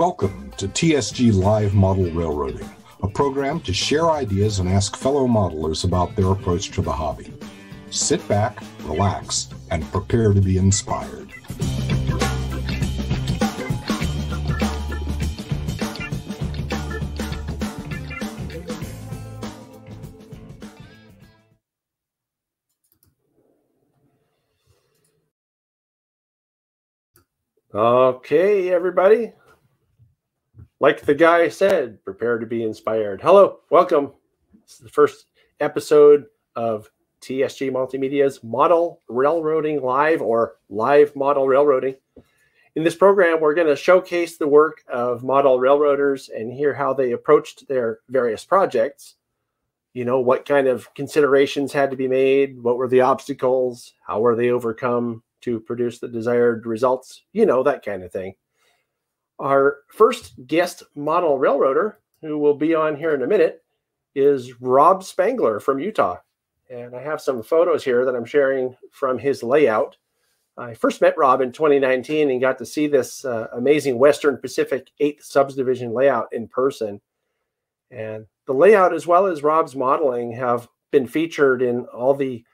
Welcome to TSG Live Model Railroading, a program to share ideas and ask fellow modelers about their approach to the hobby. Sit back, relax, and prepare to be inspired. Okay, everybody. Like the guy said, prepare to be inspired. Hello, welcome. This is the first episode of TSG Multimedia's Model Railroading Live or Live Model Railroading. In this program, we're going to showcase the work of model railroaders and hear how they approached their various projects. You know, what kind of considerations had to be made, what were the obstacles, how were they overcome, to produce the desired results, you know, that kind of thing. Our first guest model railroader, who will be on here in a minute, is Rob Spangler from Utah. And I have some photos here that I'm sharing from his layout. I first met Rob in 2019 and got to see this uh, amazing Western Pacific 8th subdivision layout in person. And the layout, as well as Rob's modeling, have been featured in all the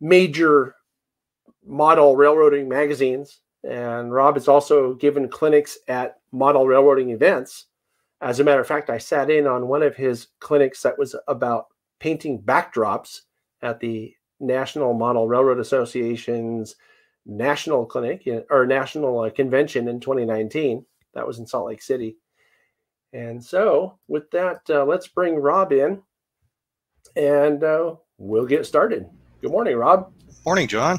major model railroading magazines. And Rob has also given clinics at model railroading events. As a matter of fact, I sat in on one of his clinics that was about painting backdrops at the National Model Railroad Association's national clinic or national uh, convention in 2019. That was in Salt Lake City. And so, with that, uh, let's bring Rob in and uh, we'll get started. Good morning, Rob. Morning, John.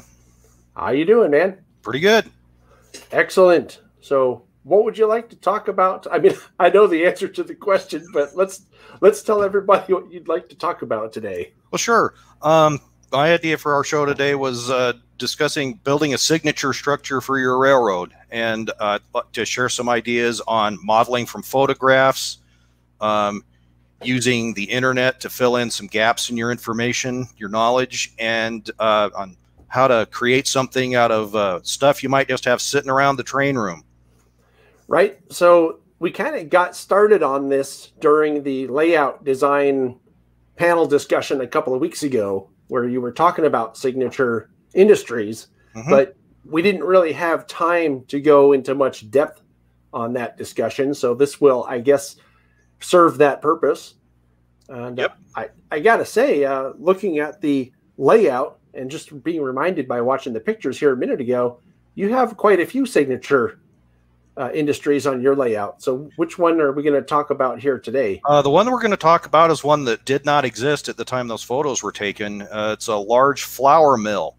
How you doing, man? Pretty good. Excellent. So, what would you like to talk about? I mean, I know the answer to the question, but let's let's tell everybody what you'd like to talk about today. Well, sure. Um, my idea for our show today was uh, discussing building a signature structure for your railroad, and uh, to share some ideas on modeling from photographs, um, using the internet to fill in some gaps in your information, your knowledge, and uh, on how to create something out of uh, stuff you might just have sitting around the train room. Right. So we kind of got started on this during the layout design panel discussion a couple of weeks ago, where you were talking about signature industries, mm-hmm. but we didn't really have time to go into much depth on that discussion. So this will, I guess, serve that purpose. And yep. uh, I, I got to say, uh, looking at the layout, and just being reminded by watching the pictures here a minute ago, you have quite a few signature uh, industries on your layout. So, which one are we going to talk about here today? Uh, the one that we're going to talk about is one that did not exist at the time those photos were taken. Uh, it's a large flour mill.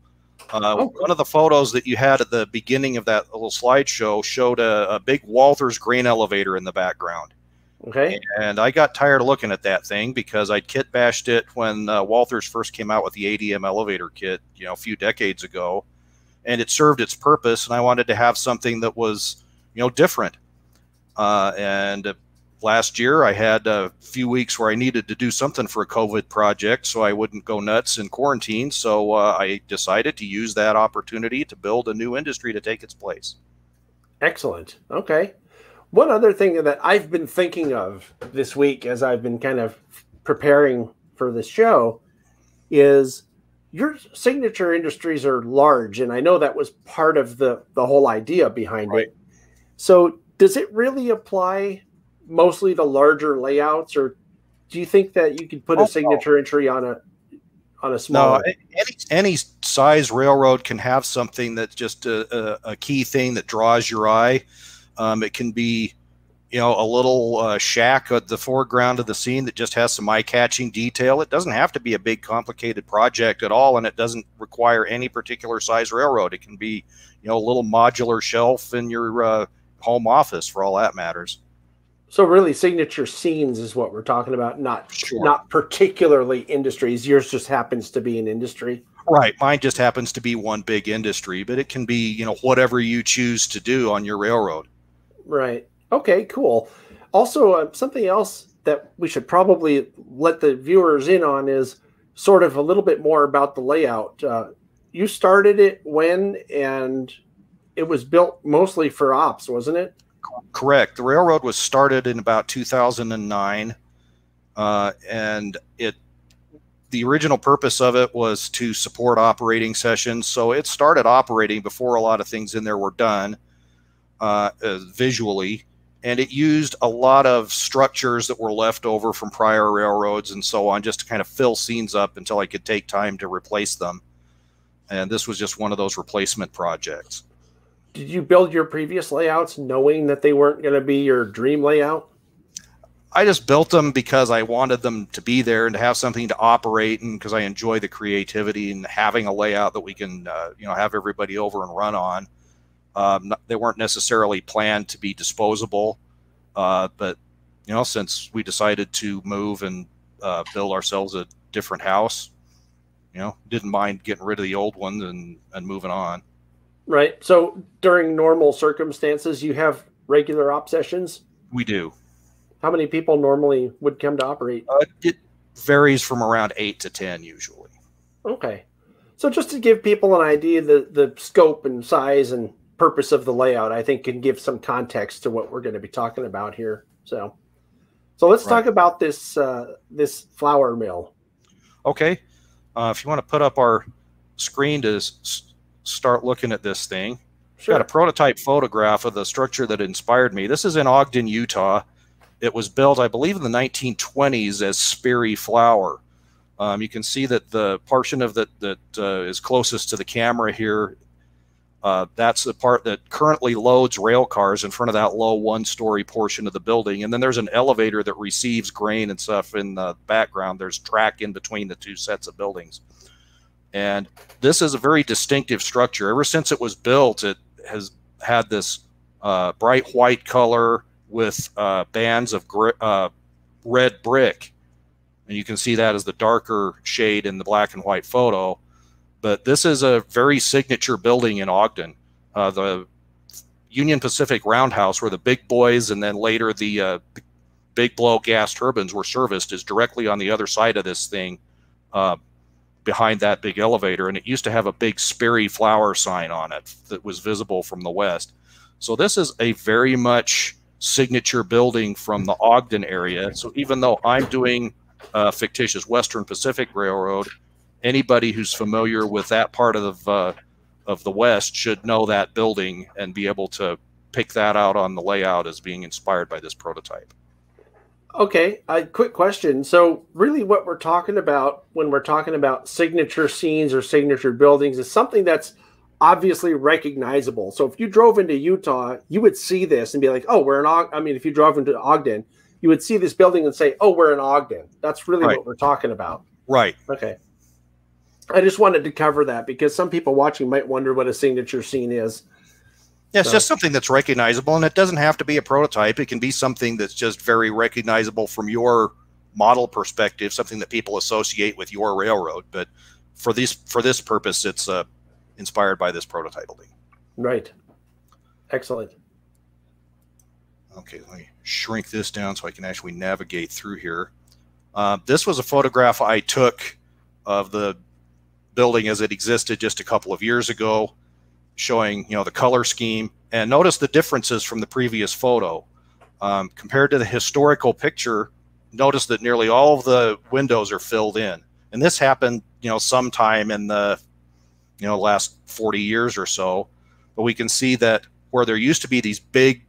Uh, oh, cool. One of the photos that you had at the beginning of that little slideshow showed a, a big Walthers grain elevator in the background. Okay. And I got tired of looking at that thing because I'd kit bashed it when uh, Walthers first came out with the ADM elevator kit, you know, a few decades ago, and it served its purpose. And I wanted to have something that was, you know, different. Uh, and last year I had a few weeks where I needed to do something for a COVID project, so I wouldn't go nuts in quarantine. So uh, I decided to use that opportunity to build a new industry to take its place. Excellent. Okay. One other thing that I've been thinking of this week as I've been kind of preparing for this show is your signature industries are large and I know that was part of the the whole idea behind right. it. So does it really apply mostly to larger layouts or do you think that you could put oh, a signature no. entry on a on a small no, any, any size railroad can have something that's just a, a, a key thing that draws your eye um, it can be, you know, a little uh, shack at the foreground of the scene that just has some eye-catching detail. It doesn't have to be a big, complicated project at all, and it doesn't require any particular size railroad. It can be, you know, a little modular shelf in your uh, home office, for all that matters. So really, signature scenes is what we're talking about, not sure. not particularly industries. Yours just happens to be an industry. Right. Mine just happens to be one big industry, but it can be, you know, whatever you choose to do on your railroad. Right. Okay, cool. Also, uh, something else that we should probably let the viewers in on is sort of a little bit more about the layout. Uh, you started it when, and it was built mostly for ops, wasn't it? Correct. The railroad was started in about 2009, uh, and it the original purpose of it was to support operating sessions. So it started operating before a lot of things in there were done uh, uh, visually, and it used a lot of structures that were left over from prior railroads and so on, just to kind of fill scenes up until I could take time to replace them. And this was just one of those replacement projects. Did you build your previous layouts knowing that they weren't going to be your dream layout? I just built them because I wanted them to be there and to have something to operate, and because I enjoy the creativity and having a layout that we can, uh, you know, have everybody over and run on. Um, they weren't necessarily planned to be disposable, uh, but you know, since we decided to move and uh, build ourselves a different house, you know, didn't mind getting rid of the old ones and and moving on. Right. So during normal circumstances, you have regular op sessions. We do. How many people normally would come to operate? Uh, it varies from around eight to ten usually. Okay. So just to give people an idea, the the scope and size and purpose of the layout, I think can give some context to what we're going to be talking about here. So, so let's right. talk about this uh, this flour mill. Okay. Uh, if you want to put up our screen to s- start looking at this thing, sure. got a prototype photograph of the structure that inspired me. This is in Ogden, Utah. It was built, I believe, in the 1920s as Sperry flour. Um, you can see that the portion of that that uh, is closest to the camera here, uh, that's the part that currently loads rail cars in front of that low one-story portion of the building. And then there's an elevator that receives grain and stuff in the background. There's track in between the two sets of buildings. And this is a very distinctive structure. Ever since it was built, it has had this uh, bright white color with uh, bands of uh, red brick. And you can see that as the darker shade in the black and white photo. But this is a very signature building in Ogden. Uh, the Union Pacific Roundhouse, where the big boys and then later the, uh, big blow gas turbines were serviced, is directly on the other side of this thing uh, behind that big elevator. And it used to have a big Sperry flour sign on it that was visible from the west. So this is a very much signature building from the Ogden area. So even though I'm doing uh, fictitious Western Pacific Railroad, anybody who's familiar with that part of the, uh, of the West should know that building and be able to pick that out on the layout as being inspired by this prototype. Okay, a quick question. So, really, what we're talking about when we're talking about signature scenes or signature buildings is something that's obviously recognizable. So if you drove into Utah, you would see this and be like, "Oh, we're in Ogden." I mean, if you drove into Ogden, you would see this building and say, "Oh, we're in Ogden." That's really right. what we're talking about. Right. Okay. I just wanted to cover that because some people watching might wonder what a signature scene is. Yeah, it's so. just something that's recognizable, and it doesn't have to be a prototype. It can be something that's just very recognizable from your model perspective, something that people associate with your railroad. But for this for this purpose, it's a inspired by this prototype building. Right. Excellent. Okay, let me shrink this down so I can actually navigate through here. Uh, this was a photograph I took of the building as it existed just a couple of years ago, showing you know the color scheme. And notice the differences from the previous photo. Um, compared to the historical picture, notice that nearly all of the windows are filled in. And this happened, you know, sometime in the you know last 40 years or so but we can see that where there used to be these big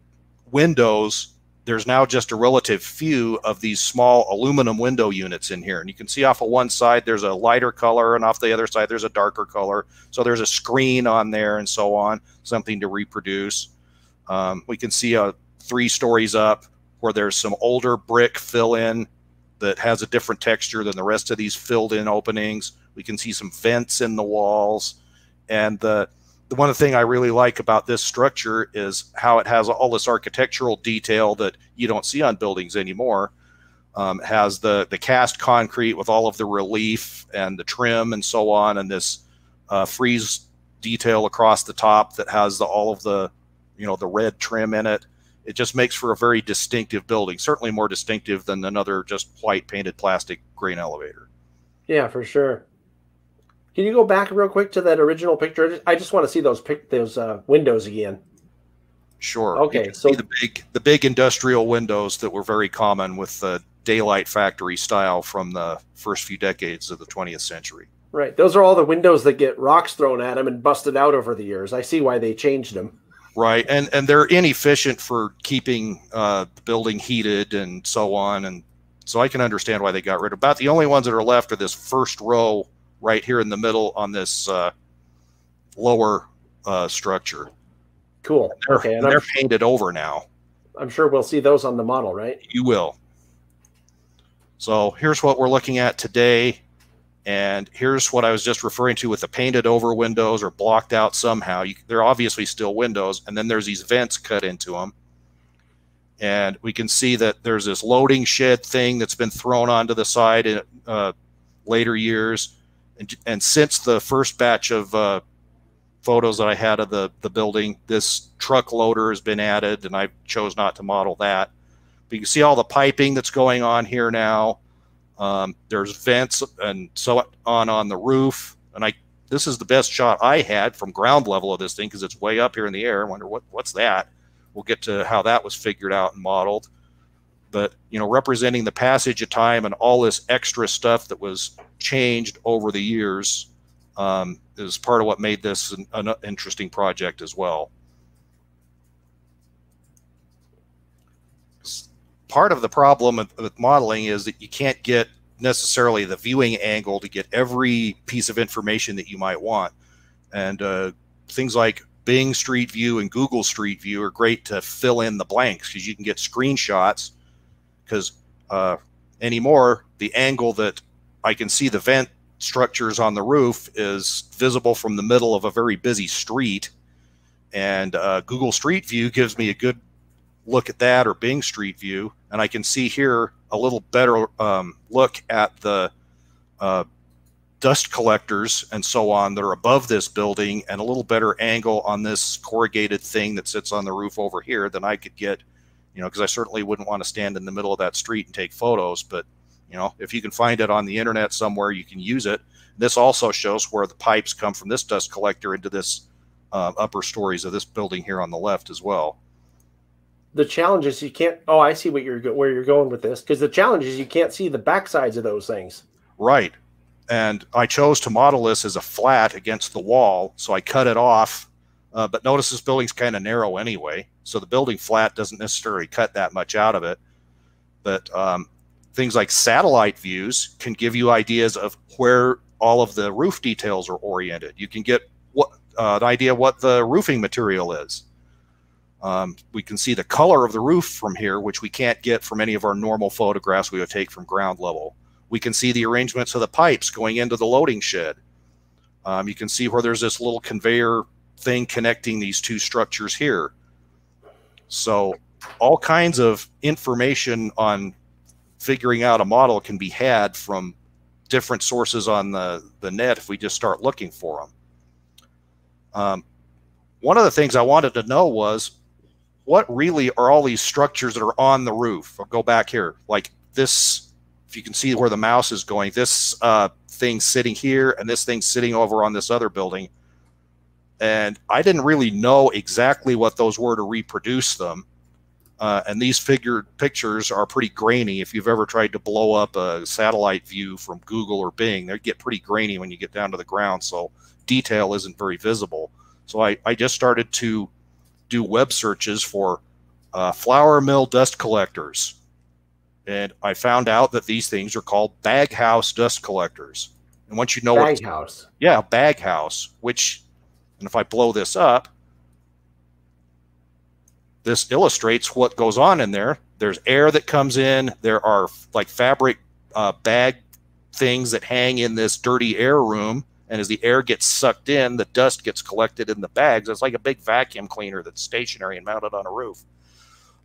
windows there's now just a relative few of these small aluminum window units in here. And you can see off of one side there's a lighter color and off the other side there's a darker color. So there's a screen on there and so on something to reproduce. Um, we can see a three stories up where there's some older brick fill in that has a different texture than the rest of these filled in openings. We can see some vents in the walls. And the one thing I really like about this structure is how it has all this architectural detail that you don't see on buildings anymore. Um, has the the cast concrete with all of the relief and the trim and so on, and this uh, frieze detail across the top that has the, all of the you know the red trim in it. It just makes for a very distinctive building, certainly more distinctive than another just white painted plastic grain elevator. Yeah, for sure. Can you go back real quick to that original picture? I just want to see those pic- those uh, windows again. Sure. Okay, so the big the big industrial windows that were very common with the daylight factory style from the first few decades of the 20th century. Right. Those are all the windows that get rocks thrown at them and busted out over the years. I see why they changed them. Right, and and they're inefficient for keeping uh, the building heated and so on, and so I can understand why they got rid of. About the only ones that are left are this first row right here in the middle on this uh, lower uh, structure. Cool. They're, okay, and they're painted over now. I'm sure we'll see those on the model, right? You will. So here's what we're looking at today. And here's what I was just referring to with the painted over windows or blocked out somehow. You, they're obviously still windows. And then there's these vents cut into them. And we can see that there's this loading shed thing that's been thrown onto the side in uh, later years. And, and, since the first batch of uh, photos that I had of the, the building. This truck loader has been added, and I chose not to model that. But you can see all the piping that's going on here now. Um, there's vents and so on on the roof. And I this is the best shot I had from ground level of this thing because it's way up here in the air. I wonder what what's that. We'll get to how that was figured out and modeled. But you know, representing the passage of time and all this extra stuff that was changed over the years um, is part of what made this an, an interesting project as well. Part of the problem with, modeling is that you can't get necessarily the viewing angle to get every piece of information that you might want. And uh, things like Bing Street View and Google Street View are great to fill in the blanks because you can get screenshots. Because uh, anymore, the angle that I can see the vent structures on the roof is visible from the middle of a very busy street. And uh, Google Street View gives me a good look at that, or Bing Street View. And I can see here a little better um, look at the uh, dust collectors and so on that are above this building, and a little better angle on this corrugated thing that sits on the roof over here than I could get, you know, because I certainly wouldn't want to stand in the middle of that street and take photos. But you know, if you can find it on the internet somewhere, you can use it. This also shows where the pipes come from this dust collector into this uh, upper stories of this building here on the left as well. The challenge is you can't. Oh, I see what you're where you're going with this because the challenge is you can't see the backsides of those things. Right, and I chose to model this as a flat against the wall, so I cut it off. Uh, but notice this building's kind of narrow anyway, so the building flat doesn't necessarily cut that much out of it. But um, things like satellite views can give you ideas of where all of the roof details are oriented. You can get what uh, an idea what the roofing material is. Um, we can see the color of the roof from here, which we can't get from any of our normal photographs we would take from ground level. We can see the arrangements of the pipes going into the loading shed. Um, you can see where there's this little conveyor thing connecting these two structures here. So all kinds of information on figuring out a model can be had from different sources on the, the net if we just start looking for them. Um, one of the things I wanted to know was what really are all these structures that are on the roof? I'll go back here, like this, if you can see where the mouse is going, this uh, thing sitting here and this thing sitting over on this other building. And I didn't really know exactly what those were to reproduce them. Uh, and these figured pictures are pretty grainy. If you've ever tried to blow up a satellite view from Google or Bing, they get pretty grainy when you get down to the ground. So detail isn't very visible. So I, I just started to do web searches for uh, flour mill dust collectors. And I found out that these things are called bag house dust collectors. And once you know bag what house, yeah, bag house, which, and if I blow this up, this illustrates what goes on in there. There's air that comes in. There are like fabric uh, bag things that hang in this dirty air room. And as the air gets sucked in, the dust gets collected in the bags. It's like a big vacuum cleaner that's stationary and mounted on a roof.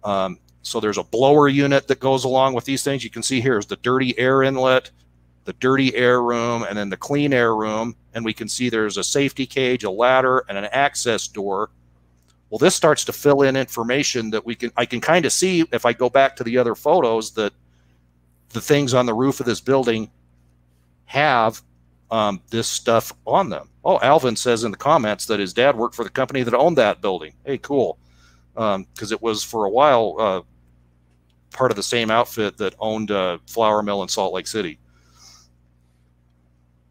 Um, so there's a blower unit that goes along with these things. You can see here is the dirty air inlet, the dirty air room, and then the clean air room. And we can see there's a safety cage, a ladder, and an access door well, this starts to fill in information that we can, I can kind of see if I go back to the other photos that the things on the roof of this building have um, this stuff on them. Oh, Alvin says in the comments that his dad worked for the company that owned that building. Hey, cool. because um, it was for a while uh, part of the same outfit that owned a flour mill in Salt Lake City.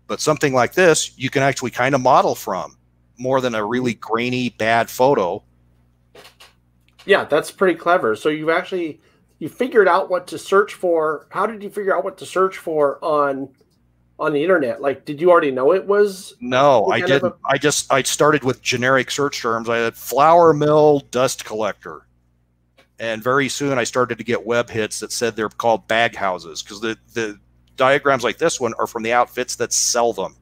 But something like this, you can actually kind of model from more than a really mm-hmm. grainy, bad photo. Yeah, that's pretty clever. So you've actually you figured out what to search for. How did you figure out what to search for on on the internet? Like, did you already know it was? No, I didn't. A- I just I started with generic search terms. I had flour mill dust collector, and very soon I started to get web hits that said they're called bag houses because the the diagrams like this one are from the outfits that sell them.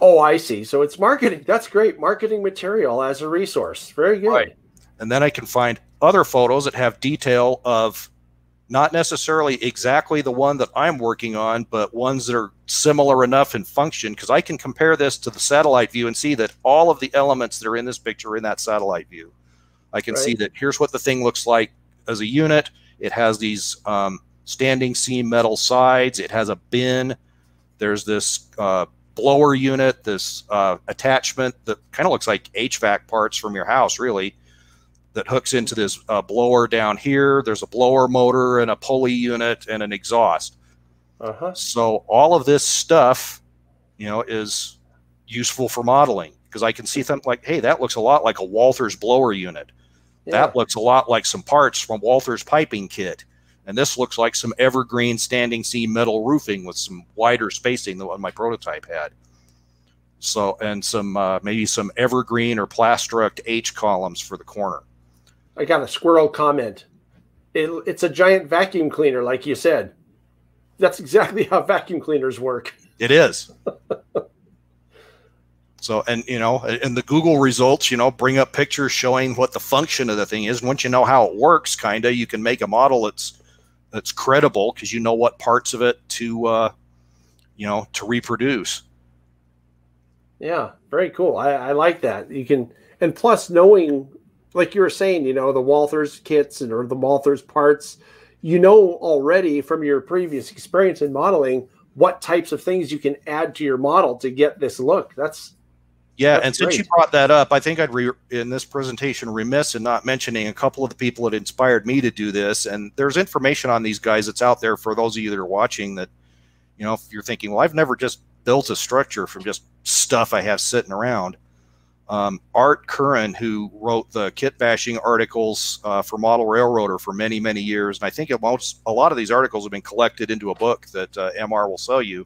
Oh, I see. So it's marketing. That's great. Marketing material as a resource. Very good. Right. And then I can find other photos that have detail of not necessarily exactly the one that I'm working on, but ones that are similar enough in function because I can compare this to the satellite view and see that all of the elements that are in this picture are in that satellite view. I can right. see that here's what the thing looks like as a unit. It has these um, standing seam metal sides. It has a bin. There's this uh, blower unit, this uh, attachment that kind of looks like HVAC parts from your house, really that hooks into this uh, blower down here. There's a blower motor and a pulley unit and an exhaust. Uh-huh. So all of this stuff, you know, is useful for modeling because I can see something like, hey, that looks a lot like a Walthers blower unit. Yeah. That looks a lot like some parts from Walthers piping kit. And this looks like some evergreen standing seam metal roofing with some wider spacing than what my prototype had. So, and some uh, maybe some evergreen or plastruct H columns for the corner. I got a squirrel comment. It, it's a giant vacuum cleaner, like you said. That's exactly how vacuum cleaners work. It is. so, and you know, and the Google results, you know, bring up pictures showing what the function of the thing is. Once you know how it works, kind of, you can make a model that's that's credible because you know what parts of it to, uh, you know, to reproduce. Yeah, very cool. I, I like that. You can, and plus knowing like you were saying, you know, the Walthers kits and or the Walthers parts, you know already from your previous experience in modeling what types of things you can add to your model to get this look. That's yeah, That's and great. since you brought that up, I think I'd re- in this presentation remiss in not mentioning a couple of the people that inspired me to do this. And there's information on these guys that's out there for those of you that are watching. That you know, if you're thinking, well, I've never just built a structure from just stuff I have sitting around. Um, Art Curran, who wrote the kit bashing articles uh, for Model Railroader for many, many years, and I think most, a lot of these articles have been collected into a book that uh, MR will sell you.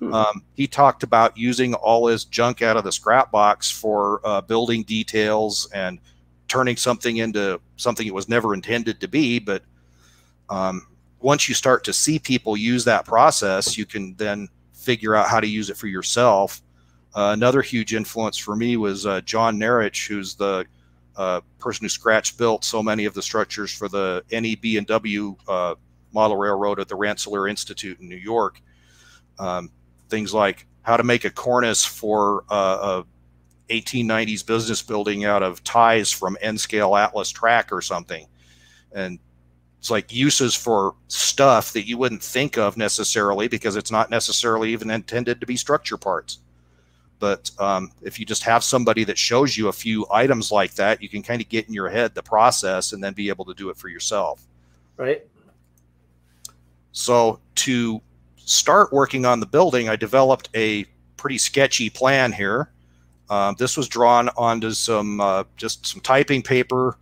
Hmm. Um, he talked about using all his junk out of the scrap box for uh, building details and turning something into something it was never intended to be. But um, once you start to see people use that process, you can then figure out how to use it for yourself uh, another huge influence for me was uh, John Nehrich, who's the uh, person who scratch built so many of the structures for the NEB and W uh, model railroad at the Rensselaer Institute in New York. Um, things like how to make a cornice for uh, a 1890s business building out of ties from N-scale Atlas track or something. And it's like uses for stuff that you wouldn't think of necessarily because it's not necessarily even intended to be structure parts. But um, if you just have somebody that shows you a few items like that, you can kind of get in your head the process and then be able to do it for yourself. Right. So to start working on the building, I developed a pretty sketchy plan here. Um, this was drawn onto some uh, just some typing paper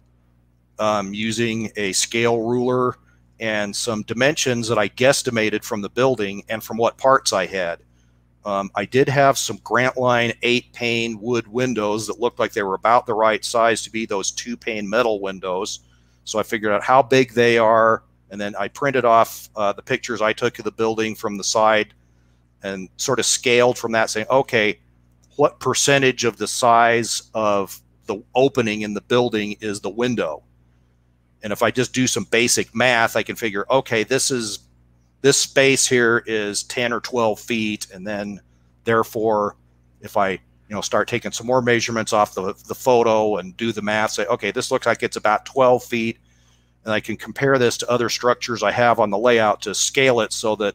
um, using a scale ruler and some dimensions that I guesstimated from the building and from what parts I had. Um, I did have some Grandt Line eight pane wood windows that looked like they were about the right size to be those two pane metal windows. So I figured out how big they are, and then I printed off uh, the pictures I took of the building from the side and sort of scaled from that, saying, okay, what percentage of the size of the opening in the building is the window? And if I just do some basic math, I can figure, okay, this is this space here is 10 or 12 feet. And then therefore, if I, you know, start taking some more measurements off the, the photo and do the math, say, okay, this looks like it's about 12 feet. And I can compare this to other structures I have on the layout to scale it so that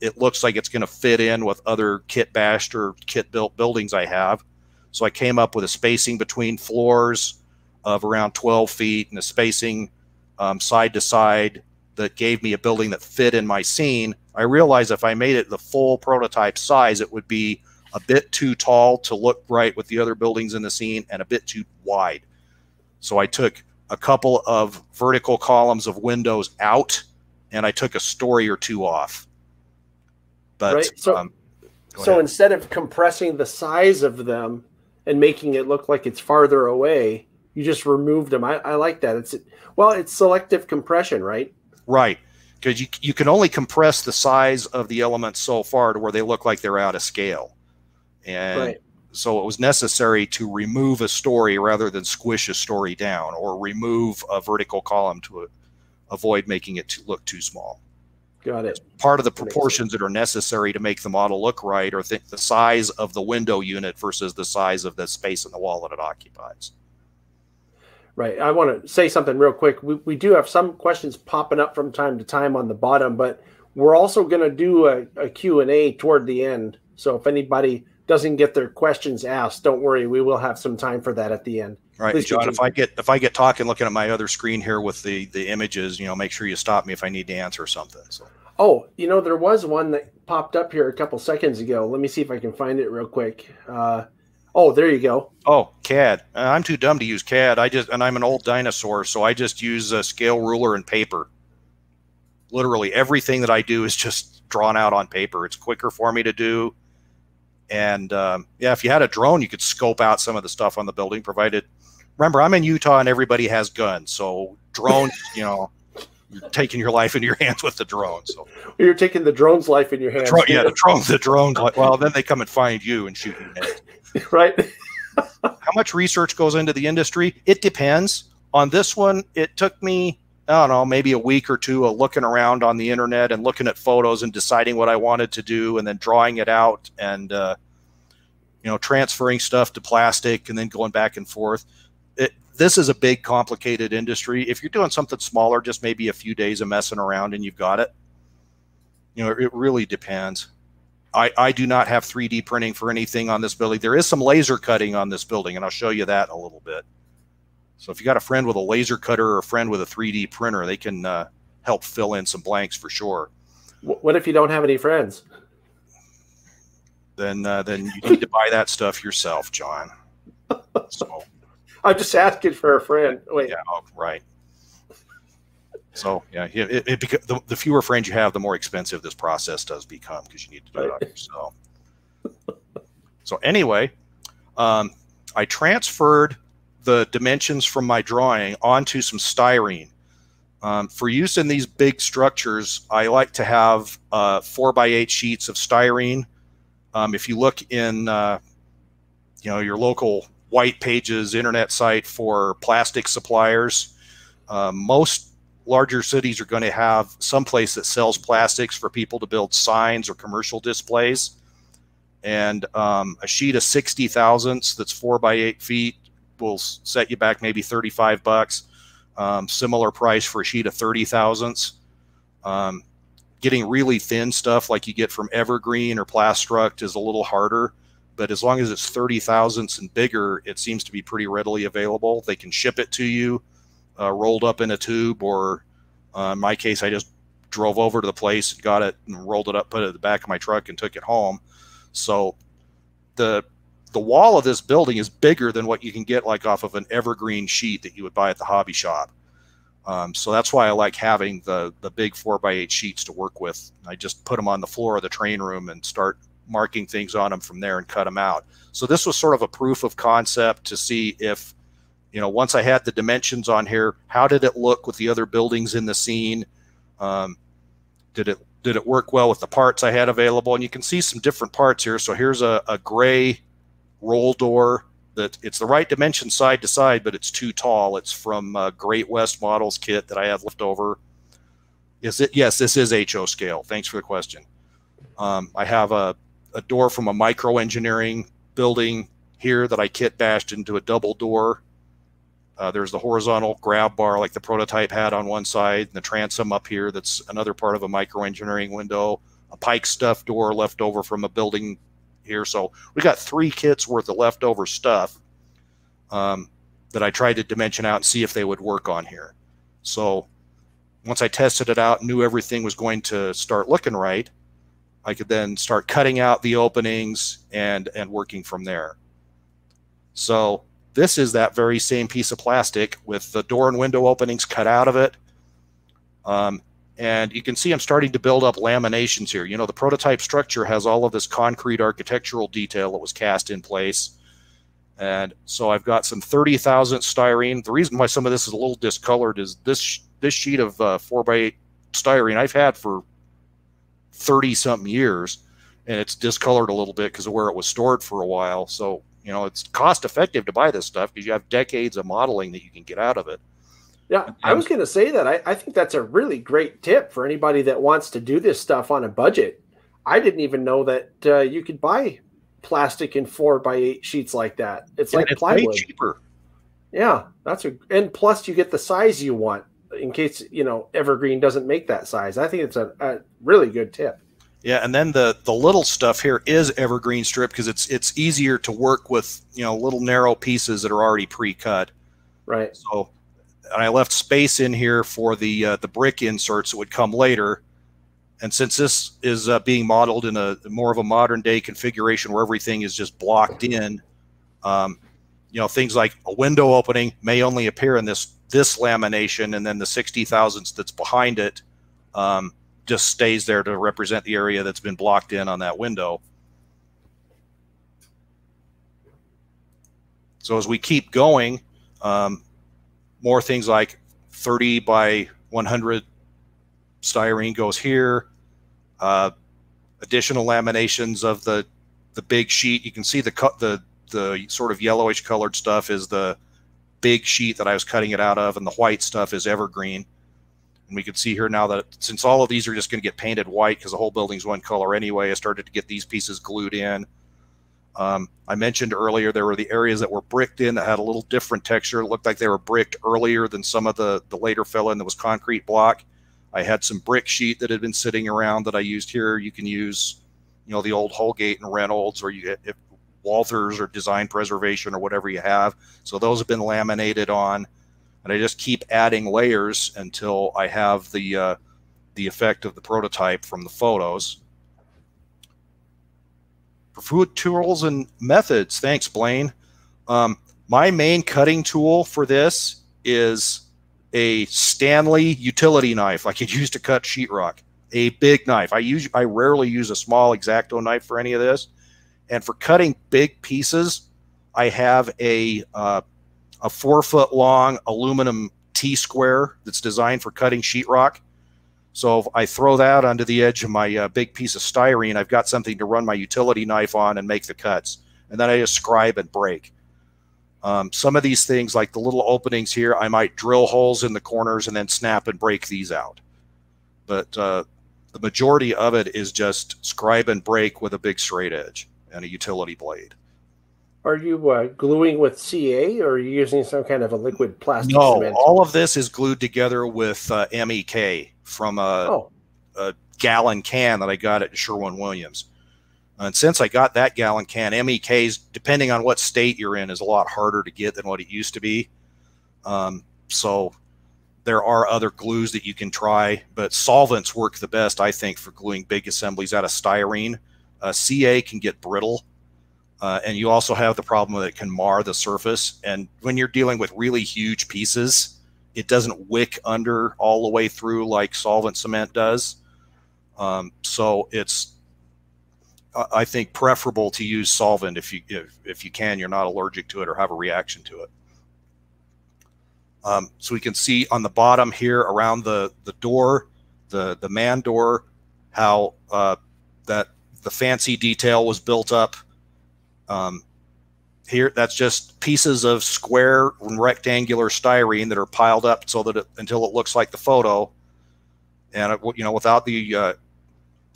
it looks like it's going to fit in with other kit bashed or kit built buildings I have. So I came up with a spacing between floors of around 12 feet and a spacing um, side to side that gave me a building that fit in my scene. I realized if I made it the full prototype size, it would be a bit too tall to look right with the other buildings in the scene and a bit too wide. So I took a couple of vertical columns of windows out and I took a story or two off. But right. so, um, so ahead. instead of compressing the size of them and making it look like it's farther away, you just removed them. I, I like that. It's well, it's selective compression, right? Right. Because you, you can only compress the size of the elements so far to where they look like they're out of scale. And right. So it was necessary to remove a story rather than squish a story down or remove a vertical column to avoid making it to look too small. Got it. Part of the proportions that are necessary to make the model look right are th the size of the window unit versus the size of the space in the wall that it occupies. Right. I want to say something real quick. We, we do have some questions popping up from time to time on the bottom, but we're also going to do a, a Q&A toward the end. So if anybody doesn't get their questions asked, don't worry, we will have some time for that at the end. Right, Please John. If I get if I get talking, looking at my other screen here with the the images, you know, make sure you stop me if I need to answer something. So. Oh, you know, there was one that popped up here a couple seconds ago. Let me see if I can find it real quick. Uh, oh, there you go. Oh, CAD. Uh, I'm too dumb to use CAD. I just and I'm an old dinosaur, so I just use a scale ruler and paper. Literally everything that I do is just drawn out on paper. It's quicker for me to do. And um, yeah, if you had a drone, you could scope out some of the stuff on the building, provided. Remember, I'm in Utah and everybody has guns, so drones, you know, you're taking your life into your hands with the drone. So you're taking the drone's life in your hands. Yeah, the drone, the drone. Well, then they come and find you and shoot you. right. How much research goes into the industry? It depends. On this one, it took me I don't know, maybe a week or two of looking around on the internet and looking at photos and deciding what I wanted to do and then drawing it out and, uh, you know, transferring stuff to plastic and then going back and forth. It, this is a big, complicated industry. If you're doing something smaller, just maybe a few days of messing around and you've got it. You know, it really depends. I, I do not have 3D printing for anything on this building. There is some laser cutting on this building, and I'll show you that in a little bit. So if you got a friend with a laser cutter or a friend with a 3D printer, they can uh, help fill in some blanks for sure. What if you don't have any friends? Then uh, then you need to buy that stuff yourself, John. So I'm just asking for a friend. Wait. Yeah, oh, right. So yeah, it, it, it the, the, fewer friends you have, the more expensive this process does become because you need to do right. it on yourself. so anyway, um, I transferred the dimensions from my drawing onto some styrene. Um, for use in these big structures, I like to have uh, four by eight sheets of styrene. Um, if you look in, uh, you know, your local white pages internet site for plastic suppliers, uh, most larger cities are going to have some place that sells plastics for people to build signs or commercial displays. And um, a sheet of 60 thousandths that's four by eight feet will set you back maybe 35 bucks. Um, similar price for a sheet of 30 thousandths. Um, getting really thin stuff like you get from Evergreen or Plastruct is a little harder, but as long as it's 30 thousandths and bigger, it seems to be pretty readily available. They can ship it to you uh, rolled up in a tube, or uh, in my case, I just drove over to the place and got it and rolled it up, put it in the back of my truck, and took it home. So the the wall of this building is bigger than what you can get like off of an evergreen sheet that you would buy at the hobby shop. Um, so that's why I like having the the big four by eight sheets to work with. I just put them on the floor of the train room and start marking things on them from there and cut them out. So this was sort of a proof of concept to see if, you know, once I had the dimensions on here, how did it look with the other buildings in the scene? Um, did it did it work well with the parts I had available? And you can see some different parts here. So here's a, a gray roll door that it's the right dimension side to side, but it's too tall. It's from uh, Great West Models kit that I have left over. Is it? Yes, this is HO scale. Thanks for the question. Um, I have a, a door from a micro engineering building here that I kit bashed into a double door. Uh, there's the horizontal grab bar like the prototype had on one side, and the transom up here that's another part of a micro engineering window. A Pikestuff door left over from a building here. So we got three kits worth of leftover stuff. Um, that I tried to dimension out and see if they would work on here. So once I tested it out, knew everything was going to start looking right, I could then start cutting out the openings and and working from there. So this is that very same piece of plastic with the door and window openings cut out of it. Um, and you can see I'm starting to build up laminations here. You know, the prototype structure has all of this concrete architectural detail that was cast in place. And so I've got some 30 thousand styrene. The reason why some of this is a little discolored is this this sheet of uh, 4 by 8 styrene I've had for 30 something years and it's discolored a little bit because of where it was stored for a while. So, you know, it's cost effective to buy this stuff because you have decades of modeling that you can get out of it. Yeah, I was going to say that. I, I think that's a really great tip for anybody that wants to do this stuff on a budget. I didn't even know that uh, you could buy plastic in four by eight sheets like that. It's like it's plywood. cheaper. Yeah, that's a and plus you get the size you want in case you know Evergreen doesn't make that size. I think it's a, a really good tip. Yeah, and then the the little stuff here is evergreen strip because it's it's easier to work with you know little narrow pieces that are already pre-cut. Right. So, I left space in here for the uh, the brick inserts that would come later. And since this is uh, being modeled in a more of a modern day configuration where everything is just blocked in, um, you know, things like a window opening may only appear in this this lamination, and then the sixty thousandths that's behind it. Um, just stays there to represent the area that's been blocked in on that window. So as we keep going, um, more things like 30 by 100 styrene goes here. Uh, additional laminations of the the big sheet. You can see the cut the the sort of yellowish colored stuff is the big sheet that I was cutting it out of, and the white stuff is evergreen. And we can see here now that since all of these are just going to get painted white because the whole building's one color anyway, I started to get these pieces glued in. Um, I mentioned earlier there were the areas that were bricked in that had a little different texture. It looked like they were bricked earlier than some of the, the later fill in that was concrete block. I had some brick sheet that had been sitting around that I used here. You can use, you know, the old Holgate and Reynolds, or you if Walthers or Design Preservation or whatever you have. So those have been laminated on and I just keep adding layers until I have the uh, the effect of the prototype from the photos. Food tools and methods, thanks, Blaine. Um, my main cutting tool for this is a Stanley utility knife, like you'd use to cut sheetrock. A big knife. I use I rarely use a small exacto knife for any of this. And for cutting big pieces, I have a uh, a four foot long aluminum T square that's designed for cutting sheetrock. So I throw that onto the edge of my uh, big piece of styrene, I've got something to run my utility knife on and make the cuts. And then I just scribe and break. Um, some of these things, like the little openings here, I might drill holes in the corners and then snap and break these out. But uh, the majority of it is just scribe and break with a big straight edge and a utility blade. Are you uh, gluing with CA or are you using some kind of a liquid plastic? No, cement? all of this is glued together with uh, MEK from a, oh. a, gallon can that I got at Sherwin Williams. And since I got that gallon can, MEKs, depending on what state you're in, is a lot harder to get than what it used to be. Um, so there are other glues that you can try, but solvents work the best, I think, for gluing big assemblies out of styrene. Uh, CA can get brittle uh, and you also have the problem that it can mar the surface. And when you're dealing with really huge pieces, it doesn't wick under all the way through like solvent cement does. Um, so it's, I think, preferable to use solvent if you if, if you can, you're not allergic to it or have a reaction to it. Um, so we can see on the bottom here around the the door, the the man door, how uh, that the fancy detail was built up um, here, that's just pieces of square and rectangular styrene that are piled up so that it, until it looks like the photo. And it, you know, without the uh,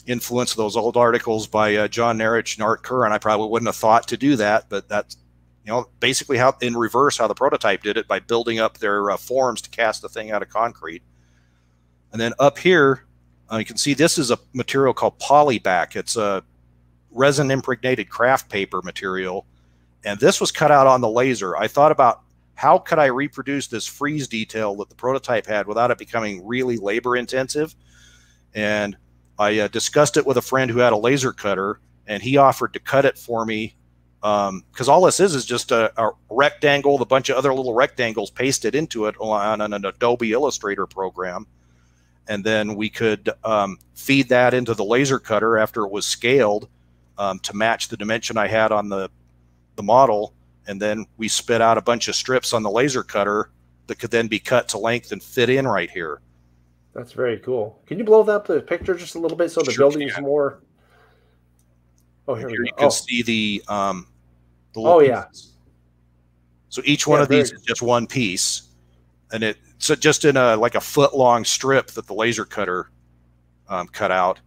influence of those old articles by uh, John Nehrich and Art Curran, I probably wouldn't have thought to do that. But that's you know basically how in reverse how the prototype did it by building up their uh, forms to cast the thing out of concrete. And then up here, uh, you can see this is a material called polyback. It's a resin impregnated craft paper material. And this was cut out on the laser. I thought about how could I reproduce this frieze detail that the prototype had without it becoming really labor intensive? And I uh, discussed it with a friend who had a laser cutter, and he offered to cut it for me because um, all this is is just a, a, rectangle with a bunch of other little rectangles pasted into it on an Adobe Illustrator program. And then we could um, feed that into the laser cutter after it was scaled um, to match the dimension I had on the, the model. And then we spit out a bunch of strips on the laser cutter that could then be cut to length and fit in right here. That's very cool. Can you blow up the picture just a little bit so the sure building's can. more? Oh, here, here you can oh. see the um, the oh yeah. So each one yeah, of these is just one piece, and it so just in a like a foot long strip that the laser cutter um, cut out.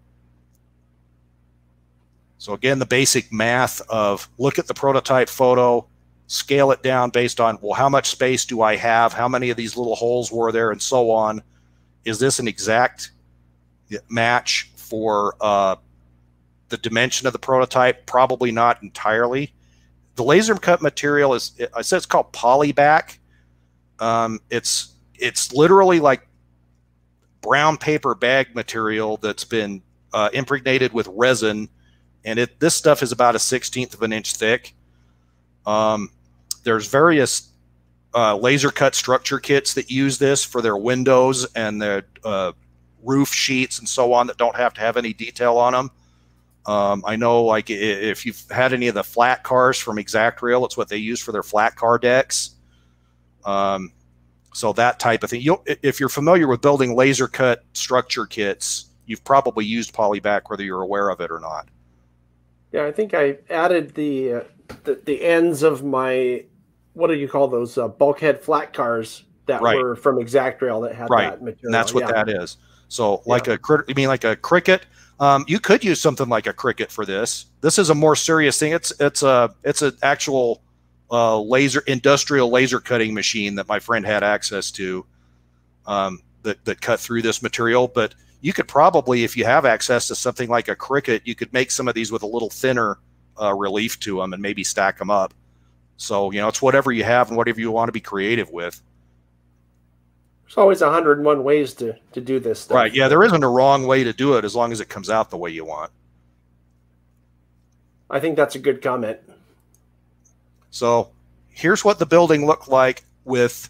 So again, the basic math of look at the prototype photo, scale it down based on well, how much space do I have? How many of these little holes were there, and so on. Is this an exact match for uh, the dimension of the prototype? Probably not entirely the laser cut material is I said it's called polyback. Um, it's it's literally like brown paper bag material that's been uh, impregnated with resin, and it this stuff is about a sixteenth of an inch thick. Um, there's various uh, laser cut structure kits that use this for their windows and their uh, roof sheets and so on that don't have to have any detail on them. Um, I know, like, if you've had any of the flat cars from Exactrail, it's what they use for their flat car decks. Um, so that type of thing. You'll, if you're familiar with building laser cut structure kits, you've probably used Polyback, whether you're aware of it or not. Yeah, I think I added the uh, the, the, ends of my what do you call those uh, bulkhead flat cars that right. were from Exactrail that had right. that material. And that's what yeah. that is. So, like yeah. a you mean like a Cricut. Um, you could use something like a Cricut for this. This is a more serious thing. It's it's a it's an actual uh, laser industrial laser cutting machine that my friend had access to um, that that cut through this material. But you could probably, if you have access to something like a Cricut, you could make some of these with a little thinner uh, relief to them and maybe stack them up. So you know, it's whatever you have and whatever you want to be creative with. There's always 101 ways to, to do this stuff. Right. Yeah, there isn't a wrong way to do it as long as it comes out the way you want. I think that's a good comment. So here's what the building looked like with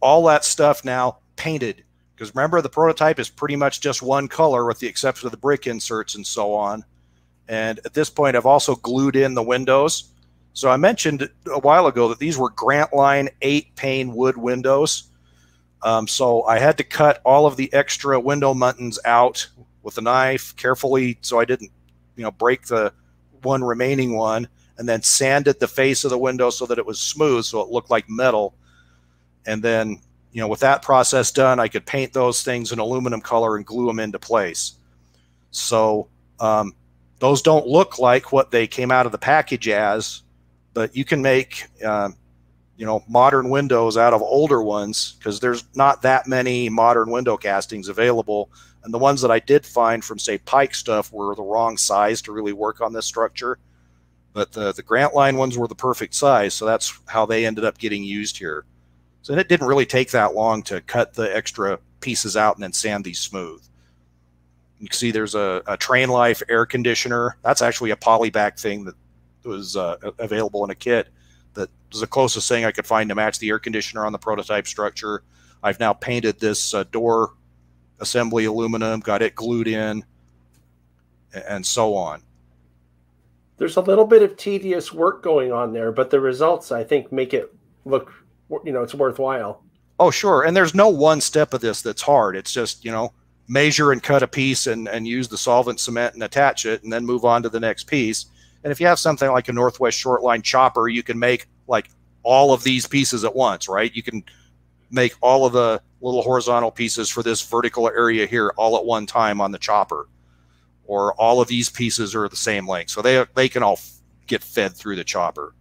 all that stuff now painted. Because remember, the prototype is pretty much just one color with the exception of the brick inserts and so on. And at this point, I've also glued in the windows. So I mentioned a while ago that these were Grandt Line eight pane wood windows. Um, so I had to cut all of the extra window muntins out with a knife carefully so I didn't, you know, break the one remaining one and then sanded the face of the window so that it was smooth so it looked like metal. And then, you know, with that process done, I could paint those things in aluminum color and glue them into place. So um, those don't look like what they came out of the package as, but you can make um, you know modern windows out of older ones because there's not that many modern window castings available and the ones that i did find from say Pikestuff were the wrong size to really work on this structure but the, the Grandt Line ones were the perfect size so that's how they ended up getting used here so it didn't really take that long to cut the extra pieces out and then sand these smooth you can see there's a, a train life air conditioner that's actually a polyback thing that was uh, available in a kit that was the closest thing I could find to match the air conditioner on the prototype structure. I've now painted this uh, door assembly aluminum, got it glued in, and so on. There's a little bit of tedious work going on there, but the results I think make it look, you know, it's worthwhile. Oh, sure. And there's no one step of this that's hard. It's just, you know, measure and cut a piece and, and use the solvent cement and attach it and then move on to the next piece. And if you have something like a Northwest Shortline chopper, you can make like all of these pieces at once, right? You can make all of the little horizontal pieces for this vertical area here all at one time on the chopper. Or all of these pieces are the same length. So they, they can all get fed through the chopper.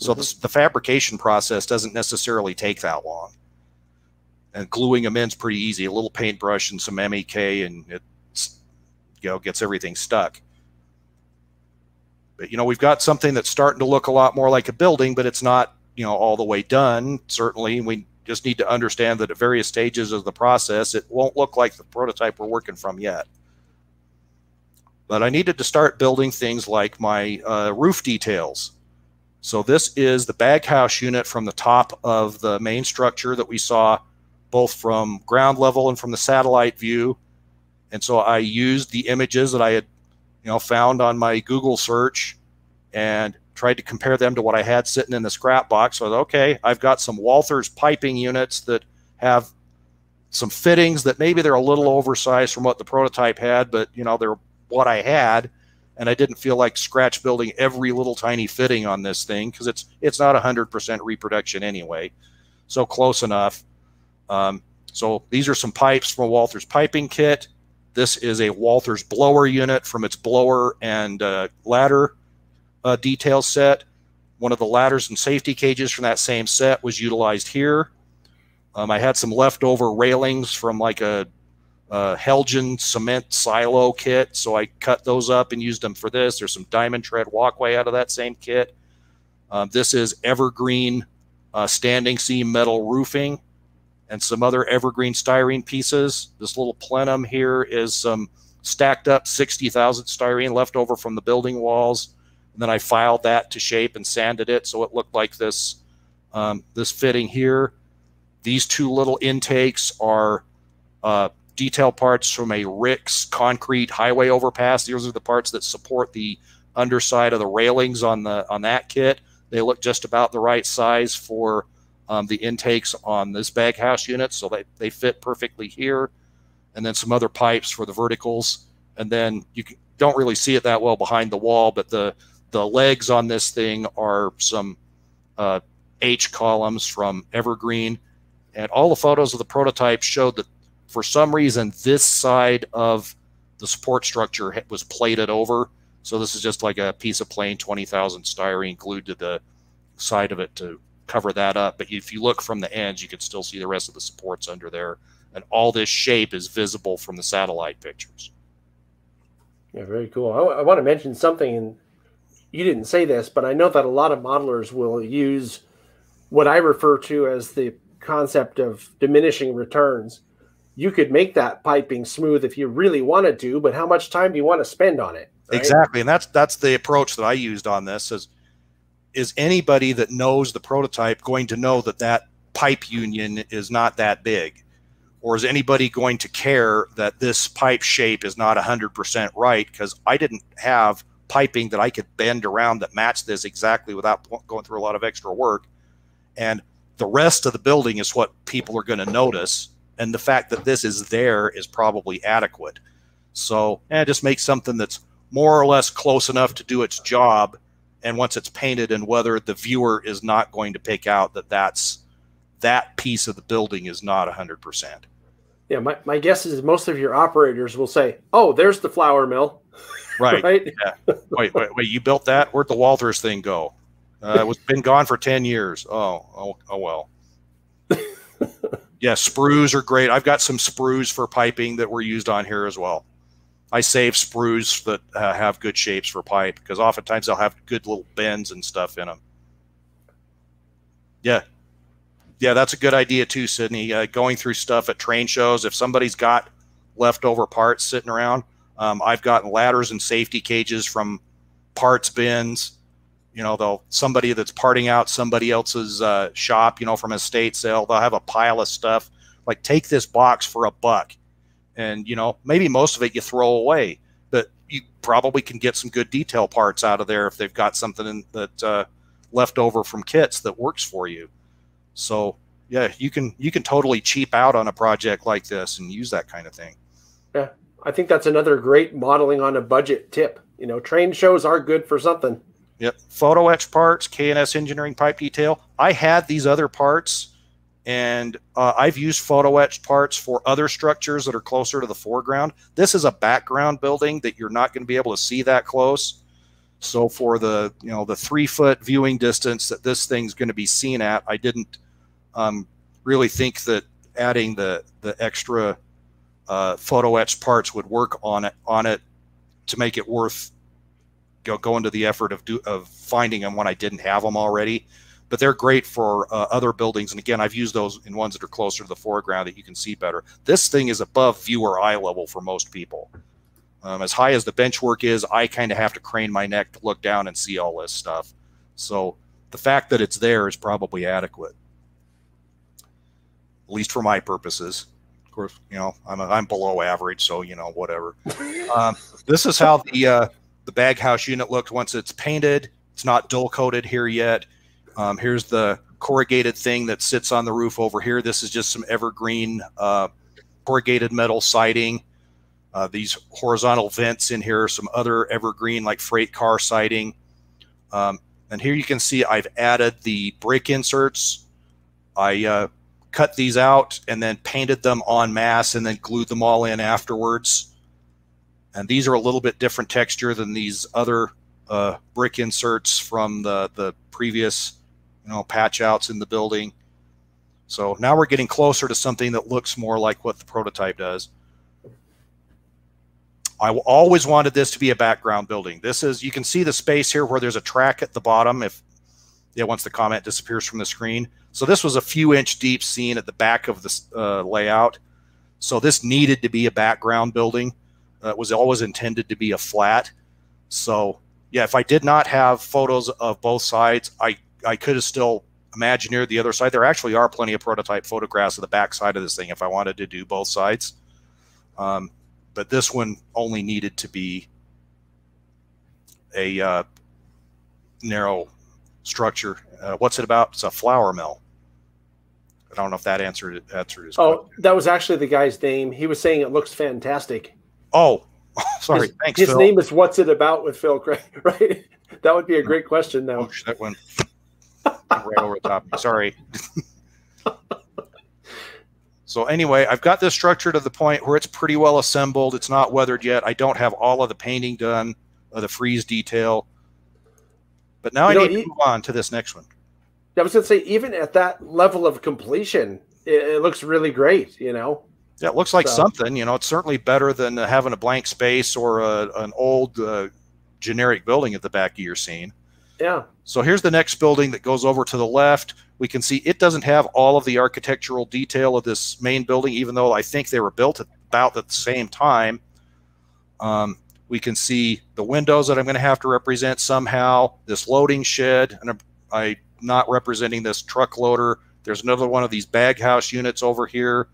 So mm-hmm. the, the fabrication process doesn't necessarily take that long. And gluing them in is pretty easy. A little paintbrush and some MEK and it you know, gets everything stuck. But, you know, we've got something that's starting to look a lot more like a building, but it's not, you know all the way done. Certainly, we just need to understand that at various stages of the process, it won't look like the prototype we're working from yet. But I needed to start building things like my uh, roof details. So this is the baghouse unit from the top of the main structure that we saw both from ground level and from the satellite view. And so I used the images that I had, you know, found on my Google search and tried to compare them to what I had sitting in the scrap box. So okay, I've got some Walthers piping units that have some fittings that maybe they're a little oversized from what the prototype had, but you know, they're what I had. And I didn't feel like scratch building every little tiny fitting on this thing because it's it's not 100% reproduction anyway. So close enough. Um, so these are some pipes from Walthers piping kit. This is a Walthers blower unit from its blower and uh, ladder uh, detail set. One of the ladders and safety cages from that same set was utilized here. Um, I had some leftover railings from like a, a Heljan cement silo kit, so I cut those up and used them for this. There's some diamond tread walkway out of that same kit. Um, this is evergreen uh, standing seam metal roofing and some other evergreen styrene pieces. This little plenum here is some stacked up 60,000 styrene left over from the building walls. And then I filed that to shape and sanded it so it looked like this, um, this fitting here. These two little intakes are uh, detail parts from a Rix concrete highway overpass. These are the parts that support the underside of the railings on the on that kit. They look just about the right size for um, the intakes on this baghouse unit, so they, they fit perfectly here. And then some other pipes for the verticals. And then you can, don't really see it that well behind the wall, but the the legs on this thing are some uh, H columns from Evergreen. And all the photos of the prototype showed that for some reason, this side of the support structure was plated over. So this is just like a piece of plain 20,000 styrene glued to the side of it to cover that up. But if you look from the ends, you can still see the rest of the supports under there. And all this shape is visible from the satellite pictures. Yeah, very cool. I, I want to mention something, and you didn't say this, but I know that a lot of modelers will use what I refer to as the concept of diminishing returns. You could make that piping smooth if you really wanted to, but how much time do you want to spend on it? Right? Exactly, and that's that's the approach that I used on this. Is is anybody that knows the prototype going to know that that pipe union is not that big? Or is anybody going to care that this pipe shape is not 100% right? Because I didn't have piping that I could bend around that matched this exactly without going through a lot of extra work. And the rest of the building is what people are going to notice. And the fact that this is there is probably adequate. So eh, just make something that's more or less close enough to do its job. And once it's painted and weathered, the viewer is not going to pick out that that's that piece of the building is not 100%. Yeah, my, my guess is most of your operators will say, oh, there's the flour mill. Right. right? Yeah. Wait, wait, wait. You built that? Where'd the Walthers thing go? Uh, it was been gone for 10 years. Oh, oh, oh well. yeah, sprues are great. I've got some sprues for piping that were used on here as well. I save sprues that uh, have good shapes for pipe because oftentimes they'll have good little bends and stuff in them. Yeah. Yeah, that's a good idea too, Sydney. Uh, going through stuff at train shows, if somebody's got leftover parts sitting around, um, I've gotten ladders and safety cages from parts bins. You know, they'll somebody that's parting out somebody else's uh, shop. You know, from a state sale, they'll have a pile of stuff. Like, take this box for a buck, and you know, maybe most of it you throw away, but you probably can get some good detail parts out of there if they've got something in, that uh, left over from kits that works for you. So yeah, you can you can totally cheap out on a project like this and use that kind of thing. Yeah, I think that's another great modeling on a budget tip. You know, train shows are good for something. Yep. Photo etch parts, K&S engineering pipe detail. I had these other parts and uh, I've used photo etched parts for other structures that are closer to the foreground. This is a background building that you're not going to be able to see that close. So for the you know the three foot viewing distance that this thing's going to be seen at, I didn't um, really think that adding the the extra uh, photo etched parts would work on it on it to make it worth go, going to the effort of do, of finding them when I didn't have them already. but they're great for uh, other buildings. And again, I've used those in ones that are closer to the foreground that you can see better. This thing is above viewer eye level for most people. Um, as high as the bench work is, I kind of have to crane my neck to look down and see all this stuff. So the fact that it's there is probably adequate, at least for my purposes. Of course, you know I'm a, I'm below average, so you know whatever. um, this is how the uh, the bag house unit looked once it's painted. It's not dull coated here yet. Um, here's the corrugated thing that sits on the roof over here. This is just some evergreen uh, corrugated metal siding. Uh, these horizontal vents in here, are some other evergreen like freight car siding. Um, and here you can see I've added the brake inserts. I uh, cut these out and then painted them en masse and then glued them all in afterwards. And these are a little bit different texture than these other uh, brick inserts from the, the previous you know, patch outs in the building. So now we're getting closer to something that looks more like what the prototype does. I always wanted this to be a background building. This is, you can see the space here where there's a track at the bottom if, yeah, once the comment disappears from the screen. So this was a few inch deep scene at the back of the uh, layout. So this needed to be a background building. It was always intended to be a flat. So yeah, if I did not have photos of both sides, I, I could have still imagineered the other side. There actually are plenty of prototype photographs of the back side of this thing if I wanted to do both sides. Um, but this one only needed to be a uh, narrow structure. Uh, what's it about? It's a flour mill. I don't know if that answered answered his. Oh, question. that was actually the guy's name. He was saying it looks fantastic. Oh, sorry. His, Thanks. His Phil. name is "What's it about?" with Phil Craig, right? That would be a great question. Now oh, that went right over the top. Sorry. So anyway, I've got this structure to the point where it's pretty well assembled. It's not weathered yet. I don't have all of the painting done, of the frieze detail. But now you I need to move on to this next one. I was going to say, even at that level of completion, it, it looks really great, you know? Yeah, it looks like so. something. You know, it's certainly better than having a blank space or a, an old uh, generic building at the back of your scene. Yeah. So here's the next building that goes over to the left we can see it doesn't have all of the architectural detail of this main building, even though I think they were built at about at the same time. Um, we can see the windows that I'm going to have to represent somehow, this loading shed, and I'm not representing this truck loader. There's another one of these bag house units over here.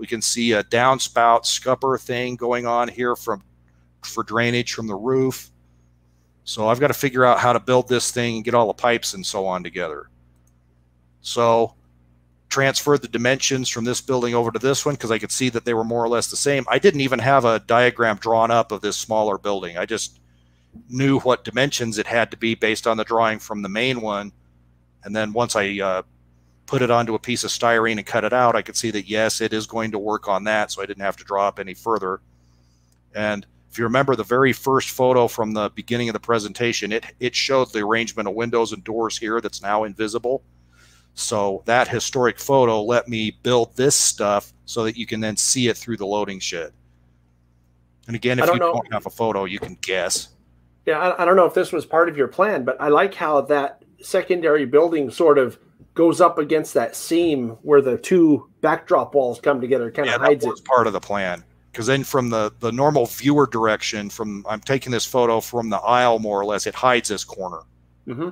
We can see a downspout scupper thing going on here from for drainage from the roof. So I've got to figure out how to build this thing and get all the pipes and so on together. So transferred the dimensions from this building over to this one because I could see that they were more or less the same. I didn't even have a diagram drawn up of this smaller building. I just knew what dimensions it had to be based on the drawing from the main one. And then once I uh, put it onto a piece of styrene and cut it out, I could see that yes, it is going to work on that. So I didn't have to draw up any further. And if you remember the very first photo from the beginning of the presentation, it, it showed the arrangement of windows and doors here that's now invisible. So that historic photo let me build this stuff so that you can then see it through the loading shed. And again, if don't you know. don't have a photo, you can guess. Yeah, I, I don't know if this was part of your plan, but I like how that secondary building sort of goes up against that seam where the two backdrop walls come together, kind yeah, of hides it. part of the plan. Because then from the, the normal viewer direction, from I'm taking this photo from the aisle more or less, it hides this corner. Mm-hmm.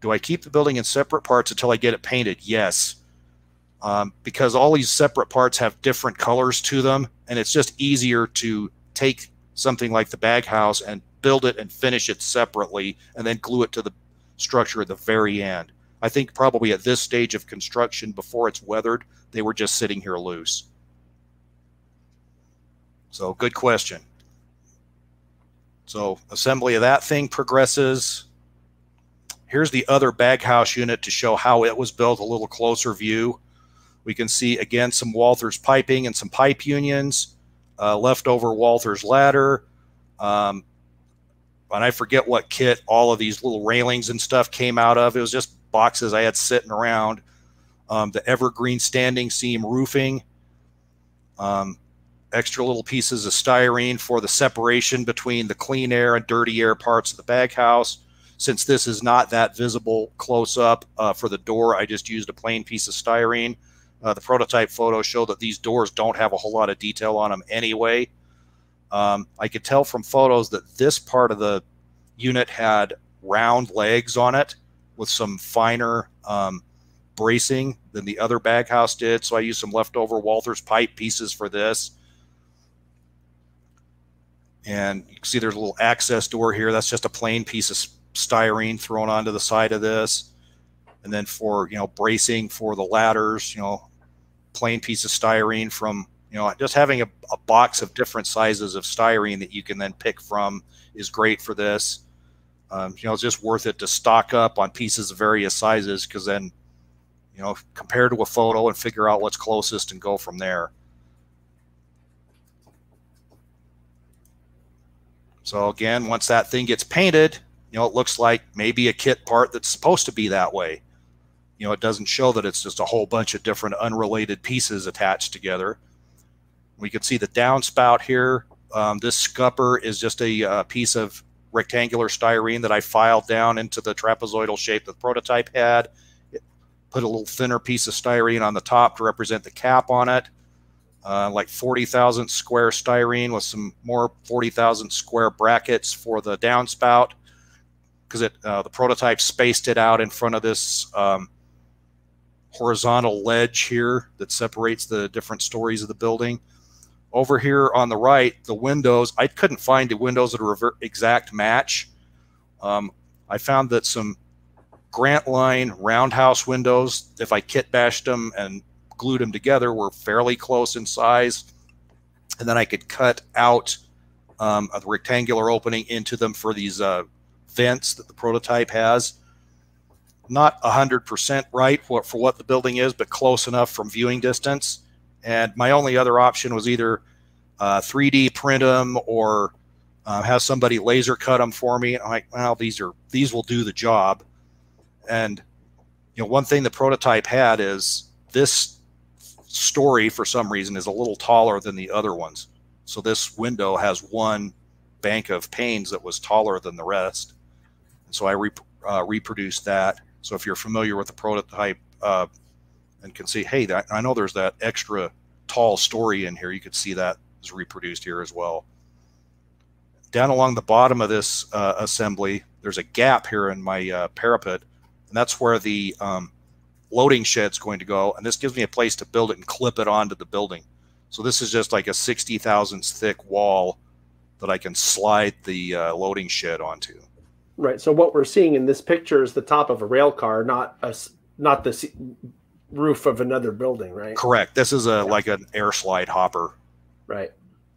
Do I keep the building in separate parts until I get it painted? Yes. Um, because all these separate parts have different colors to them, and it's just easier to take something like the bag house and build it and finish it separately and then glue it to the structure at the very end. I think probably at this stage of construction, before it's weathered, they were just sitting here loose. So good question. So assembly of that thing progresses. Here's the other baghouse unit to show how it was built, a little closer view. We can see, again, some Walthers piping and some pipe unions, uh, leftover Walthers ladder. Um, and I forget what kit all of these little railings and stuff came out of. It was just boxes I had sitting around. Um, the evergreen standing seam roofing. Um, extra little pieces of styrene for the separation between the clean air and dirty air parts of the baghouse since this is not that visible close up uh, for the door, I just used a plain piece of styrene. Uh, the prototype photos show that these doors don't have a whole lot of detail on them anyway. Um, I could tell from photos that this part of the unit had round legs on it with some finer um, bracing than the other baghouse did. So I used some leftover Walthers pipe pieces for this. And you can see there's a little access door here. That's just a plain piece of styrene thrown onto the side of this. And then for, you know, bracing for the ladders, you know, plain piece of styrene from, you know, just having a, a box of different sizes of styrene that you can then pick from is great for this. Um, you know, it's just worth it to stock up on pieces of various sizes because then, you know, compare to a photo and figure out what's closest and go from there. So again, once that thing gets painted, you know, it looks like maybe a kit part that's supposed to be that way. You know, it doesn't show that it's just a whole bunch of different unrelated pieces attached together. We can see the downspout here. Um, this scupper is just a uh, piece of rectangular styrene that I filed down into the trapezoidal shape that the prototype had. Put a little thinner piece of styrene on the top to represent the cap on it uh, like 40,000 square styrene with some more 40,000 square brackets for the downspout because it uh, the prototype spaced it out in front of this um, horizontal ledge here that separates the different stories of the building. Over here on the right, the windows, I couldn't find the windows that are exact match. Um, I found that some Grandt Line roundhouse windows, if I kit bashed them and glued them together were fairly close in size. And then I could cut out um, a rectangular opening into them for these uh, vents that the prototype has. Not 100% right for, for what the building is, but close enough from viewing distance. And my only other option was either uh, 3D print them or uh, have somebody laser cut them for me. I'm like, well, these are these will do the job. And you know, one thing the prototype had is this story for some reason is a little taller than the other ones. So this window has one bank of panes that was taller than the rest. And so I re uh, reproduced that. So if you're familiar with the prototype uh, and can see, hey, that, I know there's that extra tall story in here. You could see that is reproduced here as well. Down along the bottom of this uh, assembly, there's a gap here in my uh, parapet, and that's where the um, loading shed's going to go, and this gives me a place to build it and clip it onto the building. So this is just like a 60 thousandths thick wall that I can slide the uh, loading shed onto. Right. So what we're seeing in this picture is the top of a rail car, not a not the roof of another building, right? Correct. This is a yeah. like an air slide hopper. Right.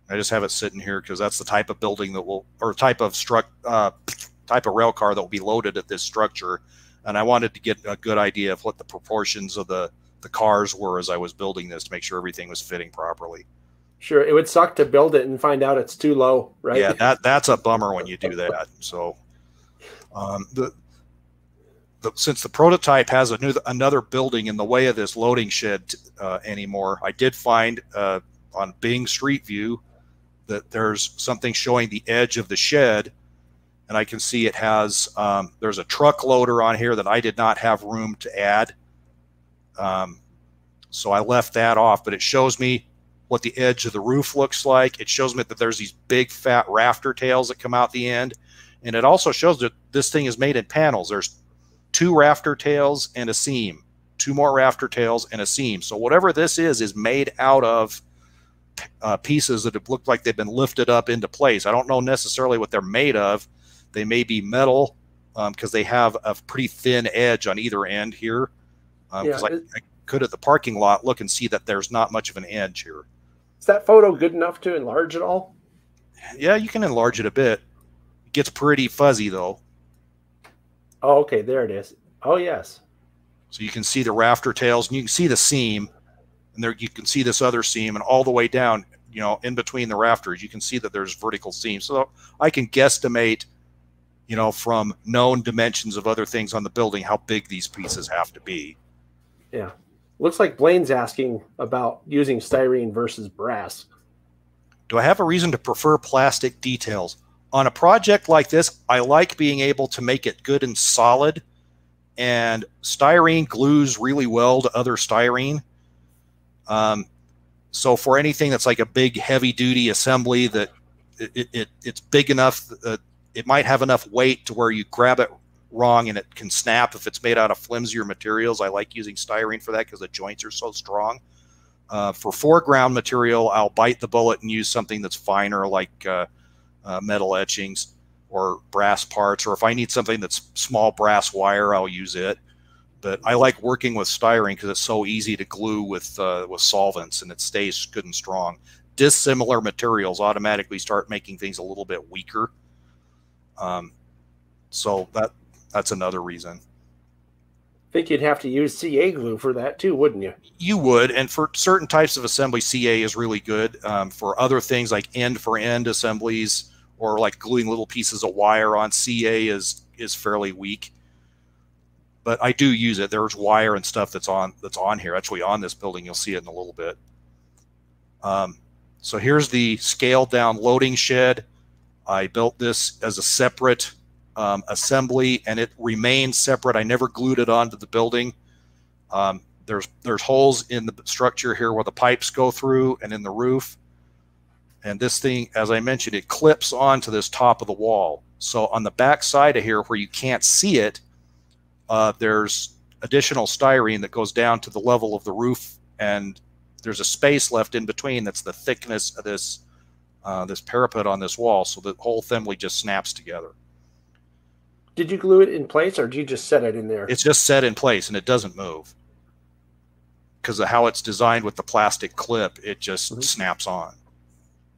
I just have it sitting here because that's the type of building that will, or type of struck, uh, type of rail car that will be loaded at this structure and I wanted to get a good idea of what the proportions of the the cars were as I was building this to make sure everything was fitting properly. Sure, it would suck to build it and find out it's too low, right? Yeah, that that's a bummer when you do that. So, um, the, the since the prototype has a new another building in the way of this loading shed uh, anymore, I did find uh, on Bing Street View that there's something showing the edge of the shed and I can see it has um, there's a truck loader on here that I did not have room to add. Um, so I left that off, but it shows me what the edge of the roof looks like. It shows me that there's these big fat rafter tails that come out the end. And it also shows that this thing is made in panels. There's two rafter tails and a seam, two more rafter tails and a seam. So whatever this is, is made out of uh, pieces that have looked like they've been lifted up into place. I don't know necessarily what they're made of, they may be metal because um, they have a pretty thin edge on either end here. Because um, yeah, I, I, could at the parking lot look and see that there's not much of an edge here. Is that photo good enough to enlarge it all? Yeah, you can enlarge it a bit. It gets pretty fuzzy though. Oh, okay, there it is. Oh, yes. So you can see the rafter tails, and you can see the seam, and there you can see this other seam, and all the way down, you know, in between the rafters, you can see that there's vertical seams. So I can guesstimate you know, from known dimensions of other things on the building, how big these pieces have to be. Yeah. Looks like Blaine's asking about using styrene versus brass. Do I have a reason to prefer plastic details? On a project like this, I like being able to make it good and solid. And styrene glues really well to other styrene. Um, so for anything that's like a big heavy duty assembly that it, it it's big enough that it might have enough weight to where you grab it wrong and it can snap if it's made out of flimsier materials. I like using styrene for that because the joints are so strong. Uh, for foreground material, I'll bite the bullet and use something that's finer like uh, uh, metal etchings or brass parts, or if I need something that's small brass wire, I'll use it. But I like working with styrene because it's so easy to glue with uh, with solvents and it stays good and strong. Dissimilar materials automatically start making things a little bit weaker. Um, so that that's another reason. I think you'd have to use CA glue for that too, wouldn't you? You would, and for certain types of assembly, CA is really good. Um, for other things like end for end assemblies or like gluing little pieces of wire on, CA is is fairly weak. But I do use it. There's wire and stuff that's on that's on here. Actually, on this building, you'll see it in a little bit. Um, so here's the scaled down loading shed. I built this as a separate um, assembly and it remains separate. I never glued it onto the building. Um, there's there's holes in the structure here where the pipes go through and in the roof. And this thing, as I mentioned, it clips onto this top of the wall. So on the back side of here where you can't see it, uh, there's additional styrene that goes down to the level of the roof and there's a space left in between that's the thickness of this uh, this parapet on this wall so the whole assembly just snaps together. Did you glue it in place or did you just set it in there? It's just set in place and it doesn't move. Because of how it's designed with the plastic clip, it just mm-hmm. snaps on.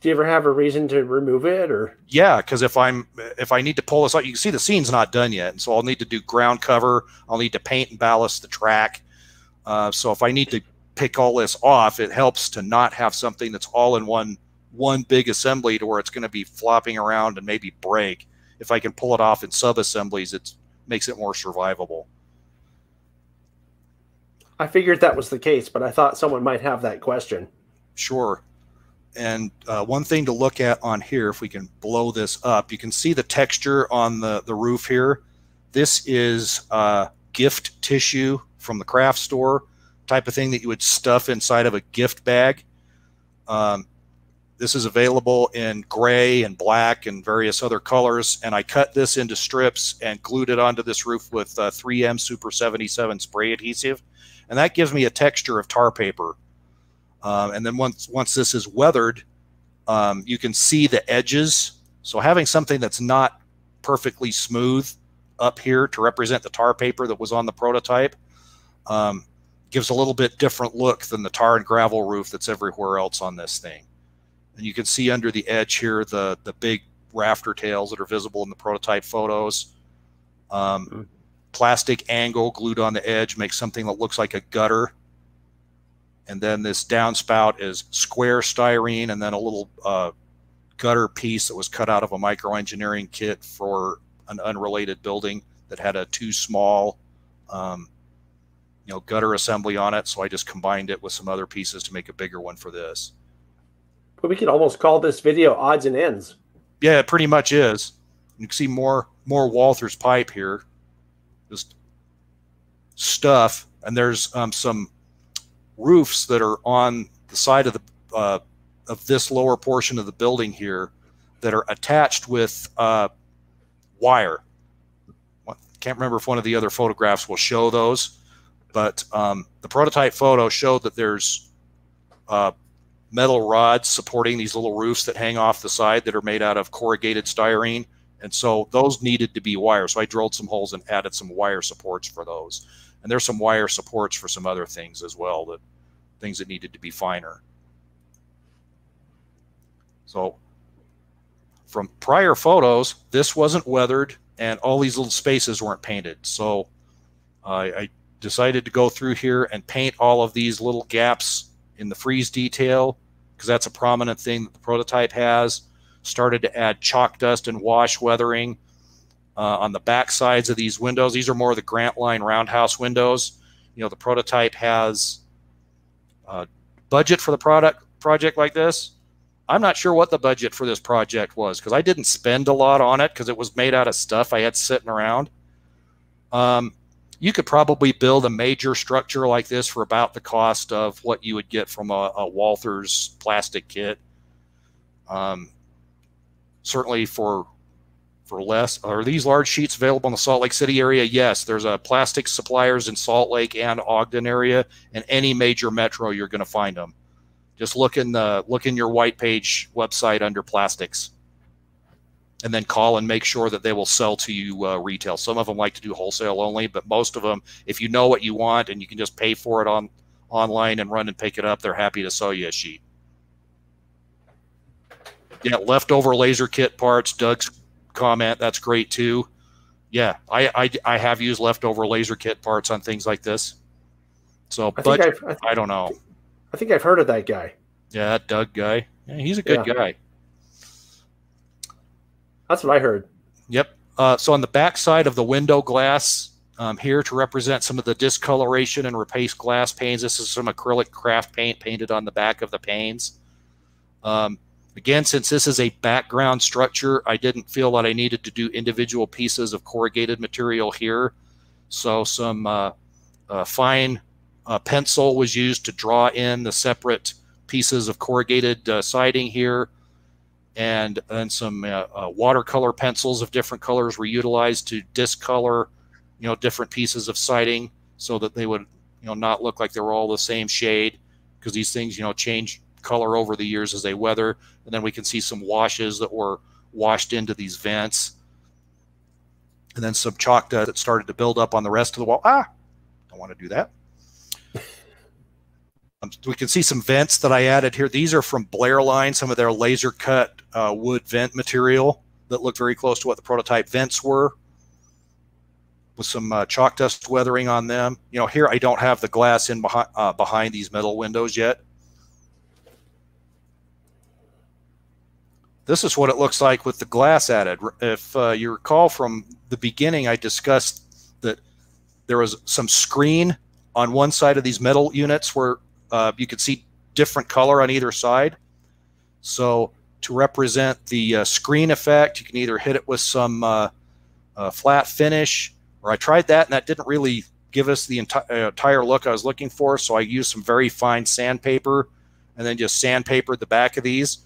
Do you ever have a reason to remove it or? Yeah, because if I'm if I need to pull this out, you can see the scene's not done yet, and so I'll need to do ground cover. I'll need to paint and ballast the track. Uh, so if I need to pick all this off, it helps to not have something that's all in one one big assembly to where it's going to be flopping around and maybe break if I can pull it off in sub-assemblies, it makes it more survivable. I figured that was the case, but I thought someone might have that question. Sure. And uh, one thing to look at on here, if we can blow this up, you can see the texture on the, the roof here. This is uh, gift tissue from the craft store, type of thing that you would stuff inside of a gift bag. Um, this is available in gray and black and various other colors. And I cut this into strips and glued it onto this roof with uh, 3M Super 77 spray adhesive. And that gives me a texture of tar paper. Um, and then once, once this is weathered, um, you can see the edges. So having something that's not perfectly smooth up here to represent the tar paper that was on the prototype um, gives a little bit different look than the tar and gravel roof that's everywhere else on this thing. And you can see under the edge here the, the big rafter tails that are visible in the prototype photos. Um, mm-hmm. Plastic angle glued on the edge makes something that looks like a gutter. And then this downspout is square styrene and then a little uh, gutter piece that was cut out of a micro engineering kit for an unrelated building that had a too small um, you know gutter assembly on it so i just combined it with some other pieces to make a bigger one for this but we could almost call this video odds and ends. Yeah, it pretty much is. You can see more more Walthers pipe here. Just stuff, and there's um, some roofs that are on the side of the uh, of this lower portion of the building here that are attached with uh, wire. Can't remember if one of the other photographs will show those, but um, the prototype photo showed that there's uh, metal rods supporting these little roofs that hang off the side that are made out of corrugated styrene. And so those needed to be wire. So I drilled some holes and added some wire supports for those. And there's some wire supports for some other things as well, that things that needed to be finer. So from prior photos, this wasn't weathered and all these little spaces weren't painted. So I decided to go through here and paint all of these little gaps in the frieze detail because that's a prominent thing that the prototype has. Started to add chalk dust and wash weathering uh, on the back sides of these windows. These are more of the Grandt Line roundhouse windows. You know, the prototype has budget for the product project like this. I'm not sure what the budget for this project was because I didn't spend a lot on it because it was made out of stuff I had sitting around. Um, you could probably build a major structure like this for about the cost of what you would get from a, a Walthers plastic kit. Um, certainly for for less. Are these large sheets available in the Salt Lake City area? Yes, there's a plastic suppliers in Salt Lake and Ogden area, and any major metro you're going to find them. Just look in the look in your white page website under plastics, and then call and make sure that they will sell to you uh, retail. Some of them like to do wholesale only, but most of them, if you know what you want and you can just pay for it on online and run and pick it up, they're happy to sell you a sheet. Yeah, leftover laser kit parts. Doug's comment. That's great too. Yeah, I, I, I have used leftover laser kit parts on things like this. So, I but I, th- I don't know. I think I've heard of that guy. Yeah, that Doug guy. Yeah, he's a good Yeah. guy. That's what I heard. Yep. Uh, so on the back side of the window glass um, here to represent some of the discoloration and replace glass panes. This is some acrylic craft paint painted on the back of the panes. Um, again, since this is a background structure, I didn't feel that I needed to do individual pieces of corrugated material here. So some uh, uh, fine uh, pencil was used to draw in the separate pieces of corrugated uh, siding here and then some uh, uh, watercolor pencils of different colors were utilized to discolor, you know, different pieces of siding so that they would, you know, not look like they were all the same shade because these things, you know, change color over the years as they weather. And then we can see some washes that were washed into these vents. And then some chalk dust that started to build up on the rest of the wall. Ah, don't want to do that. Um, we can see some vents that I added here. These are from Blair Line, some of their laser cut uh, wood vent material that looked very close to what the prototype vents were with some uh, chalk dust weathering on them. You know, here I don't have the glass in uh, behind these metal windows yet. This is what it looks like with the glass added. If uh, you recall from the beginning, I discussed that there was some screen on one side of these metal units where uh, you could see different color on either side. So to represent the uh, screen effect, you can either hit it with some uh, uh, flat finish, or I tried that and that didn't really give us the enti- uh, entire look I was looking for. So I used some very fine sandpaper and then just sandpapered the back of these.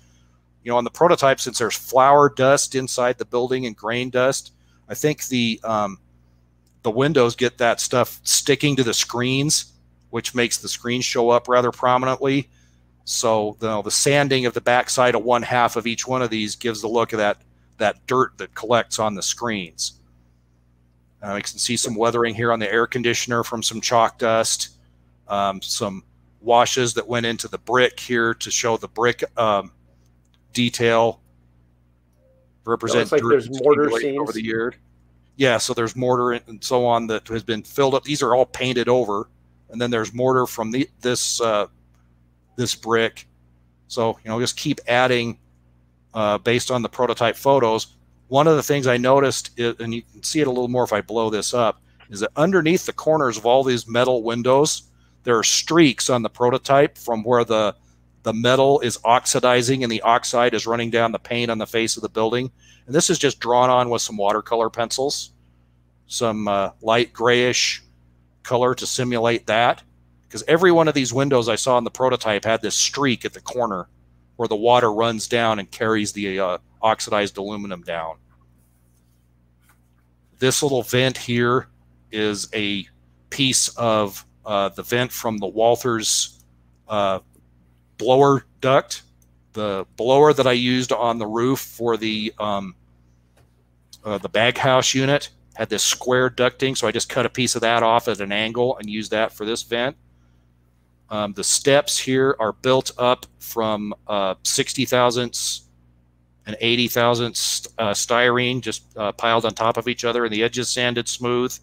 You know, on the prototype, since there's flour dust inside the building and grain dust, I think the um, the windows get that stuff sticking to the screens, which makes the screens show up rather prominently. So the, the sanding of the backside of one half of each one of these gives the look of that that dirt that collects on the screens. Uh, you can see some weathering here on the air conditioner from some chalk dust, um, some washes that went into the brick here to show the brick um, detail. Represent like there's mortar accumulated over the year. Yeah, so there's mortar and so on that has been filled up. These are all painted over, and then there's mortar from the, this uh, this brick. So you know, just keep adding uh, based on the prototype photos. One of the things I noticed, is, and you can see it a little more if I blow this up, is that underneath the corners of all these metal windows, there are streaks on the prototype from where the the metal is oxidizing and the oxide is running down the paint on the face of the building. And this is just drawn on with some watercolor pencils, some uh, light grayish color to simulate that. Because every one of these windows I saw in the prototype had this streak at the corner where the water runs down and carries the uh, oxidized aluminum down. This little vent here is a piece of uh, the vent from the Walthers uh, blower duct. The blower that I used on the roof for the um, uh, the bag house unit had this square ducting, so I just cut a piece of that off at an angle and used that for this vent. Um, the steps here are built up from uh, 60 thousandths and 80 thousandths uh, styrene just uh, piled on top of each other, and the edges sanded smooth.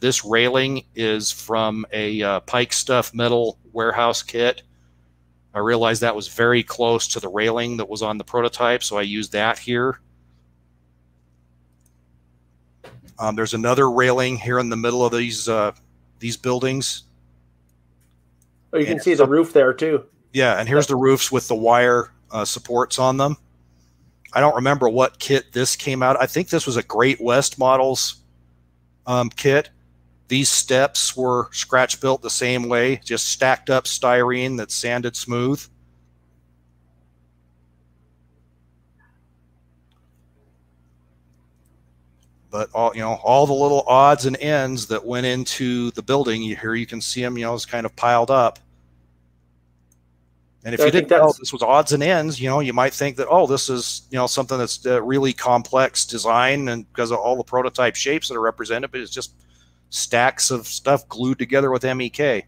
This railing is from a uh, Pikestuff metal warehouse kit. I realized that was very close to the railing that was on the prototype, so I used that here. Um, there's another railing here in the middle of these uh, these buildings. Oh, you can Yeah. see the roof there too. Yeah, and here's the roofs with the wire uh, supports on them. I don't remember what kit this came out. I think this was a Great West Models um, kit. These steps were scratch built the same way, just stacked up styrene that's sanded smooth. But all you know, all the little odds and ends that went into the building, you here you can see them, you know, it's kind of piled up. And if you didn't know this was odds and ends, you know, you might think that oh, this is you know something that's a really complex design, and because of all the prototype shapes that are represented, but it's just stacks of stuff glued together with MEK.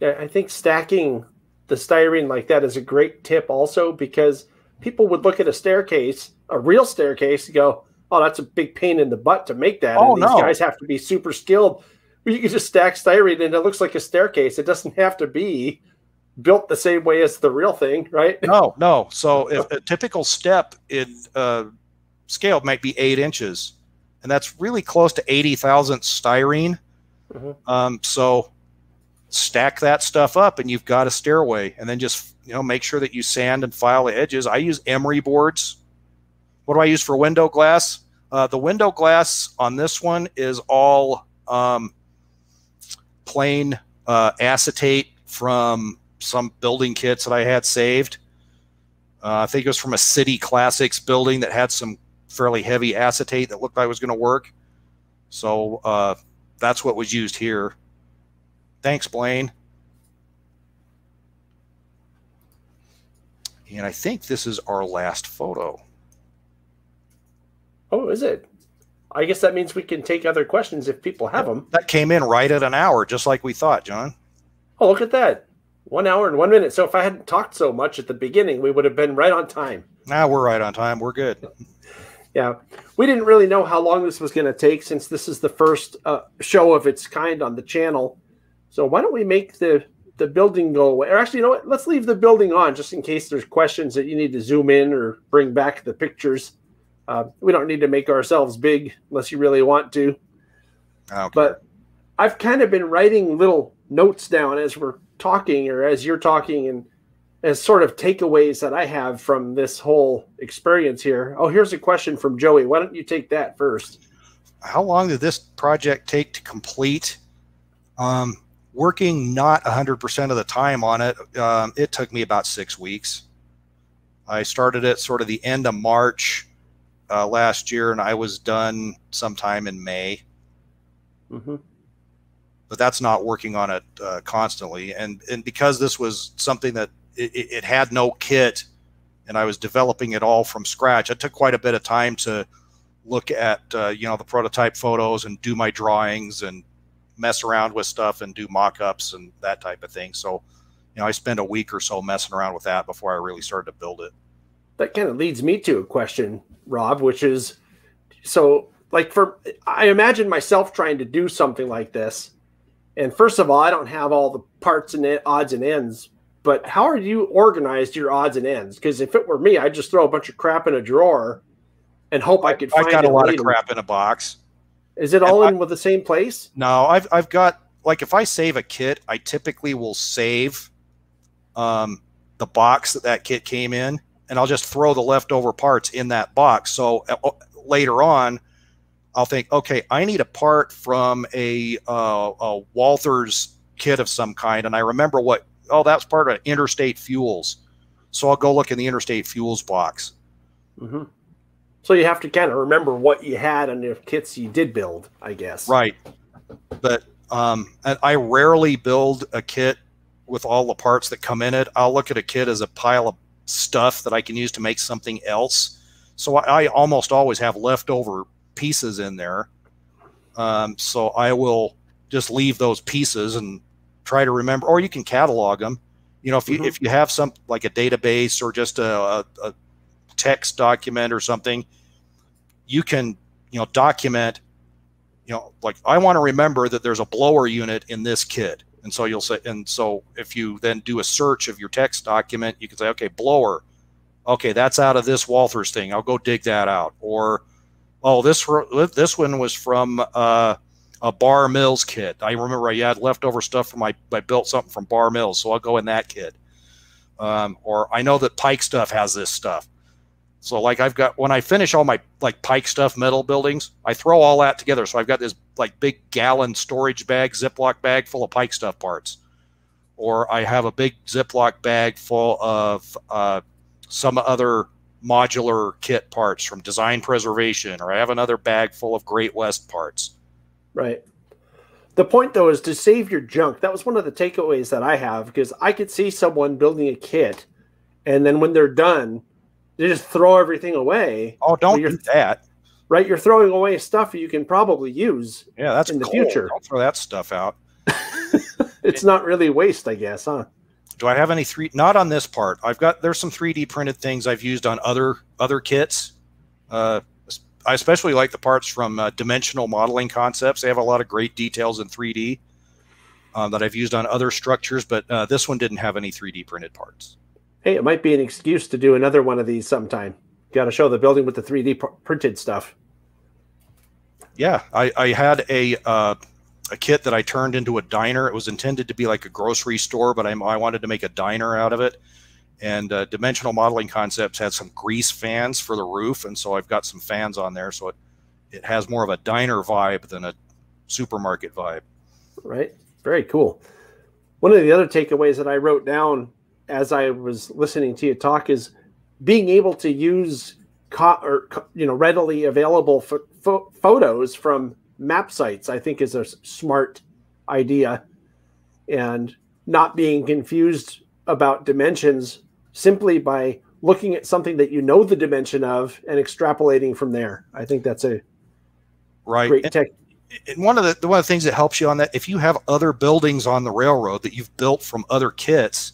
Yeah, I think stacking the styrene like that is a great tip also because people would look at a staircase, a real staircase, and go, "Oh, that's a big pain in the butt to make that." Oh and these no. guys have to be super skilled. You can just stack styrene, and it looks like a staircase. It doesn't have to be built the same way as the real thing, right? No, no. So if a typical step in uh, scale might be eight inches, and that's really close to 80,000 styrene. Mm-hmm. Um, so stack that stuff up, and you've got a stairway, and then just you know make sure that you sand and file the edges. I use emery boards. What do I use for window glass? Uh, the window glass on this one is all um, plain uh, acetate from some building kits that I had saved. Uh, I think it was from a City Classics building that had some fairly heavy acetate that looked like it was going to work. So uh, that's what was used here. Thanks, Blaine. And I think this is our last photo. Oh, is it? I guess that means we can take other questions if people have them. That came in right at an hour, just like we thought, John. Oh, look at that. One hour and one minute. So if I hadn't talked so much at the beginning, we would have been right on time. Now we're right on time. We're good. Yeah. We didn't really know how long this was going to take since this is the first uh, show of its kind on the channel. So why don't we make the the building go away? Or actually, you know what? Let's leave the building on just in case there's questions that you need to zoom in or bring back the pictures. Uh, we don't need to make ourselves big unless you really want to. Okay. But I've kind of been writing little notes down as we're talking or as you're talking and as sort of takeaways that I have from this whole experience here. Oh, here's a question from Joey. Why don't you take that first? How long did this project take to complete? Um, working not 100% of the time on it, um, it took me about six weeks. I started it sort of the end of March uh, last year, and I was done sometime in May. Mm-hmm. But that's not working on it uh, constantly, and and because this was something that it, it, had no kit, and I was developing it all from scratch, it took quite a bit of time to look at uh, you know the prototype photos and do my drawings and mess around with stuff and do mock-ups and that type of thing. So, you know, I spent a week or so messing around with that before I really started to build it. That kind of leads me to a question, Rob, which is so like for I imagine myself trying to do something like this. And first of all, I don't have all the parts and odds and ends, but how are you organized your odds and ends? Because if it were me, I'd just throw a bunch of crap in a drawer and hope I could I've find got a lot of crap in a box. Is it all And in with the same place? No, I've I've got like if I save a kit, I typically will save um, the box that that kit came in, and I'll just throw the leftover parts in that box. So uh, later on, I'll think, okay, I need a part from a, uh, a Walthers kit of some kind, and I remember what. Oh, that's part of Interstate Fuels. So I'll go look in the Interstate Fuels box. Mm-hmm. So you have to kind of remember what you had and the kits you did build, I guess. Right. But um, and I rarely build a kit with all the parts that come in it. I'll look at a kit as a pile of stuff that I can use to make something else. So I, I almost always have leftover pieces in there. Um, so I will just leave those pieces and try to remember, or you can catalog them. You know, if you Mhm. if you have some like a database or just a, a, a text document or something, you can you know document you know like i want to remember that there's a blower unit in this kit and so you'll say and so if you then do a search of your text document you can say okay blower okay that's out of this walthers thing i'll go dig that out or oh this this one was from uh, a bar mills kit i remember i had leftover stuff from my i built something from bar mills so i'll go in that kit um, or I know that Pikestuff has this stuff. So like I've got when I finish all my like Pikestuff metal buildings, I throw all that together. So I've got this like big gallon storage bag, Ziploc bag full of Pikestuff parts, or I have a big Ziploc bag full of uh, some other modular kit parts from Design Preservation, or I have another bag full of Great West parts. Right. The point though is to save your junk. That was one of the takeaways that I have because I could see someone building a kit, and then when they're done they just throw everything away. Oh, don't do that. Right, you're throwing away stuff you can probably use. Yeah, that's in the cold. future. Don't throw that stuff out. it's it, not really waste, I guess, huh? Do I have any three? Not on this part. I've got there's some 3D printed things I've used on other other kits. Uh, I especially like the parts from uh, Dimensional Modeling Concepts. They have a lot of great details in 3D um, that I've used on other structures, but uh, this one didn't have any 3D printed parts hey, it might be an excuse to do another one of these sometime. Got to show the building with the 3D pr- printed stuff. Yeah, I, I had a uh, a kit that I turned into a diner. It was intended to be like a grocery store, but I, I wanted to make a diner out of it. And uh, Dimensional Modeling Concepts had some grease fans for the roof, and so I've got some fans on there, so it it has more of a diner vibe than a supermarket vibe. Right. Very cool. One of the other takeaways that I wrote down as I was listening to you talk is being able to use co- or you know readily available fo- photos from map sites. I think is a smart idea, and not being confused about dimensions simply by looking at something that you know the dimension of and extrapolating from there. I think that's a right great tech. And one of the one of the things that helps you on that, if you have other buildings on the railroad that you've built from other kits,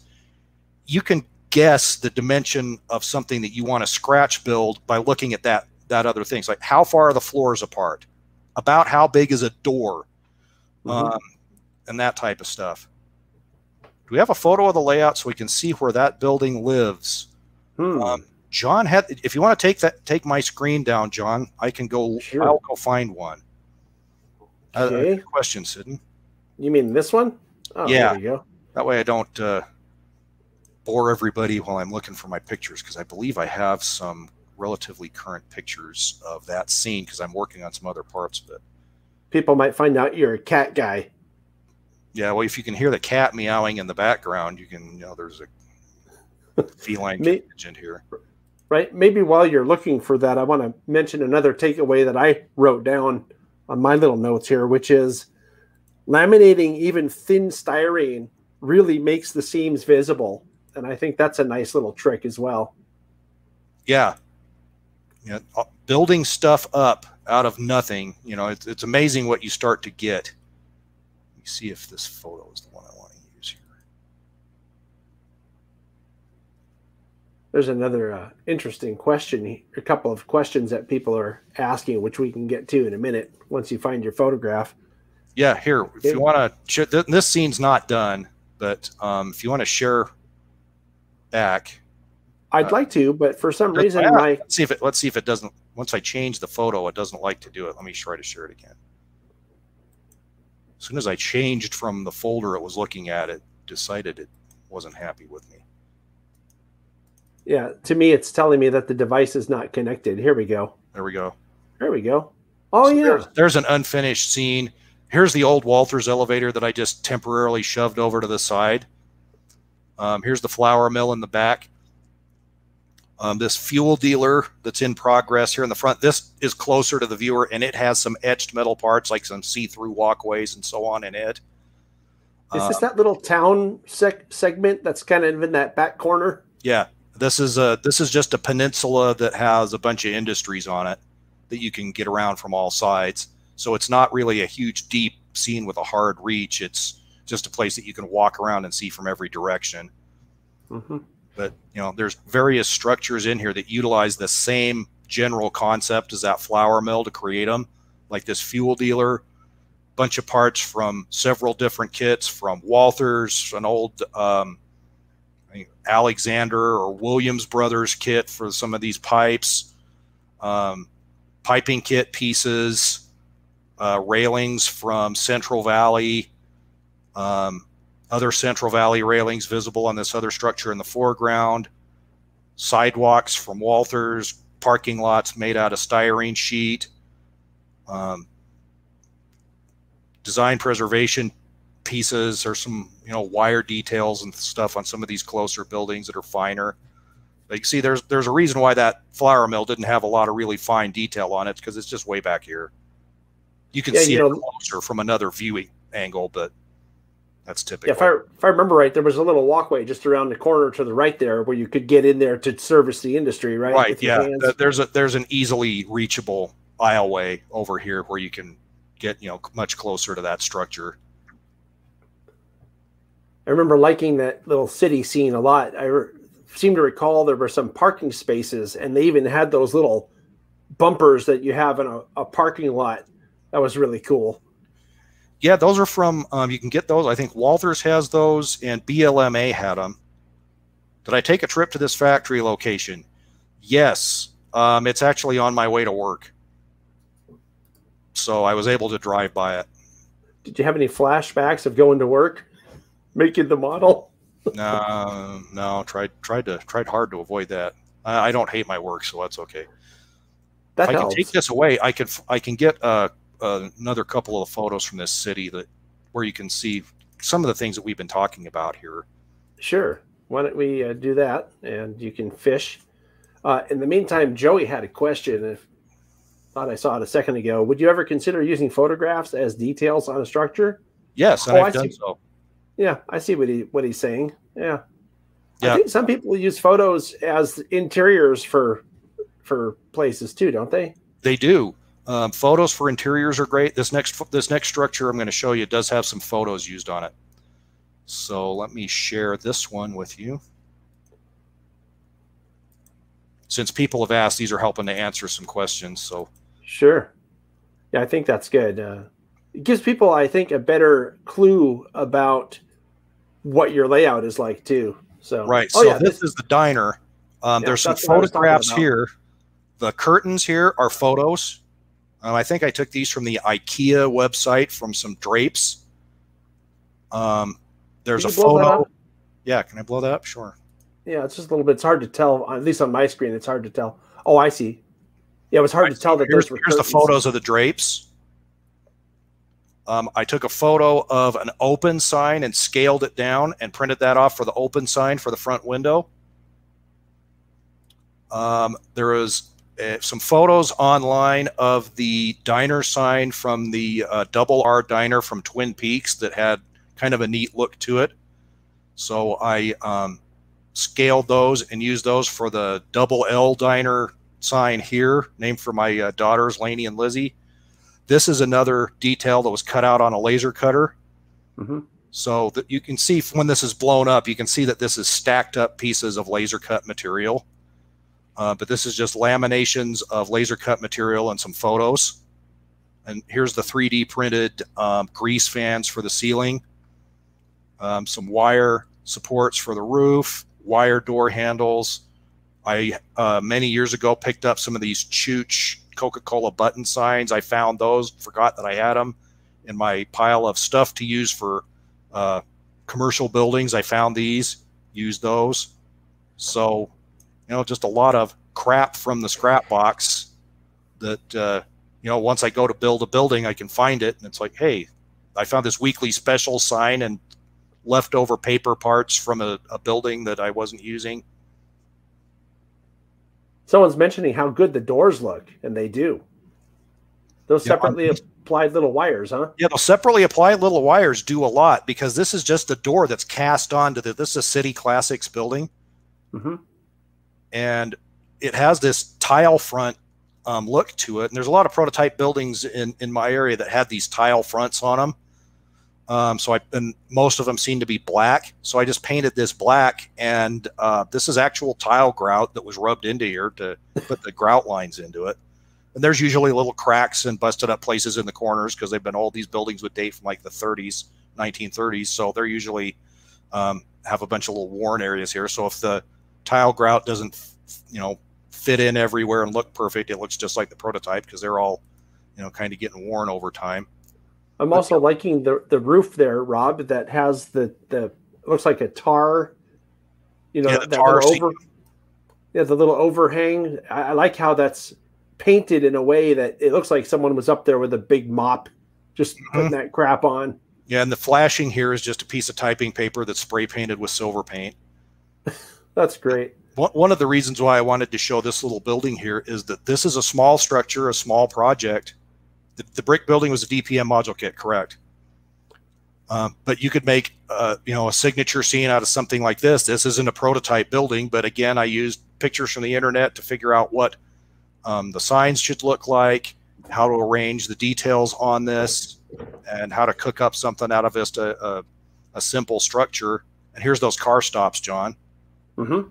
you can guess the dimension of something that you want to scratch build by looking at that that other things like how far are the floors apart about how big is a door mm-hmm. um, and that type of stuff do we have a photo of the layout so we can see where that building lives hmm. um, john had if you want to take that take my screen down john i can go sure. i'll go find one uh, okay. Uh, question Sidney. you mean this one? Oh, yeah that way i don't uh, bore everybody while I'm looking for my pictures because I believe I have some relatively current pictures of that scene because I'm working on some other parts of it. People might find out you're a cat guy. Yeah, well, if you can hear the cat meowing in the background, you can, you know, there's a feline contingent here. Right. Maybe while you're looking for that, I want to mention another takeaway that I wrote down on my little notes here, which is laminating even thin styrene really makes the seams visible and I think that's a nice little trick as well. Yeah, yeah, uh, building stuff up out of nothing. You know, it's, it's amazing what you start to get. See if this photo is the one I want to use here. There's another uh, interesting question, a couple of questions that people are asking, which we can get to in a minute once you find your photograph. Yeah, here, if you want to, this scene's not done, but um, if you want to share back. I'd uh, like to, but for some reason, yeah, my let's see if it let's see if it doesn't. Once I change the photo, it doesn't like to do it. Let me try to share it again. As soon as I changed from the folder it was looking at, it decided it wasn't happy with me. Yeah, to me, it's telling me that the device is not connected. Here we go. There we go. There we go. Oh so yeah. There's, there's an unfinished scene. Here's the old Walthers elevator that I just temporarily shoved over to the side. Um, here's the flour mill in the back. Um, this fuel dealer that's in progress here in the front. This is closer to the viewer, and it has some etched metal parts, like some see-through walkways and so on in it. Is this um, that little town sec- segment that's kind of in that back corner? Yeah, this is a this is just a peninsula that has a bunch of industries on it that you can get around from all sides. So it's not really a huge deep scene with a hard reach. It's just a place that you can walk around and see from every direction. Mm-hmm. But you know, there's various structures in here that utilize the same general concept as that flour mill to create them, like this fuel dealer, bunch of parts from several different kits from Walthers, an old um, Alexander or Williams Brothers kit for some of these pipes, um, piping kit pieces, uh, railings from Central Valley, um, other Central Valley railings visible on this other structure in the foreground, sidewalks from Walthers, parking lots made out of styrene sheet, um, design preservation pieces or some you know wire details and stuff on some of these closer buildings that are finer. Like see, there's there's a reason why that flour mill didn't have a lot of really fine detail on it because it's just way back here. You can Yeah, see you it know- closer from another viewing angle, but that's typical. Yeah, if I if I remember right, there was a little walkway just around the corner to the right there where you could get in there to service the industry, right? right, yeah. There's a there's an easily reachable aisleway over here where you can get you know much closer to that structure. I remember liking that little city scene a lot. I re- seem to recall there were some parking spaces, and they even had those little bumpers that you have in a, a parking lot. That was really cool. Yeah, those are from. Um, you can get those. I think Walthers has those, and BLMA had them. Did I take a trip to this factory location? Yes. Um, it's actually on my way to work, so I was able to drive by it. Did you have any flashbacks of going to work, making the model? No, no. Tried tried to tried hard to avoid that. I, I don't hate my work, so that's okay. That I helps. can take this away, I can I can get uh, uh, another couple of photos from this city that where you can see some of the things that we've been talking about here. Sure. Why don't we uh, do that? And you can fish. Uh, in the meantime, Joey had a question. If thought I saw it a second ago. Would you ever consider using photographs as details on a structure? Yes, Oh, I I've done see. so. Yeah, I see what he what he's saying. Yeah. Yeah. I think some people use photos as interiors for for places too, don't they? They do. Um, photos for interiors are great. This next this next structure I'm going to show you does have some photos used on it. So let me share this one with you. Since people have asked, these are helping to answer some questions. So Sure. Yeah, I think that's good. Uh, it gives people, I think, a better clue about what your layout is like too. So right. Oh so yeah, this, is the diner. Um, Yeah, there's some that's what I was talking photographs here. The curtains here are photos. Um, I think I took these from the IKEA website from some drapes. Um, there's a you blow that photo. Yeah, can I blow that up? Sure. Yeah, it's just a little bit. It's hard to tell, at least on my screen. It's hard to tell. Oh, I see. Yeah, it was hard to tell that here's, those here's the photos of the drapes. Um, I took a photo of an open sign and scaled it down and printed that off for the open sign for the front window. Um, there was uh, some photos online of the diner sign from the uh, Double R Diner from Twin Peaks that had kind of a neat look to it. So I um, scaled those and used those for the Double L Diner sign here, named for my uh, daughters, Lainey and Lizzie. This is another detail that was cut out on a laser cutter. Mhm. So that you can see when this is blown up, you can see that this is stacked up pieces of laser cut material. Uh, but this is just laminations of laser cut material and some photos. And here's the 3D printed um, grease fans for the ceiling, um, some wire supports for the roof, wire door handles, I uh, many years ago picked up some of these Chooch Coca-Cola button signs. I found those, forgot that I had them in my pile of stuff to use for uh, commercial buildings. I found these, used those. So, you know, just a lot of crap from the scrap box that uh, you know. Once I go to build a building, I can find it, and it's like, hey, I found this weekly special sign and leftover paper parts from a, a building that I wasn't using. Someone's mentioning how good the doors look, and they do. Those Yeah, separately applied little wires, huh? Yeah, those separately applied little wires do a lot because this is just a door that's cast onto the. This is a City Classics building, hmm and it has this tile front um, look to it. And there's a lot of prototype buildings in in my area that had these tile fronts on them. Um, so I and most of them seem to be black. So I just painted this black, and uh, this is actual tile grout that was rubbed into here to put the grout lines into it. And there's usually little cracks and busted up places in the corners because they've been all These buildings would date from like the 30s, 1930s. So they're usually um, have a bunch of little worn areas here. So if the tile grout doesn't, you know, fit in everywhere and look perfect, it looks just like the prototype because they're all, you know, kind of getting worn over time. I'm also liking the the roof there, Rob, that has the the looks like a tar. You know, Yeah, the that tar little over, yeah, the little overhang. I, I like how that's painted in a way that it looks like someone was up there with a big mop, just Mm-hmm. putting that crap on. Yeah, and the flashing here is just a piece of typing paper that's spray painted with silver paint. That's great. One of the reasons why I wanted to show this little building here is that this is a small structure, a small project. The, the brick building was a DPM module kit, correct? Um, but you could make, uh, you know, a signature scene out of something like this. This isn't a prototype building, but again, I used pictures from the internet to figure out what um, the signs should look like, how to arrange the details on this, and how to cook up something out of just a, a, a simple structure. And here's those car stops, John. Hmm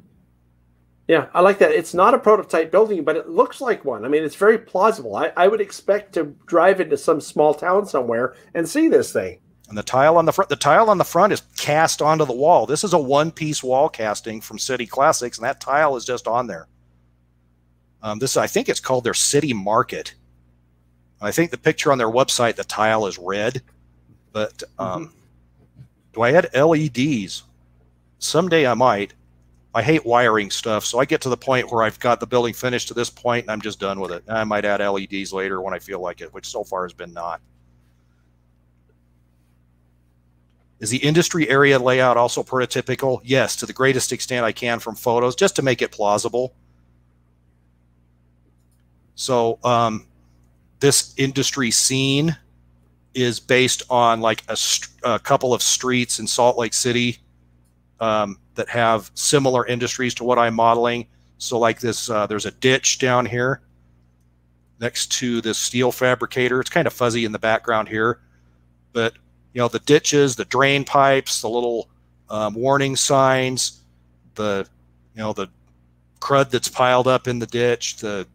Yeah, I like that. It's not a prototype building, but it looks like one. I mean, it's very plausible. I, I would expect to drive into some small town somewhere and see this thing. And the tile on the front, the tile on the front is cast onto the wall. This is a one-piece wall casting from City Classics, and that tile is just on there. Um, this, I think, it's called their City Market. I think the picture on their website, the tile is red, but um, do I add LEDs? Someday I might. I hate wiring stuff, so I get to the point where I've got the building finished to this point, and I'm just done with it. I might add LEDs later when I feel like it, which so far has been not. Is the industry area layout also prototypical? Yes, to the greatest extent I can from photos, just to make it plausible. So um, this industry scene is based on like a, a couple of streets in Salt Lake City um, that have similar industries to what I'm modeling. So like this, uh, there's a ditch down here next to this steel fabricator. It's kind of fuzzy in the background here, but you know the ditches, the drain pipes, the little um, warning signs, the you know the crud that's piled up in the ditch, the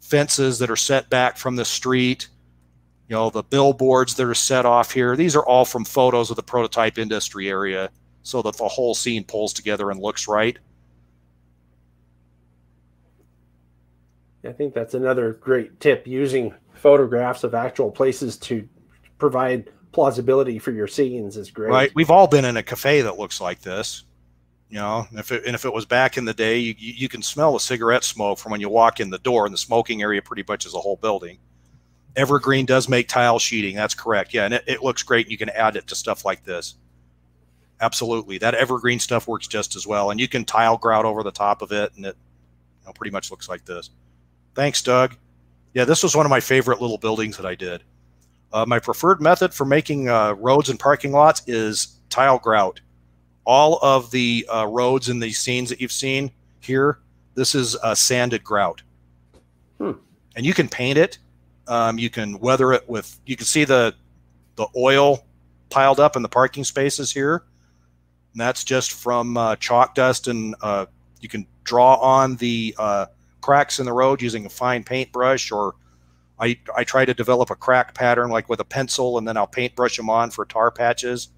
fences that are set back from the street, you know the billboards that are set off here. These are all from photos of the prototype industry area, so that the whole scene pulls together and looks right. I think that's another great tip using photographs of actual places to provide plausibility for your scenes is great. Right. We've all been in a cafe that looks like this. You know, if it, and if it was back in the day, you, you can smell the cigarette smoke from when you walk in the door, and the smoking area pretty much is a whole building. Evergreen does make tile sheeting. That's correct. Yeah, and it, it looks great. You can add it to stuff like this. Absolutely, that evergreen stuff works just as well, and you can tile grout over the top of it, and it you know, pretty much looks like this. Thanks, Doug. Yeah, this was one of my favorite little buildings that I did. Uh, my preferred method for making uh, roads and parking lots is tile grout. All of the uh, roads in these scenes that you've seen here, this is sanded grout. Hmm. And you can paint it. Um, you can weather it with, you can see the, the oil piled up in the parking spaces here. And that's just from uh, chalk dust and uh, you can draw on the uh, cracks in the road using a fine paintbrush or I, I try to develop a crack pattern like with a pencil and then I'll paintbrush them on for tar patches.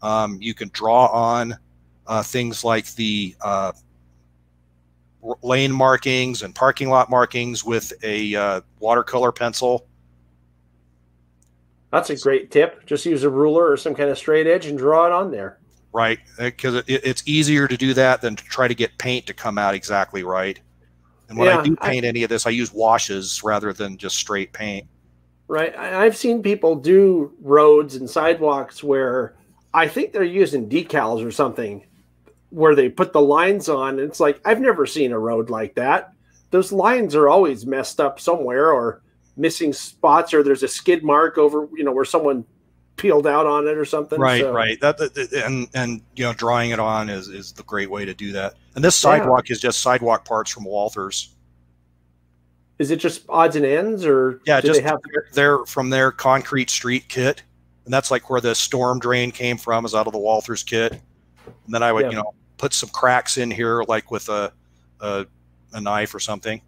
Um, you can draw on uh, things like the uh, lane markings and parking lot markings with a watercolor pencil. That's a great tip. Just use a ruler or some kind of straight edge and draw it on there. Right, because it, it's easier to do that than to try to get paint to come out exactly right. And when Yeah, I do I- paint any of this, I use washes rather than just straight paint. Right. I- I've seen people do roads and sidewalks where I think they're using decals or something where they put the lines on. It's like, I've never seen a road like that. Those lines are always messed up somewhere or missing spots, or there's a skid mark over, you know, where someone peeled out on it or something. right So- right that, that- and and you know drawing it on is is the great way to do that and this Yeah. sidewalk is just sidewalk parts from walthers Is it just odds and ends or yeah do just they have their from their concrete street kit and that's like where the storm drain came from is out of the walthers kit and then i would Yeah. you know put some cracks in here like with a a, a knife or something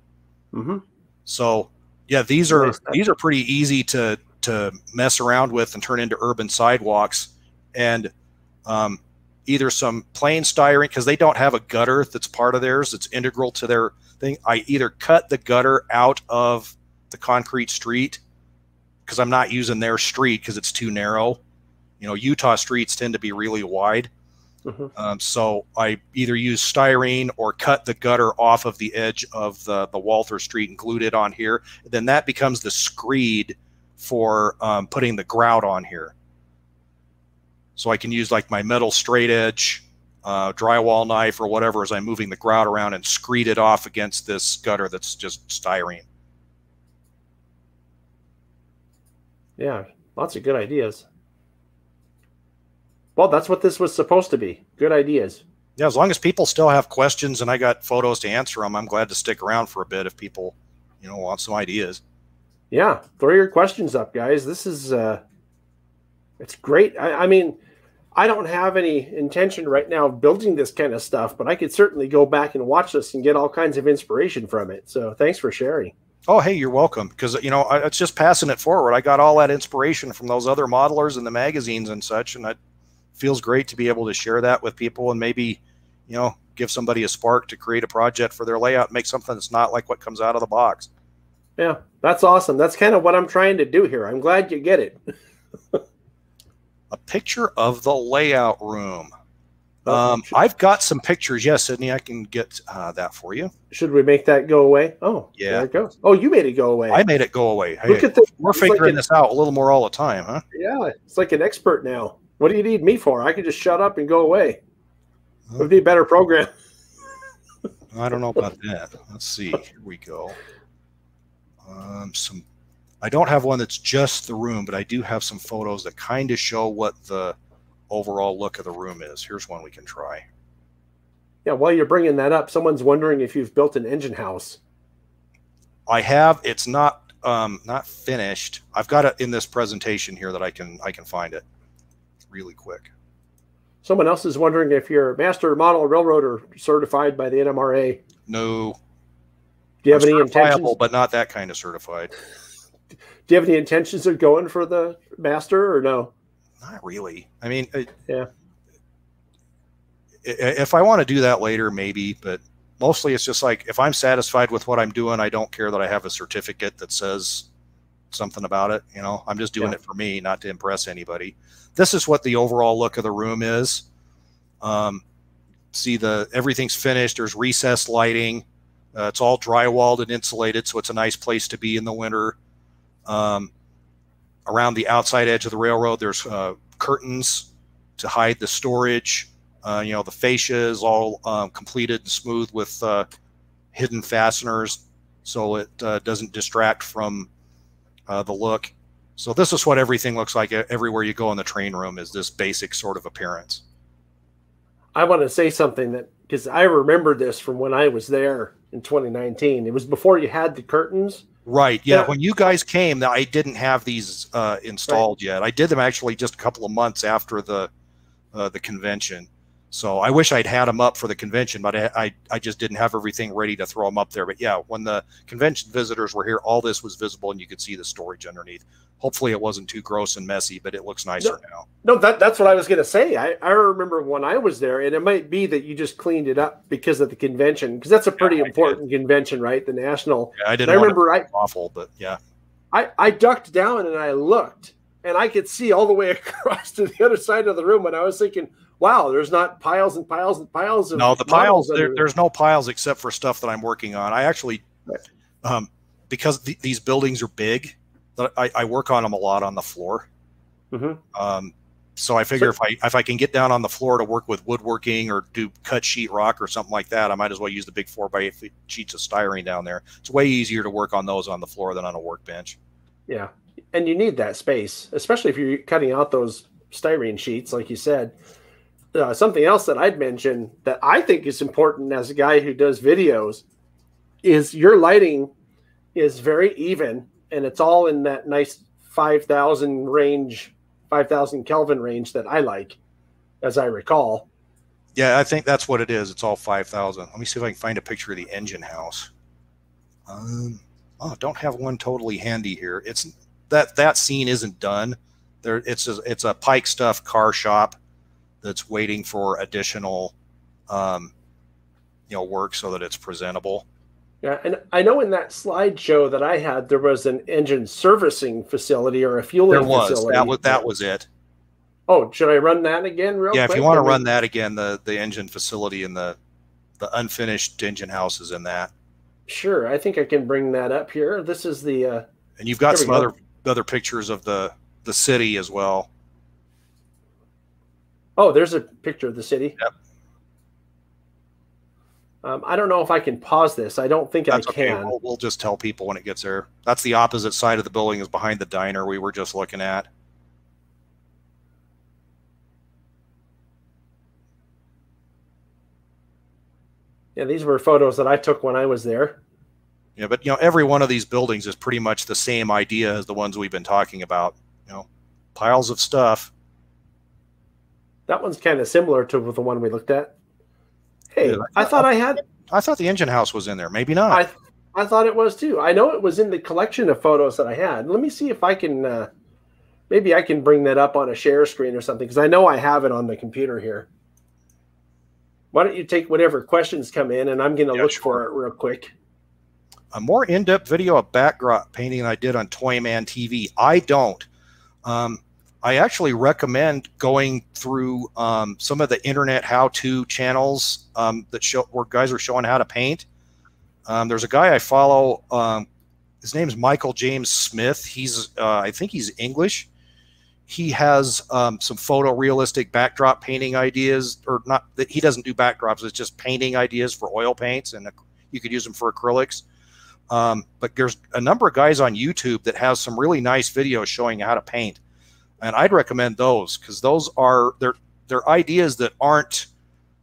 Mhm. so yeah these are Nice these are pretty easy to to mess around with and turn into urban sidewalks and um, either some plain styrene because they don't have a gutter that's part of theirs that's integral to their thing i either cut the gutter out of the concrete street because I'm not using their street because it's too narrow. You know, Utah streets tend to be really wide. Mm-hmm. Um, so I either use styrene or cut the gutter off of the edge of the, the Walther Street and glued it on here. Then that becomes the screed for um, putting the grout on here. So I can use like my metal straight edge uh, drywall knife or whatever as I'm moving the grout around and screed it off against this gutter that's just styrene. Yeah, lots of good ideas. Well, that's what this was supposed to be. Good ideas. Yeah, as long as people still have questions and I got photos to answer them, I'm glad to stick around for a bit if people, you know, want some ideas. Yeah, throw your questions up, guys. This is uh it's great. I, I mean, I don't have any intention right now of building this kind of stuff, but I could certainly go back and watch this and get all kinds of inspiration from it. So thanks for sharing. Oh, hey, you're welcome. Because you know, I, it's just passing it forward. I got all that inspiration from those other modelers and the magazines and such, and it feels great to be able to share that with people and maybe, you know, give somebody a spark to create a project for their layout, make something that's not like what comes out of the box. Yeah, that's awesome. That's kind of what I'm trying to do here. I'm glad you get it. a picture of the layout room. Oh, um, I've got some pictures. Yes, Sydney, I can get uh, that for you. Should we make that go away? Oh, yeah, there it goes. Oh, you made it go away. I made it go away. Look at this. We're it's figuring like this out a little more all the time, huh? Yeah, it's like an expert now. What do you need me for? I could just shut up and go away. It would be a better program. I don't know about that. Let's see. Here we go. Um, some I don't have one that's just the room, but I do have some photos that kind of show what the overall look of the room is. Here's one we can try. Yeah, while you're bringing that up, someone's wondering if you've built an engine house. I have. It's not um, not finished. I've got it in this presentation here that I can I can find it really quick. Someone else is wondering if you're master model railroader certified by the NMRA. No. Do you have I'm any intentions? But not that kind of certified. Do you have any intentions of going for the master or no? Not really. I mean, yeah. If I want to do that later, maybe, but mostly it's just like if I'm satisfied with what I'm doing, I don't care that I have a certificate that says something about it. You know, I'm just doing yeah. it for me, not to impress anybody. This is what the overall look of the room is. Um, see the everything's finished. There's recessed lighting. Uh, it's all drywalled and insulated, so it's a nice place to be in the winter. Um, around the outside edge of the railroad, there's uh, curtains to hide the storage. Uh, you know, the fascia is all um, completed and smooth with uh, hidden fasteners, so it uh, doesn't distract from uh, the look. So this is what everything looks like everywhere you go in the train room is this basic sort of appearance. I want to say something that because I remember this from when I was there in 2019. It was before you had the curtains Right. Yeah. yeah. When you guys came, I didn't have these uh, installed right. yet. I did them actually just a couple of months after the uh, the convention. So I wish I'd had them up for the convention, but I, I, I just didn't have everything ready to throw them up there. But yeah, when the convention visitors were here, all this was visible and you could see the storage underneath. Hopefully it wasn't too gross and messy, but it looks nicer no, now. No, that, that's what I was going to say. I, I remember when I was there, and it might be that you just cleaned it up because of the convention, because that's a pretty yeah, important convention, right? The national. Yeah, I didn't. I remember I awful, but yeah. I, I ducked down and I looked, and I could see all the way across to the other side of the room, and I was thinking – wow, there's not piles and piles and piles of no the piles. There, there's no piles except for stuff that I'm working on. I actually, um, because th- these buildings are big, I, I, work on them a lot on the floor. Mm-hmm. Um, so I figure so, if I if I can get down on the floor to work with woodworking or do cut sheet rock or something like that, I might as well use the big four by eight sheets of styrene down there. It's way easier to work on those on the floor than on a workbench. Yeah, and you need that space, especially if you're cutting out those styrene sheets, like you said uh, something else that I'd mention that I think is important as a guy who does videos is your lighting is very even and it's all in that nice 5000 range 5000 Kelvin range that I like as I recall. Yeah, I think that's what it is. It's all 5000. Let me see if I can find a picture of the engine house. Um, oh, don't have one totally handy here. It's that that scene isn't done. There, it's a, it's a Pikestuff car shop that's waiting for additional, um, you know, work so that it's presentable. Yeah, and I know in that slideshow that I had, there was an engine servicing facility or a fueling there was facility. that was that was it. Oh, should I run that again? Real yeah, quick? if you want to run that again, the the engine facility and the the unfinished engine house is in that, Sure, I think I can bring that up here. This is the. Uh, and you've got some go. other other pictures of the the city as well. Oh, there's a picture of the city. Yep. Um, I don't know if I can pause this. I don't think That's I okay. can. We'll, we'll just tell people when it gets there. That's the opposite side of the building is behind the diner we were just looking at. Yeah, these were photos that I took when I was there. Yeah, but you know, every one of these buildings is pretty much the same idea as the ones we've been talking about. You know, piles of stuff. That one's kind of similar to the one we looked at. Hey, Yeah, I thought I had I thought the engine house was in there. Maybe not. I I thought it was too. I know it was in the collection of photos that I had. Let me see if I can. Uh, maybe I can bring that up on a share screen or something because I know I have it on the computer here. Why don't you take whatever questions come in, and I'm going to Yeah, look sure. for it real quick. a more in-depth video of backdrop painting I did on Toyman TV. I don't. Um, I actually recommend going through um, some of the internet how-to channels um, that show where guys are showing how to paint. Um, there's a guy I follow. Um, his name is Michael James Smith. He's uh, I think he's English. He has um, some photorealistic backdrop painting ideas, or not that he doesn't do backdrops. It's just painting ideas for oil paints, and you could use them for acrylics. Um, but there's a number of guys on YouTube that has some really nice videos showing how to paint, and I'd recommend those because those are they're they're ideas that aren't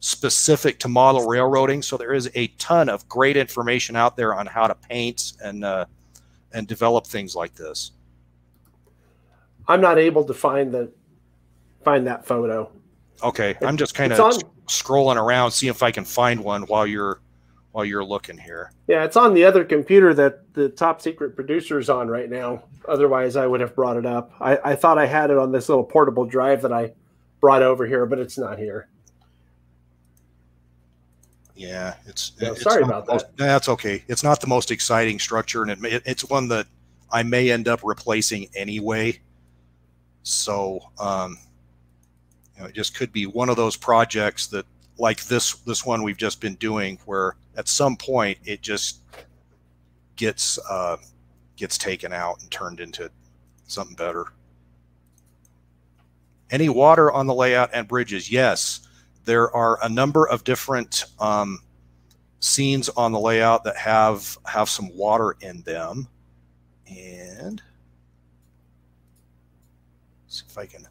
specific to model railroading. So there is a ton of great information out there on how to paint and uh, and develop things like this. I'm not able to find the find that photo. Okay, I'm just kind of scrolling around, see if I can find one while you're while you're looking here. Yeah, it's on the other computer that the top secret producer's on right now. Otherwise, I would have brought it up. I, I thought I had it on this little portable drive that I brought over here, but it's not here. Yeah, it's. Yeah, it's sorry about most- That's okay. It's not the most exciting structure, and it, it's one that I may end up replacing anyway. So, um, you know, it just could be one of those projects that, like this this one we've just been doing, where at some point it just gets uh, gets taken out and turned into something better. Any water on the layout and bridges? Yes there are a number of different um, scenes on the layout that have have some water in them and see if i can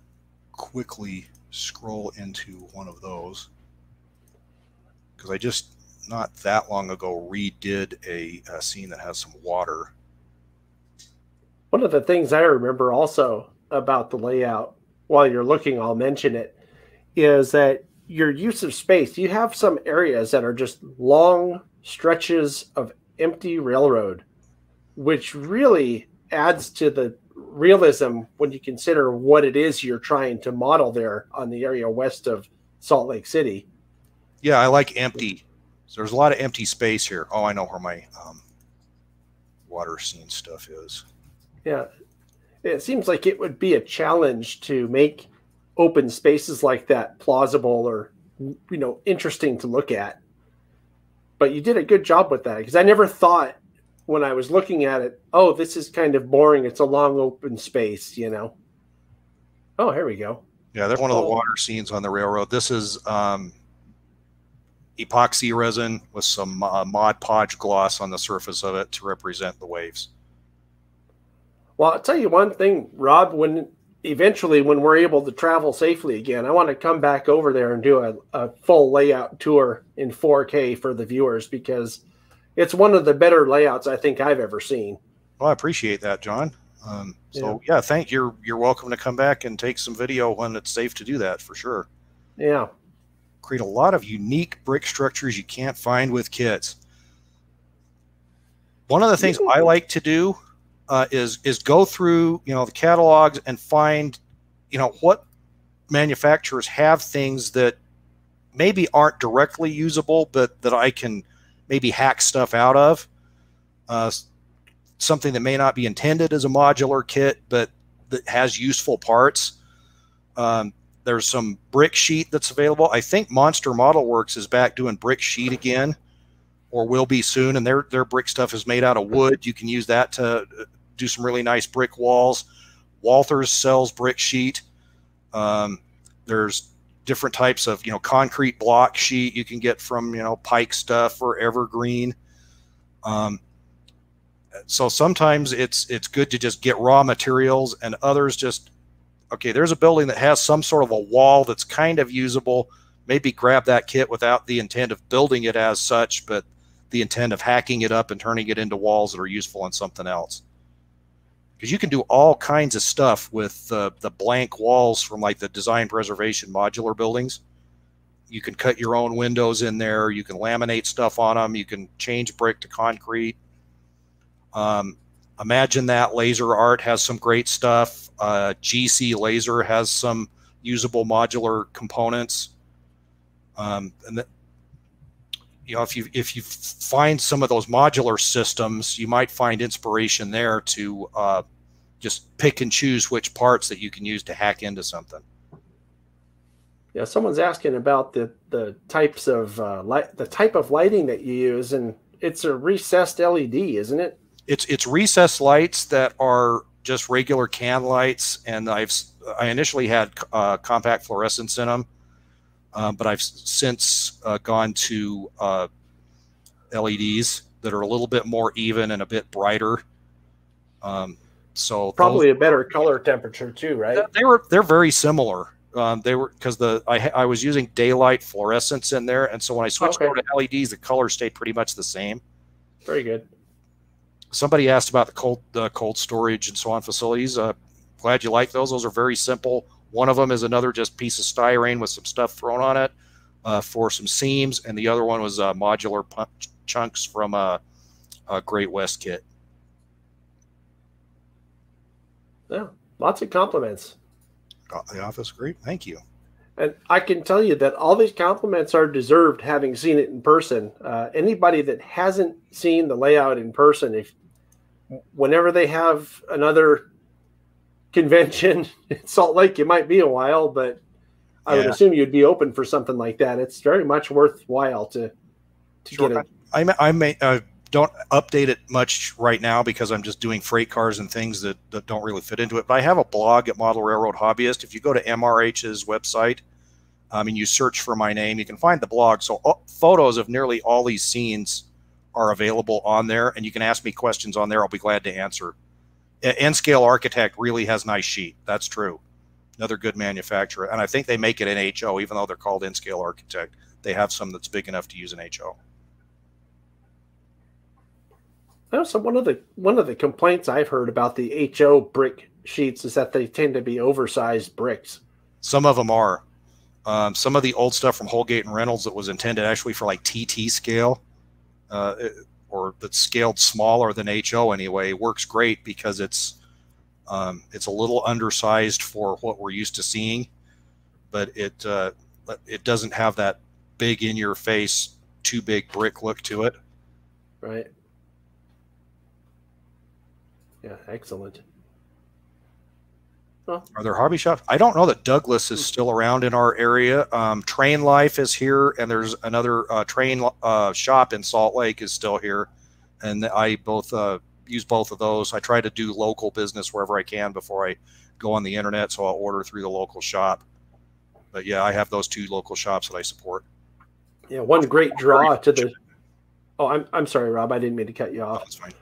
quickly scroll into one of those because i just not that long ago redid a, a scene that has some water One of the things I remember also about the layout, while you're looking, I'll mention it, is that your use of space, you have some areas that are just long stretches of empty railroad, which really adds to the realism when you consider what it is you're trying to model there on the area west of Salt Lake City. Yeah i like empty so there's a lot of empty space here oh i know where my um, water scene stuff is Yeah. It seems like it would be a challenge to make open spaces like that plausible or you know interesting to look at. But you did a good job with that because I never thought when I was looking at it, oh, this is kind of boring. It's a long open space, you know. Oh, here we go. Yeah, they're one of the Oh. water scenes on the railroad. This is um, epoxy resin with some uh, Mod Podge gloss on the surface of it to represent the waves. Well, I'll tell you one thing, Rob, when eventually when we're able to travel safely again, I want to come back over there and do a, a full layout tour in 4K for the viewers because it's one of the better layouts I think I've ever seen. Well, I appreciate that, John. Um, so yeah. thank you're you're welcome to come back and take some video when it's safe to do that for sure. Yeah. Create a lot of unique brick structures you can't find with kits. One of the things I like to do uh, is is go through you know the catalogs and find you know what manufacturers have things that maybe aren't directly usable, but that I can maybe hack stuff out of. uh, something that may not be intended as a modular kit, but that has useful parts. Um, there's some brick sheet that's available. I think Monster Model Works is back doing brick sheet again, or will be soon. And their their brick stuff is made out of wood. You can use that to uh, do some really nice brick walls. Walthers sells brick sheet. Um, there's different types of you know concrete block sheet you can get from you know Pikestuff or Evergreen. Um, so sometimes it's it's good to just get raw materials, and others just okay. There's a building that has some sort of a wall that's kind of usable. Maybe grab that kit without the intent of building it as such, but the intent of hacking it up and turning it into walls that are useful on something else because you can do all kinds of stuff with uh, the blank walls from like the design preservation modular buildings. You can cut your own windows in there. You can laminate stuff on them. You can change brick to concrete. Um, imagine that laser art has some great stuff. Uh, GC laser has some usable modular components. Um, and that, you know, if you if you find some of those modular systems, you might find inspiration there to uh, just pick and choose which parts that you can use to hack into something. Yeah, someone's asking about the the types of uh, light, the type of lighting that you use, and it's a recessed LED, isn't it? It's it's recessed lights that are just regular can lights, and I've I initially had uh, compact fluorescence in them um, but I've since uh, gone to uh, LEDs that are a little bit more even and a bit brighter. Um, so probably those, a better color temperature too, right? They were they're very similar. Um, they were because the I, I was using daylight fluorescence in there, and so when I switched okay. over to LEDs, the color stayed pretty much the same. Very good. Somebody asked about the cold the cold storage and so on facilities. Uh, glad you like those. Those are very simple one of them is another just piece of styrene with some stuff thrown on it uh, for some seams, and the other one was uh, modular chunks from a, a, Great West kit. Yeah, lots of compliments. Got the office, great, thank you. And I can tell you that all these compliments are deserved having seen it in person. Uh, anybody that hasn't seen the layout in person, if whenever they have another convention in Salt Lake, it might be a while, but I yeah. would assume you'd be open for something like that. It's very much worthwhile to to sure. get it. I, I may uh, don't update it much right now because I'm just doing freight cars and things that, that don't really fit into it. But I have a blog at Model Railroad Hobbyist. If you go to MRH's website, I mean, you search for my name, you can find the blog. So uh, photos of nearly all these scenes are available on there, and you can ask me questions on there. I'll be glad to answer. N-Scale Architect really has nice sheet. That's true. Another good manufacturer, and I think they make it in HO, even though they're called N-Scale Architect. They have some that's big enough to use in HO. Also, one of the one of the complaints I've heard about the HO brick sheets is that they tend to be oversized bricks. Some of them are. Um, some of the old stuff from Holgate and Reynolds that was intended actually for like TT scale. Uh, or that's scaled smaller than HO anyway works great because it's um, it's a little undersized for what we're used to seeing, but it uh, it doesn't have that big in your face, too big brick look to it. Right. Yeah, excellent. Are there hobby shops? I don't know that Douglas is still around in our area. Um, train Life is here, and there's another uh, train uh, shop in Salt Lake is still here, and I both uh, use both of those. I try to do local business wherever I can before I go on the internet, so I'll order through the local shop. But yeah, I have those two local shops that I support. Yeah, one great draw to the. Oh, I'm I'm sorry, Rob. I didn't mean to cut you off. That's fine.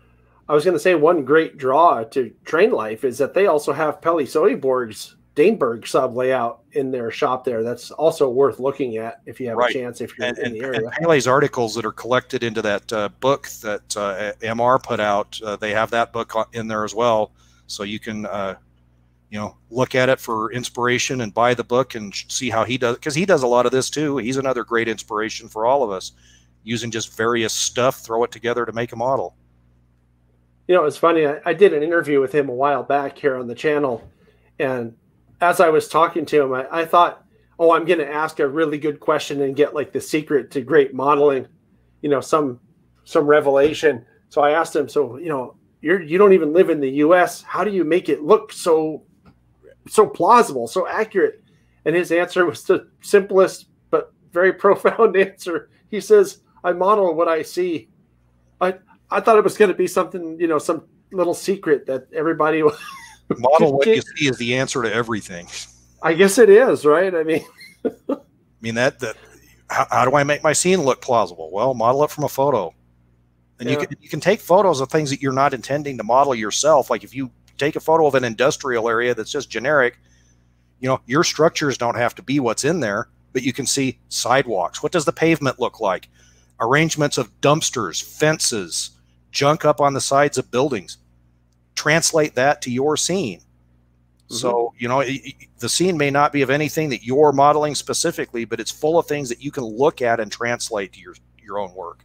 I was going to say one great draw to Train Life is that they also have Pelle Søborg's Daneberg sub layout in their shop there. That's also worth looking at if you have right. a chance if you're and, in the area. And Pelle's articles that are collected into that uh, book that uh, MR put out, uh, they have that book in there as well. So you can, uh, you know, look at it for inspiration and buy the book and see how he does because he does a lot of this too. He's another great inspiration for all of us using just various stuff, throw it together to make a model. You know, it's funny. I, I, did an interview with him a while back here on the channel, and as I was talking to him, I, I thought, "Oh, I'm going to ask a really good question and get like the secret to great modeling, you know, some some revelation." So I asked him, so you know, you're you don't even live in the U.S. How do you make it look so so plausible, so accurate? And his answer was the simplest but very profound answer. He says, "I model what I see." I I thought it was going to be something, you know, some little secret that everybody model what you see is the answer to everything. I guess it is, right? I mean, I mean that that how, how, do I make my scene look plausible? Well, model it from a photo, and yeah. you can you can take photos of things that you're not intending to model yourself. Like if you take a photo of an industrial area that's just generic, you know your structures don't have to be what's in there, but you can see sidewalks. What does the pavement look like? Arrangements of dumpsters, fences, junk up on the sides of buildings. Translate that to your scene Mm-hmm. So, you know, the scene may not be of anything that you're modeling specifically, but it's full of things that you can look at and translate to your, your own work.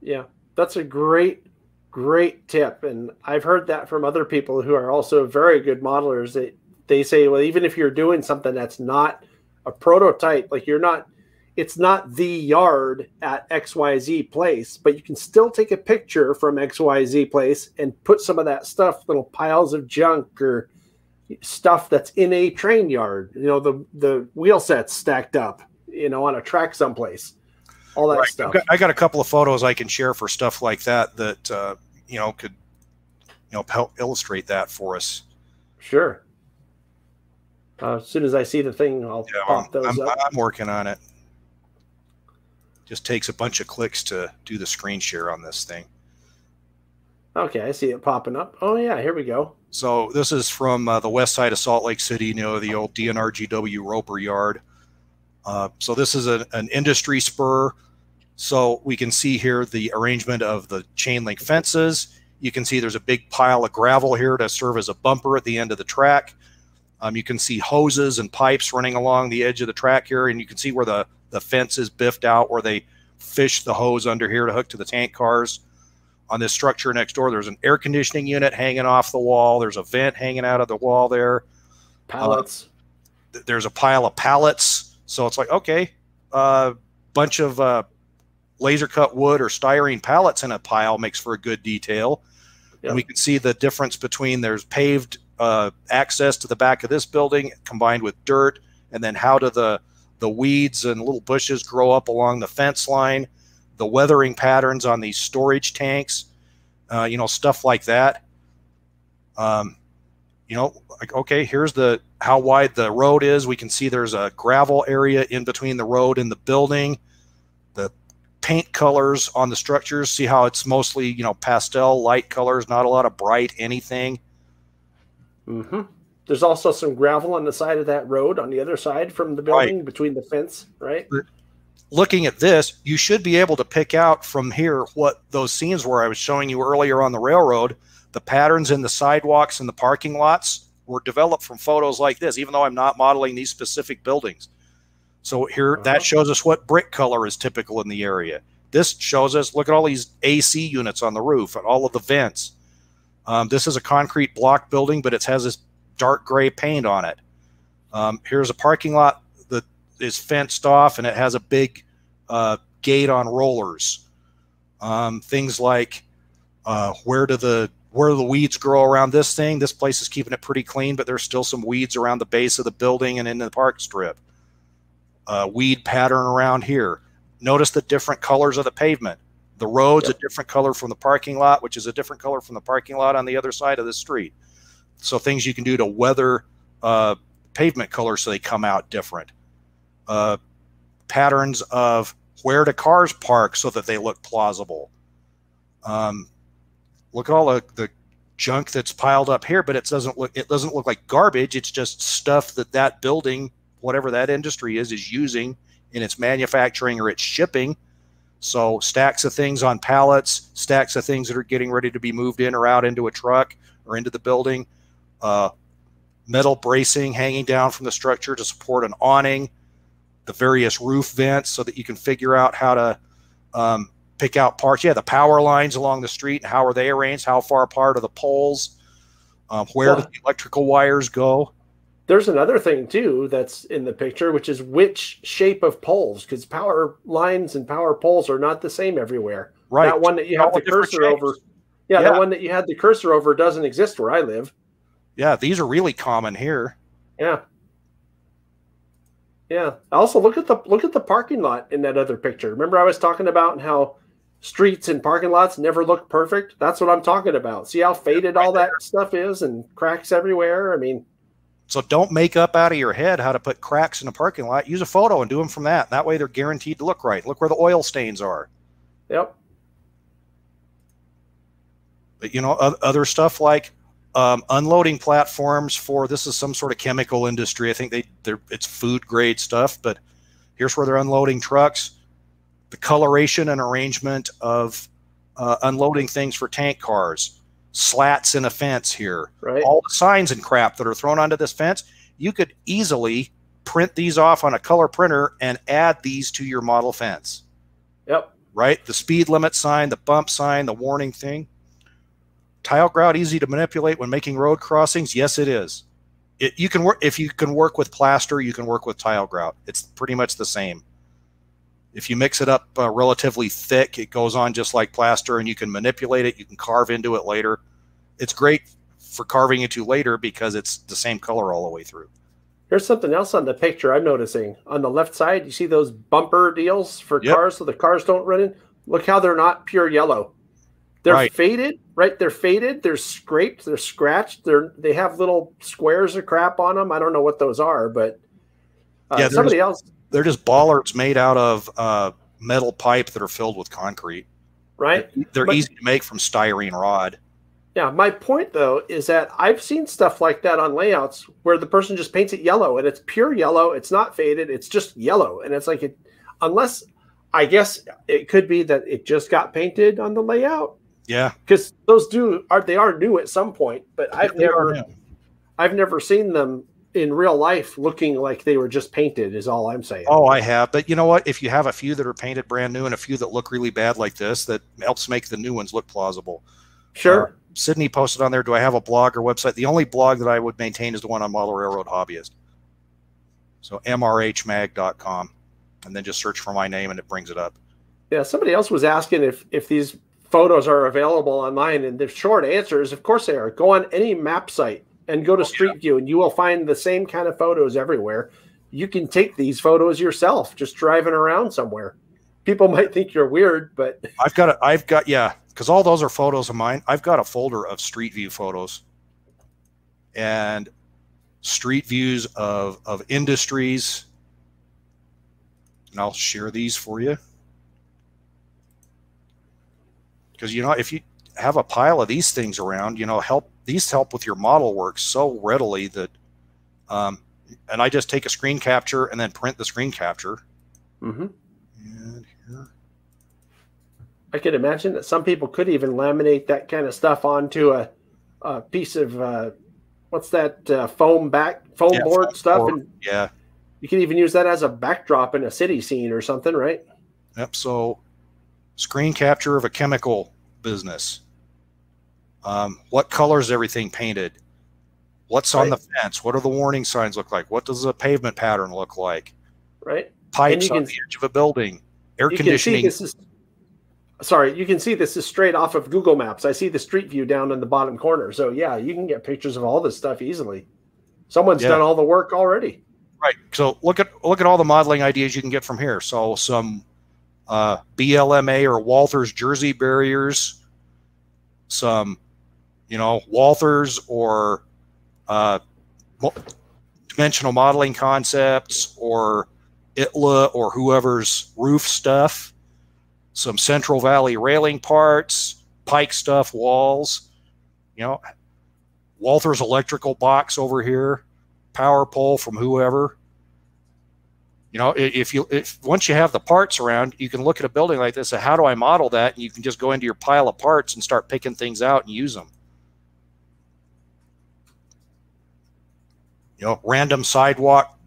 Yeah, that's a great, great tip. And I've heard that from other people who are also very good modelers. They, they say, well, even if you're doing something that's not a prototype, like you're not, it's not the yard at XYZ place, but you can still take a picture from XYZ place and put some of that stuff, little piles of junk or stuff that's in a train yard. You know, the the wheel sets stacked up, you know, on a track someplace. All that right. stuff. I got a couple of photos I can share for stuff like that that uh, you know could you know help illustrate that for us. Sure. Uh, as soon as I see the thing, I'll yeah, pop those I'm, up. I'm working on it. Just takes a bunch of clicks to do the screen share on this thing. Okay, I see it popping up. Oh yeah, here we go. So this is from uh, the west side of Salt Lake City, you know, the old D&RGW Roper Yard. Uh, so this is a, an industry spur. So we can see here the arrangement of the chain link fences. You can see there's a big pile of gravel here to serve as a bumper at the end of the track. Um, you can see hoses and pipes running along the edge of the track here, and you can see where the, the fence is biffed out, where they fish the hose under here to hook to the tank cars on this structure next door. There's an air conditioning unit hanging off the wall. There's a vent hanging out of the wall there. Pallets. Uh, there's a pile of pallets. So it's like, okay, a uh, bunch of uh, laser cut wood or styrene pallets in a pile makes for a good detail. Yep. And we can see the difference between there's paved uh, access to the back of this building combined with dirt. And then how do the, the weeds and little bushes grow up along the fence line? the weathering patterns on these storage tanks, uh, you know, stuff like that. Um, you know, like okay, here's the how wide the road is. We can see there's a gravel area in between the road and the building. The paint colors on the structures. See how it's mostly you know pastel light colors, not a lot of bright anything. Mm-hmm. There's also some gravel on the side of that road on the other side from the building right. between the fence, right? looking at this, you should be able to pick out from here what those scenes were I was showing you earlier on the railroad. The patterns in the sidewalks and the parking lots were developed from photos like this, even though I'm not modeling these specific buildings. So here, -huh. that shows us what brick color is typical in the area. This shows us, look at all these AC units on the roof and all of the vents. Um, this is a concrete block building, but it has this dark gray paint on it. Um, here's a parking lot that is fenced off and it has a big uh, gate on rollers. Um, things like uh, where do the where do the weeds grow around this thing? This place is keeping it pretty clean, but there's still some weeds around the base of the building and in the park strip. Uh, weed pattern around here. Notice the different colors of the pavement. The road's yep. a different color from the parking lot, which is a different color from the parking lot on the other side of the street. So things you can do to weather uh, pavement colors so they come out different uh, patterns of where do cars park so that they look plausible. Um, look at all the, the junk that's piled up here, but it doesn't look it doesn't look like garbage. It's just stuff that that building, whatever that industry is, is using in its manufacturing or its shipping. So stacks of things on pallets, stacks of things that are getting ready to be moved in or out into a truck or into the building. Uh, metal bracing hanging down from the structure to support an awning the various roof vents so that you can figure out how to um, pick out parts. Yeah, the power lines along the street and how are they arranged? How far apart are the poles? Um, where well, do the electrical wires go? There's another thing too that's in the picture, which is which shape of poles, because power lines and power poles are not the same everywhere. Right. That one that you have All the cursor shapes. over. Yeah, Yeah. the one that you had the cursor over doesn't exist where I live. Yeah, these are really common here. Yeah. Yeah. Also look at the look at the parking lot in that other picture. Remember I was talking about how streets and parking lots never look perfect? That's what I'm talking about. See how faded all that stuff is and cracks everywhere? I mean, So don't make up out of your head how to put cracks in a parking lot. Use a photo and do them from that. That way they're guaranteed to look right. Look where the oil stains are. yep. But you know, other stuff like um, unloading platforms for this is some sort of chemical industry. I think they they're it's food grade stuff, but here's where they're unloading trucks. The coloration and arrangement of uh, unloading things for tank cars, slats in a fence here, Right. all the signs and crap that are thrown onto this fence. You could easily print these off on a color printer and add these to your model fence Yep. right? The speed limit sign, the bump sign, the warning thing. Tile grout easy to manipulate when making road crossings? Yes, it is. It, you can work if you can work with plaster, you can work with tile grout. It's pretty much the same. If you mix it up uh, relatively thick, it goes on just like plaster, and you can manipulate it. You can carve into it later. It's great for carving into later because it's the same color all the way through. Here's something else on the picture I'm noticing. On the left side, you see those bumper deals for Yep. cars so the cars don't run in? Look how they're not pure yellow. They're Right. faded, right? They're faded, they're scraped, they're scratched, they're they have little squares of crap on them. I don't know what those are, but uh, Yeah, somebody else, They're just bollards made out of uh, metal pipe that are filled with concrete. right? They're But- easy to make from styrene rod. Yeah, my point though is that I've seen stuff like that on layouts where the person just paints it yellow and it's pure yellow. It's not faded. It's just yellow, and it's like it. Unless I guess it could be that it just got painted on the layout Yeah, because those do are they are new at some point, but I've They never. I've never seen them in real life looking like they were just painted. Is all I'm saying. Oh, I have. But you know what? If you have a few that are painted brand new and a few that look really bad like this, that helps make the new ones look plausible. sure. Uh, Sydney posted on there, do I have a blog or website? The only blog that I would maintain is the one on Model Railroad Hobbyist. So mrhmag.com. And then just search for my name and it brings it up. Yeah, somebody else was asking if if these photos are available online, and the short answer is, of course they are. Go on any map site and go to oh, Street View, and you will find the same kind of photos everywhere. You can take these photos yourself, just driving around somewhere. People might think you're weird, but I've got a, I've got yeah, because all those are photos of mine. I've got a folder of street view photos and street views of of industries. And I'll share these for you. Because you know, if you have a pile of these things around, you know, help these help with your model work so readily that um and I just take a screen capture and then print the screen capture. Mm-hmm. And here. I could imagine that some people could even laminate that kind of stuff onto a, a piece of uh, what's that uh, foam back foam Yeah, board foam stuff, board. and Yeah. you can even use that as a backdrop in a city scene or something, right? Yep. So, screen capture of a chemical business. Um, what color is everything painted? What's on the fence? What do the warning signs look like? What does the pavement pattern look like? Right. Pipes on the edge of a building, air conditioning. Can see this is, sorry, you can see this is straight off of Google Maps. I see the street view down in the bottom corner. So yeah, you can get pictures of all this stuff easily. Someone's Yeah. done all the work already. Right. So look at look at all the modeling ideas you can get from here. So some uh, BLMA or Walthers jersey barriers, some you know Walthers or uh, dimensional modeling concepts or ITLA or whoever's roof stuff, some Central Valley railing parts, Pikestuff, walls, you know, Walthers electrical box over here power pole from whoever. You know, if you if once you have the parts around, you can look at a building like this and how do I model that? And you can just go into your pile of parts and start picking things out and use them. You know, random sidewalk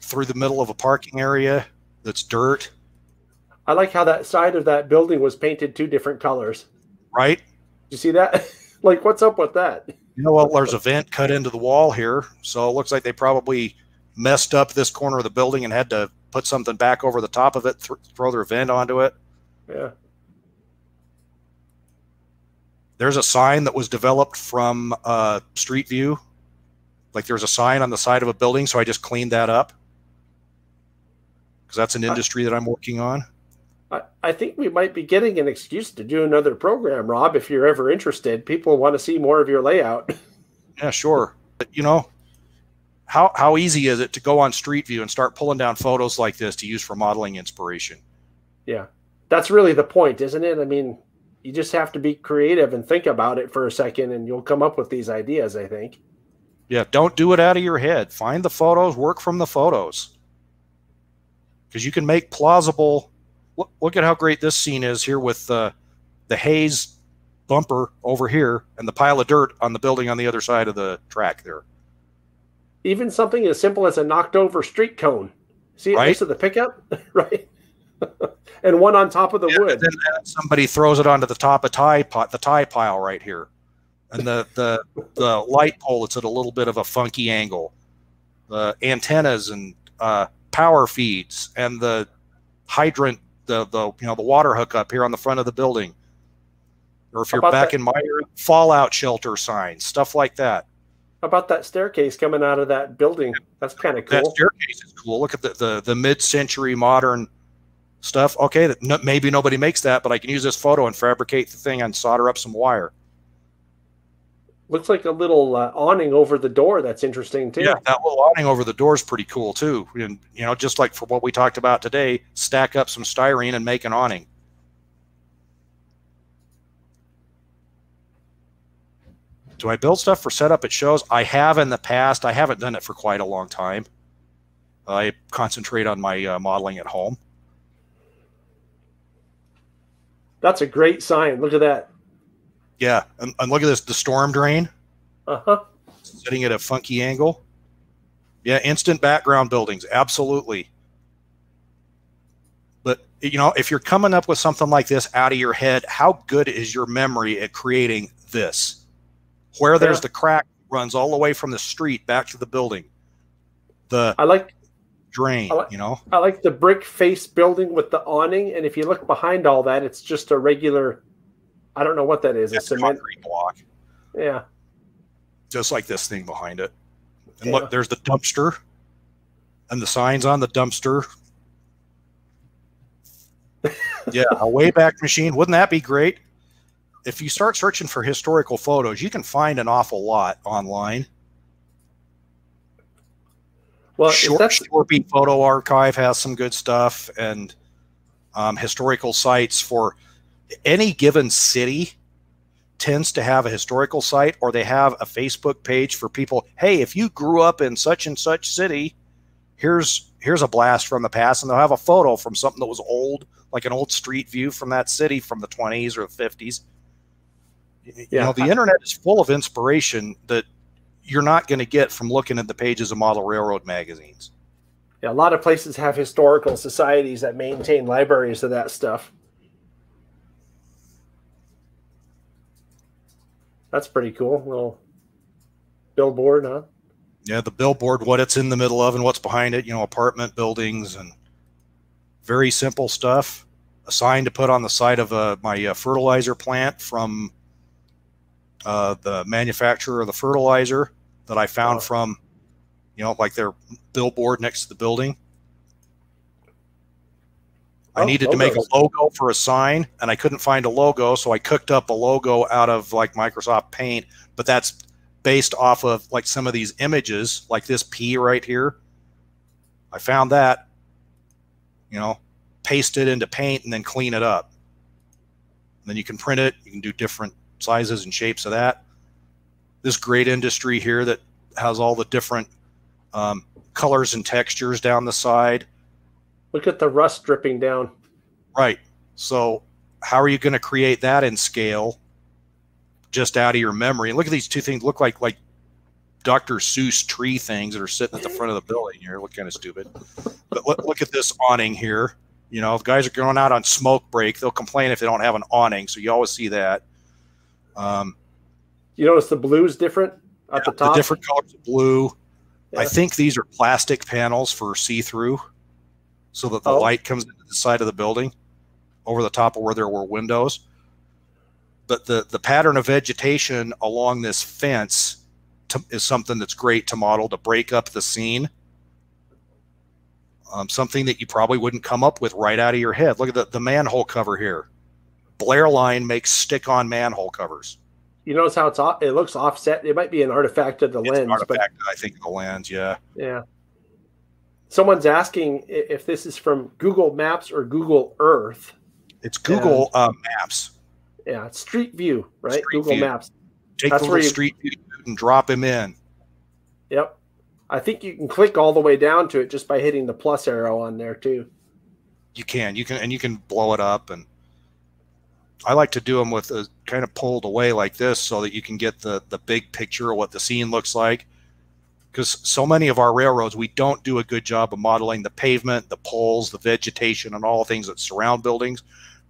through the middle of a parking area that's dirt, I like how that side of that building was painted two different colors. right? You see that? like, what's up with that? You know, well, there's a vent cut into the wall here, so it looks like they probably messed up this corner of the building and had to put something back over the top of it, th- throw their vent onto it. Yeah. there's a sign that was developed from uh, Street View. Like there's a sign on the side of a building, so I just cleaned that up because that's an industry that I'm working on. I, I think we might be getting an excuse to do another program, Rob, if you're ever interested. People want to see more of your layout. Yeah, sure. But, you know, how, how easy is it to go on Street View and start pulling down photos like this to use for modeling inspiration? Yeah. That's really the point, isn't it? I mean, you just have to be creative and think about it for a second and you'll come up with these ideas, I think. Yeah, don't do it out of your head. Find the photos, work from the photos. Because you can make plausible. Look, look, at how great this scene is here with uh, the Hayes bumper over here and the pile of dirt on the building on the other side of the track there. Even something as simple as a knocked over street cone. See right? next to the pickup? right. and one on top of the yeah, wood. then somebody throws it onto the top of tie pot, the tie pile right here. And the, the the light pole it's at a little bit of a funky angle. The antennas and uh, power feeds and the hydrant, the the you know the water hookup here on the front of the building or if you're back that? in my fallout shelter signs, stuff like that. How about that staircase coming out of that building? That's kind of cool. That staircase is cool. Look at the the, the mid-century modern stuff. Okay, that no, maybe nobody makes that, but I can use this photo and fabricate the thing and solder up some wire. Looks like a little uh, awning over the door. That's interesting too. Yeah, that little awning over the door is pretty cool too. And you know, just like for what we talked about today, stack up some styrene and make an awning. Do I build stuff for setup at shows? I have in the past. I haven't done it for quite a long time. I concentrate on my uh, modeling at home. That's a great sign. Look at that. Yeah, and, and look at this—the storm drain. Uh huh. Sitting at a funky angle. Yeah, instant background buildings, absolutely. But you know, if you're coming up with something like this out of your head, how good is your memory at creating this? Where there's the crack runs all the way from the street back to the building. The I like drain, like, you know. I like the brick face building with the awning, and if you look behind all that, it's just a regular. I don't know what that is. That's a cement block. Yeah. Just like this thing behind it. And yeah. look, there's the dumpster, and the signs on the dumpster. yeah, a Wayback Machine. Wouldn't that be great? If you start searching for historical photos, you can find an awful lot online. Well, Short, Shorpy Photo Archive has some good stuff, and um, historical sites for any given city tends to have a historical site, or they have a Facebook page for people. Hey, if you grew up in such and such city, here's here's a blast from the past, and they'll have a photo from something that was old, like an old street view from that city from the 20s or the 50s you know, the internet is full of inspiration that you're not going to get from looking at the pages of model railroad magazines. Yeah, a lot of places have historical societies that maintain libraries of that stuff. That's pretty cool. Little billboard, huh? Yeah, the billboard, what it's in the middle of and what's behind it, you know, apartment buildings and very simple stuff. A sign to put on the side of uh, my uh, fertilizer plant from uh, the manufacturer of the fertilizer that I found oh. from, you know, like their billboard next to the building. I oh, needed to make a logo for a sign, and I couldn't find a logo, so I cooked up a logo out of like Microsoft Paint, but that's based off of like some of these images, like this P right here. I found that, you know, paste it into Paint and then clean it up. And then you can print it. You can do different sizes and shapes of that. This great industry here that has all the different um, colors and textures down the side. Look at the rust dripping down. Right. So how are you going to create that in scale just out of your memory? And look at these two things look like like Dr. Seuss tree things that are sitting at the front of the building here. Look kind of stupid. But look, look at this awning here. You know, if guys are going out on smoke break, they'll complain if they don't have an awning. So you always see that. Um, you notice the blue is different at yeah, the top. The different colors of blue. Yeah. I think these are plastic panels for see-through, so that the oh. light comes into the side of the building over the top of where there were windows. but the the pattern of vegetation along this fence to, is something that's great to model to break up the scene. Um, something that you probably wouldn't come up with right out of your head. Look at the, the manhole cover here. Blair Line makes stick-on manhole covers. You notice how it's off, it looks offset. It might be an artifact of the It's lens, an artifact, I think, the lens. Yeah, yeah. Someone's asking if this is from Google Maps or Google Earth. it's Google uh, Maps. Yeah, it's Street View, right? Street Google View. Maps. Take That's the where you- street view and drop him in. Yep. I think you can click all the way down to it just by hitting the plus arrow on there too. You can, you can, and you can blow it up. And I like to do them with a kind of pulled away like this, so that you can get the the big picture of what the scene looks like. Because so many of our railroads, we don't do a good job of modeling the pavement, the poles, the vegetation, and all the things that surround buildings.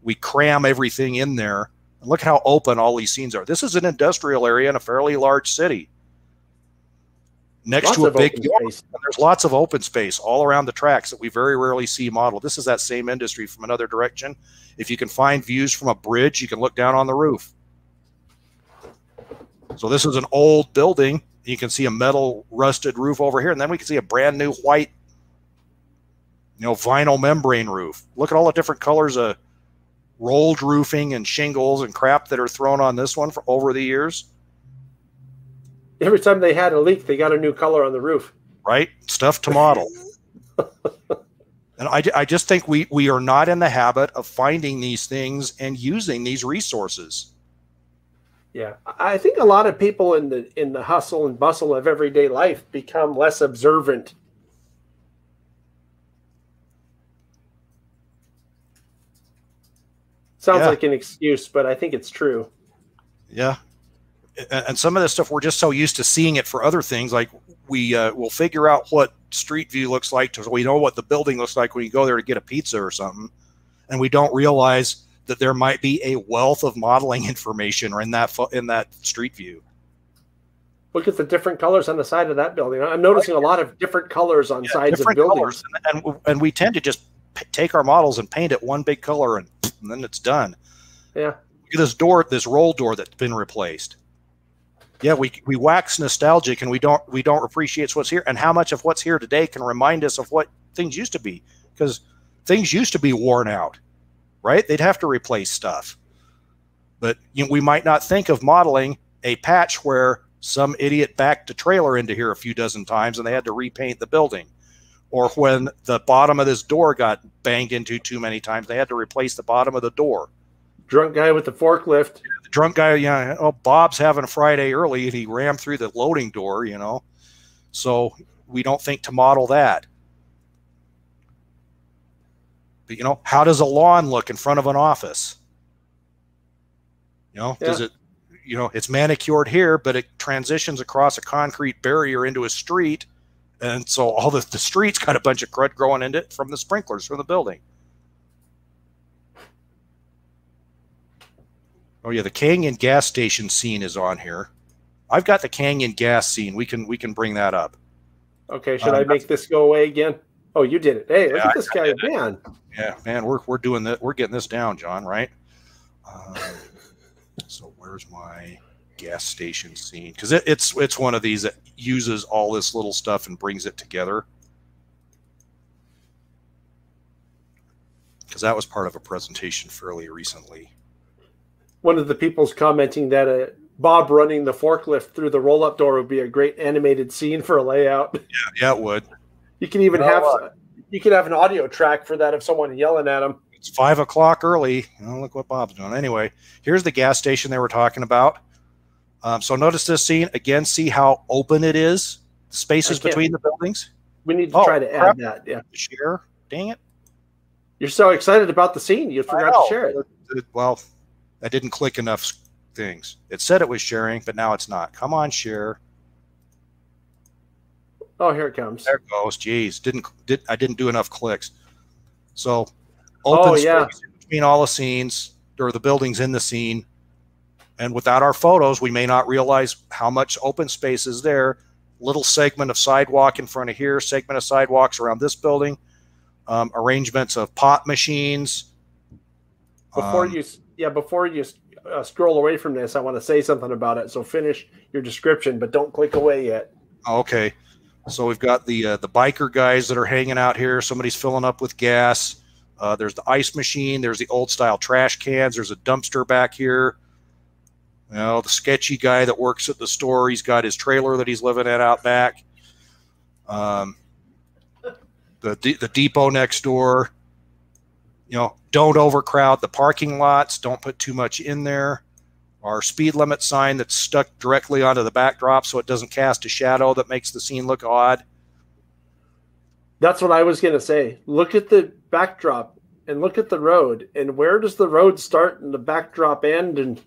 We cram everything in there. And look how open all these scenes are. This is an industrial area in a fairly large city. Next Lots to a big open space. and there's lots of open space all around the tracks that we very rarely see modeled. This is that same industry from another direction. If you can find views from a bridge, you can look down on the roof. So this is an old building. You can see a metal rusted roof over here, and then we can see a brand new white, you know, vinyl membrane roof. Look at all the different colors of rolled roofing and shingles and crap that are thrown on this one for over the years, Every time they had a leak, they got a new color on the roof. right? Stuff to model. And I, I just think we, we are not in the habit of finding these things and using these resources. Yeah, I think a lot of people in the in the hustle and bustle of everyday life become less observant. Sounds Yeah. like an excuse, but I think it's true. Yeah. And some of this stuff, we're just so used to seeing it for other things. Like we uh, will figure out what street view looks like, so we know what the building looks like when you go there to get a pizza or something, and we don't realize that there might be a wealth of modeling information in that fo- in that street view. Look at the different colors on the side of that building. I'm noticing a lot of different colors on Yeah, sides of buildings. And, and and we tend to just p- take our models and paint it one big color, and, and then it's done. Yeah. Look at this door, this roll door that's been replaced. Yeah, we we wax nostalgic, and we don't we don't appreciate what's here, and how much of what's here today can remind us of what things used to be, because things used to be worn out, right? They'd have to replace stuff, but you know, we might not think of modeling a patch where some idiot backed a trailer into here a few dozen times and they had to repaint the building or when the bottom of this door got banged into too many times they had to replace the bottom of the door Drunk guy with the forklift. The drunk guy you know oh bob's having a friday early and he rammed through the loading door you know. So we don't think to model that. But you know how does a lawn look in front of an office? You know does it you know it's manicured here but it transitions across a concrete barrier into a street and so all the, the streets got a bunch of crud growing into it from the sprinklers from the building oh yeah the canyon gas station scene is on here i've got the canyon gas scene we can we can bring that up Okay, should Um, I make this go away again? Oh, you did it. Hey, look at this guy, man. Yeah, man, we're we're doing that. We're getting this down, John. Right? Um, so where's my gas station scene? Because it, it's it's one of these that uses all this little stuff and brings it together. Because that was part of a presentation fairly recently. One of the people's commenting that uh, Bob running the forklift through the roll-up door would be a great animated scene for a layout. Yeah, yeah, it would. You can even You know have what? you can have an audio track for that of someone yelling at him. It's five o'clock early. Oh, look what Bob's doing. Anyway, here's the gas station they were talking about. Um, so notice this scene again. See how open it is. Spaces between the buildings. We need to Oh, try to crap. add that. Yeah, Share. Dang it. you're so excited about the scene, you forgot to share it. It- Well, I didn't click enough things. It said it was sharing, but now it's not. Come on, share. Oh, here it comes. There it goes. Jeez, didn't did I didn't do enough clicks. So open Oh, yeah. space between all the scenes or the buildings in the scene. And without our photos, we may not realize how much open space is there. Little segment of sidewalk in front of here, segment of sidewalks around this building, um, arrangements of pot machines. Before Um, you, yeah, before you uh, scroll away from this, I want to say something about it. So finish your description, but don't click away yet. Okay. So we've got the uh, the biker guys that are hanging out here. Somebody's filling up with gas. Uh, there's the ice machine. There's the old style trash cans. There's a dumpster back here. Know, the sketchy guy that works at the store. He's got his trailer that he's living at out back. Um, the the depot next door. You know, don't overcrowd the parking lots. Don't put too much in there. Our speed limit sign that's stuck directly onto the backdrop so it doesn't cast a shadow that makes the scene look odd. That's what I was going to say. Look at the backdrop and look at the road. And where does the road start and the backdrop end? And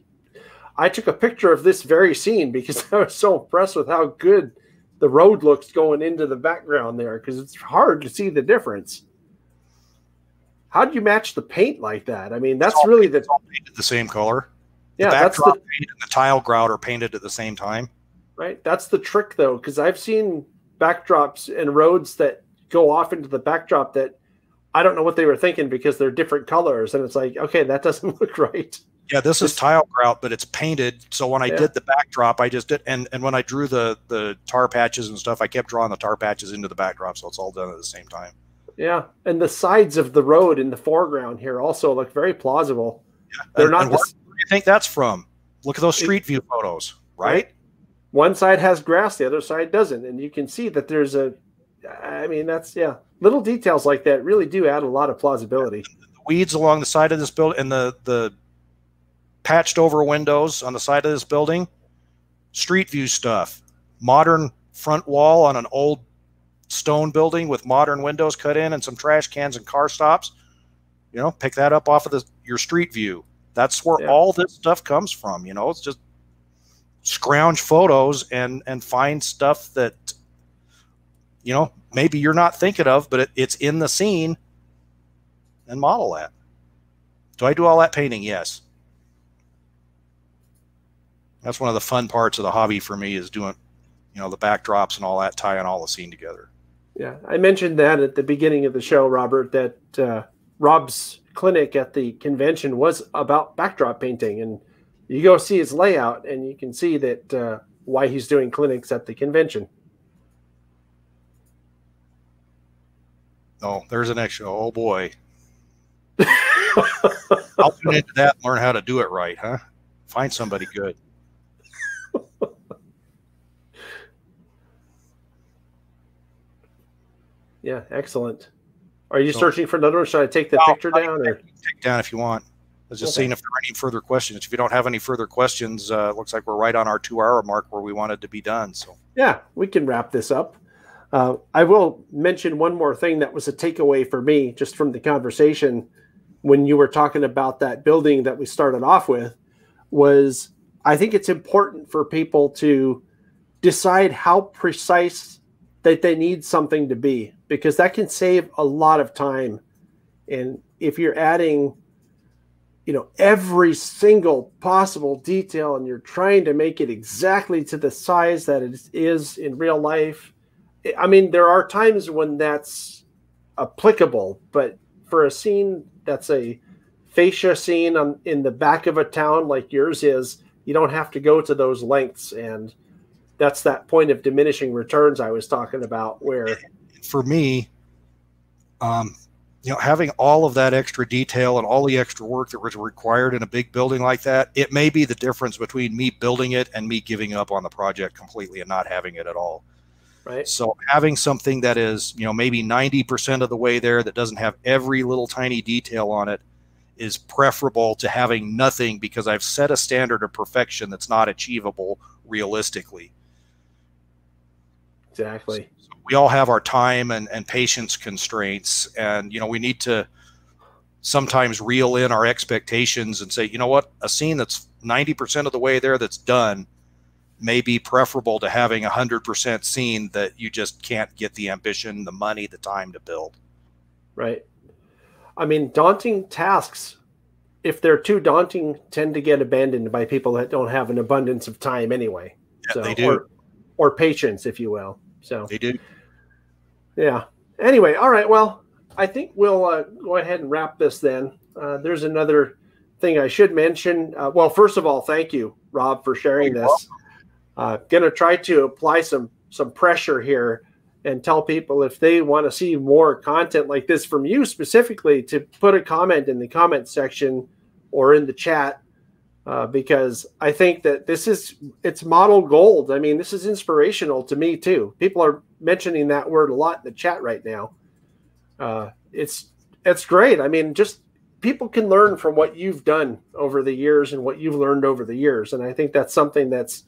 I took a picture of this very scene because I was so impressed with how good the road looks going into the background there because it's hard to see the difference. How do you match the paint like that? I mean, that's really the painted the same color. Yeah, that's the paint and the tile grout are painted at the same time. Right, that's the trick though, because I've seen backdrops and roads that go off into the backdrop that I don't know what they were thinking because they're different colors, and it's like, okay, that doesn't look right. Yeah, this is tile grout, but it's painted. So when I Yeah. did the backdrop, I just did, and and when I drew the the tar patches and stuff, I kept drawing the tar patches into the backdrop, so it's all done at the same time. Yeah, and the sides of the road in the foreground here also look very plausible. Yeah. They're And- not and the where do you think that's from? Look at those street view photos, right? One side has grass, the other side doesn't, and you can see that there's a. I mean, that's yeah, little details like that really do add a lot of plausibility. weeds along the side of this building and the the patched over windows on the side of this building street view stuff modern front wall on an old stone building with modern windows cut in and some trash cans and car stops you know pick that up off of the your street view that's where Yeah. all this stuff comes from you know it's just scrounge photos and and find stuff that you know maybe you're not thinking of but it, it's in the scene and model that. Do I do all that painting? Yes. That's one of the fun parts of the hobby for me is doing, you know, the backdrops and all that, tying all the scene together. Yeah, I mentioned that at the beginning of the show, Robert. That uh, Rob's clinic at the convention was about backdrop painting, and you go see his layout, and you can see that uh, why he's doing clinics at the convention. Oh, there's an extra. Oh boy. I'll tune into that and learn how to do it right, huh? Find somebody good. Yeah, excellent. Are you So- searching for another one? Should I take the No, picture down? Or Take down if you want. I was just Okay. seeing if there are any further questions. If you don't have any further questions, uh, looks like we're right on our two hour mark where we wanted to be done. So yeah, we can wrap this up. Uh, I will mention one more thing that was a takeaway for me just from the conversation when you were talking about that building that we started off with was I think it's important for people to decide how precise that they need something to be because that can save a lot of time. And if you're adding, you know, every single possible detail and you're trying to make it exactly to the size that it is in real life, I mean, there are times when that's applicable, but for a scene that's a fascia scene on, in the back of a town like yours is, you don't have to go to those lengths. And that's that point of diminishing returns I was talking about, where for me, um, you know, having all of that extra detail and all the extra work that was required in a big building like that, it may be the difference between me building it and me giving up on the project completely and not having it at all. right? So having something that is, you know, maybe 90% of the way there that doesn't have every little tiny detail on it is preferable to having nothing because I've set a standard of perfection that's not achievable realistically. Exactly. We all have our time and, and patience constraints and you know we need to sometimes reel in our expectations and say you know what a scene that's 90% of the way there that's done may be preferable to having a 100% scene that you just can't get the ambition the money the time to build Right. I mean, daunting tasks, if they're too daunting, tend to get abandoned by people that don't have an abundance of time anyway. Yeah, they do. Or, or patience, if you will. So, they do yeah. Anyway, all right. Well, I think we'll uh, go ahead and wrap this then. Uh, there's another thing I should mention. Uh, well, first of all, thank you, Rob, for sharing this. Uh, going to try to apply some some pressure here and tell people if they want to see more content like this from you specifically to put a comment in the comment section or in the chat uh, because I think that this is it's model gold. I mean, this is inspirational to me too. People are mentioning that word a lot in the chat right now. Uh, it's it's great. I mean, just people can learn from what you've done over the years and what you've learned over the years, and I think that's something that's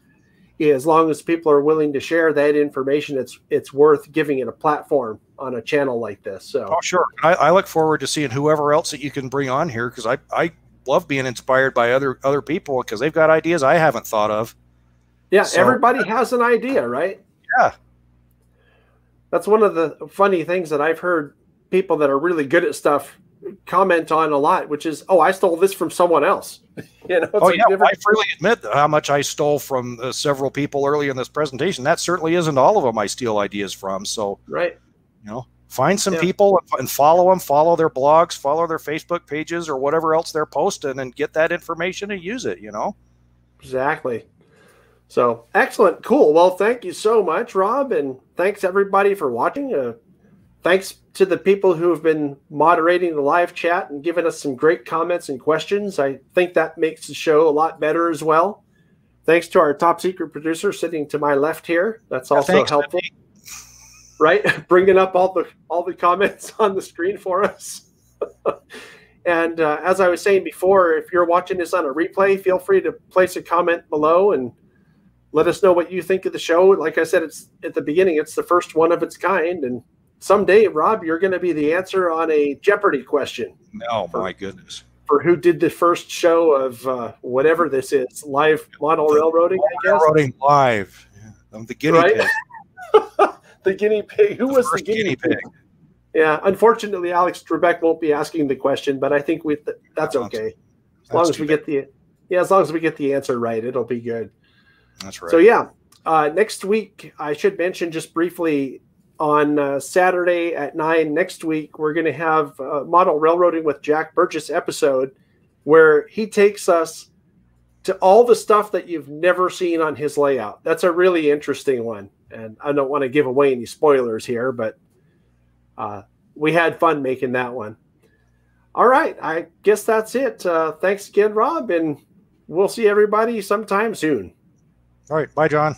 as long as people are willing to share that information, it's it's worth giving it a platform on a channel like this. So, oh, sure. I, I look forward to seeing whoever else that you can bring on here because I I love being inspired by other other people because they've got ideas I haven't thought of. Yeah, so, everybody has an idea, right? Yeah. That's one of the funny things that I've heard people that are really good at stuff comment on a lot, which is, "Oh, I stole this from someone else." you know, oh yeah, I freely admit how much I stole from uh, several people early in this presentation. That certainly isn't all of them I steal ideas from. So, right, you know, find some yeah. people and follow them, follow their blogs, follow their Facebook pages or whatever else they're posting, and get that information and use it. You know, exactly. So excellent, cool. Well, thank you so much, Rob, and thanks everybody for watching. Uh, thanks to the people who have been moderating the live chat and giving us some great comments and questions. I think that makes the show a lot better as well. Thanks to our top secret producer sitting to my left here. That's also yeah, helpful. Right, bringing up all the all the comments on the screen for us. and uh, as I was saying before, if you're watching this on a replay, feel free to place a comment below and let us know what you think of the show. Like I said, it's at the beginning, it's the first one of its kind, and someday, Rob, you're going to be the answer on a Jeopardy question. Oh my goodness! For who did the first show of uh, whatever this is, live model railroading? I guess railroading live. Yeah. I'm the guinea right? pig. The guinea pig. Who the was the guinea, guinea pig? pig? Yeah, unfortunately, Alex Trebek won't be asking the question, but I think we th- that's okay. As long as we get the yeah, as long as we get the answer right, it'll be good. That's right. So yeah, uh, next week I should mention just briefly on uh, Saturday at nine next week, we're going to have a model railroading with Jack Burgess episode where he takes us to all the stuff that you've never seen on his layout. That's a really interesting one. And I don't want to give away any spoilers here, but uh, we had fun making that one. All right. I guess that's it. Uh, thanks again, Rob. And we'll see everybody sometime soon. All right. Bye, John.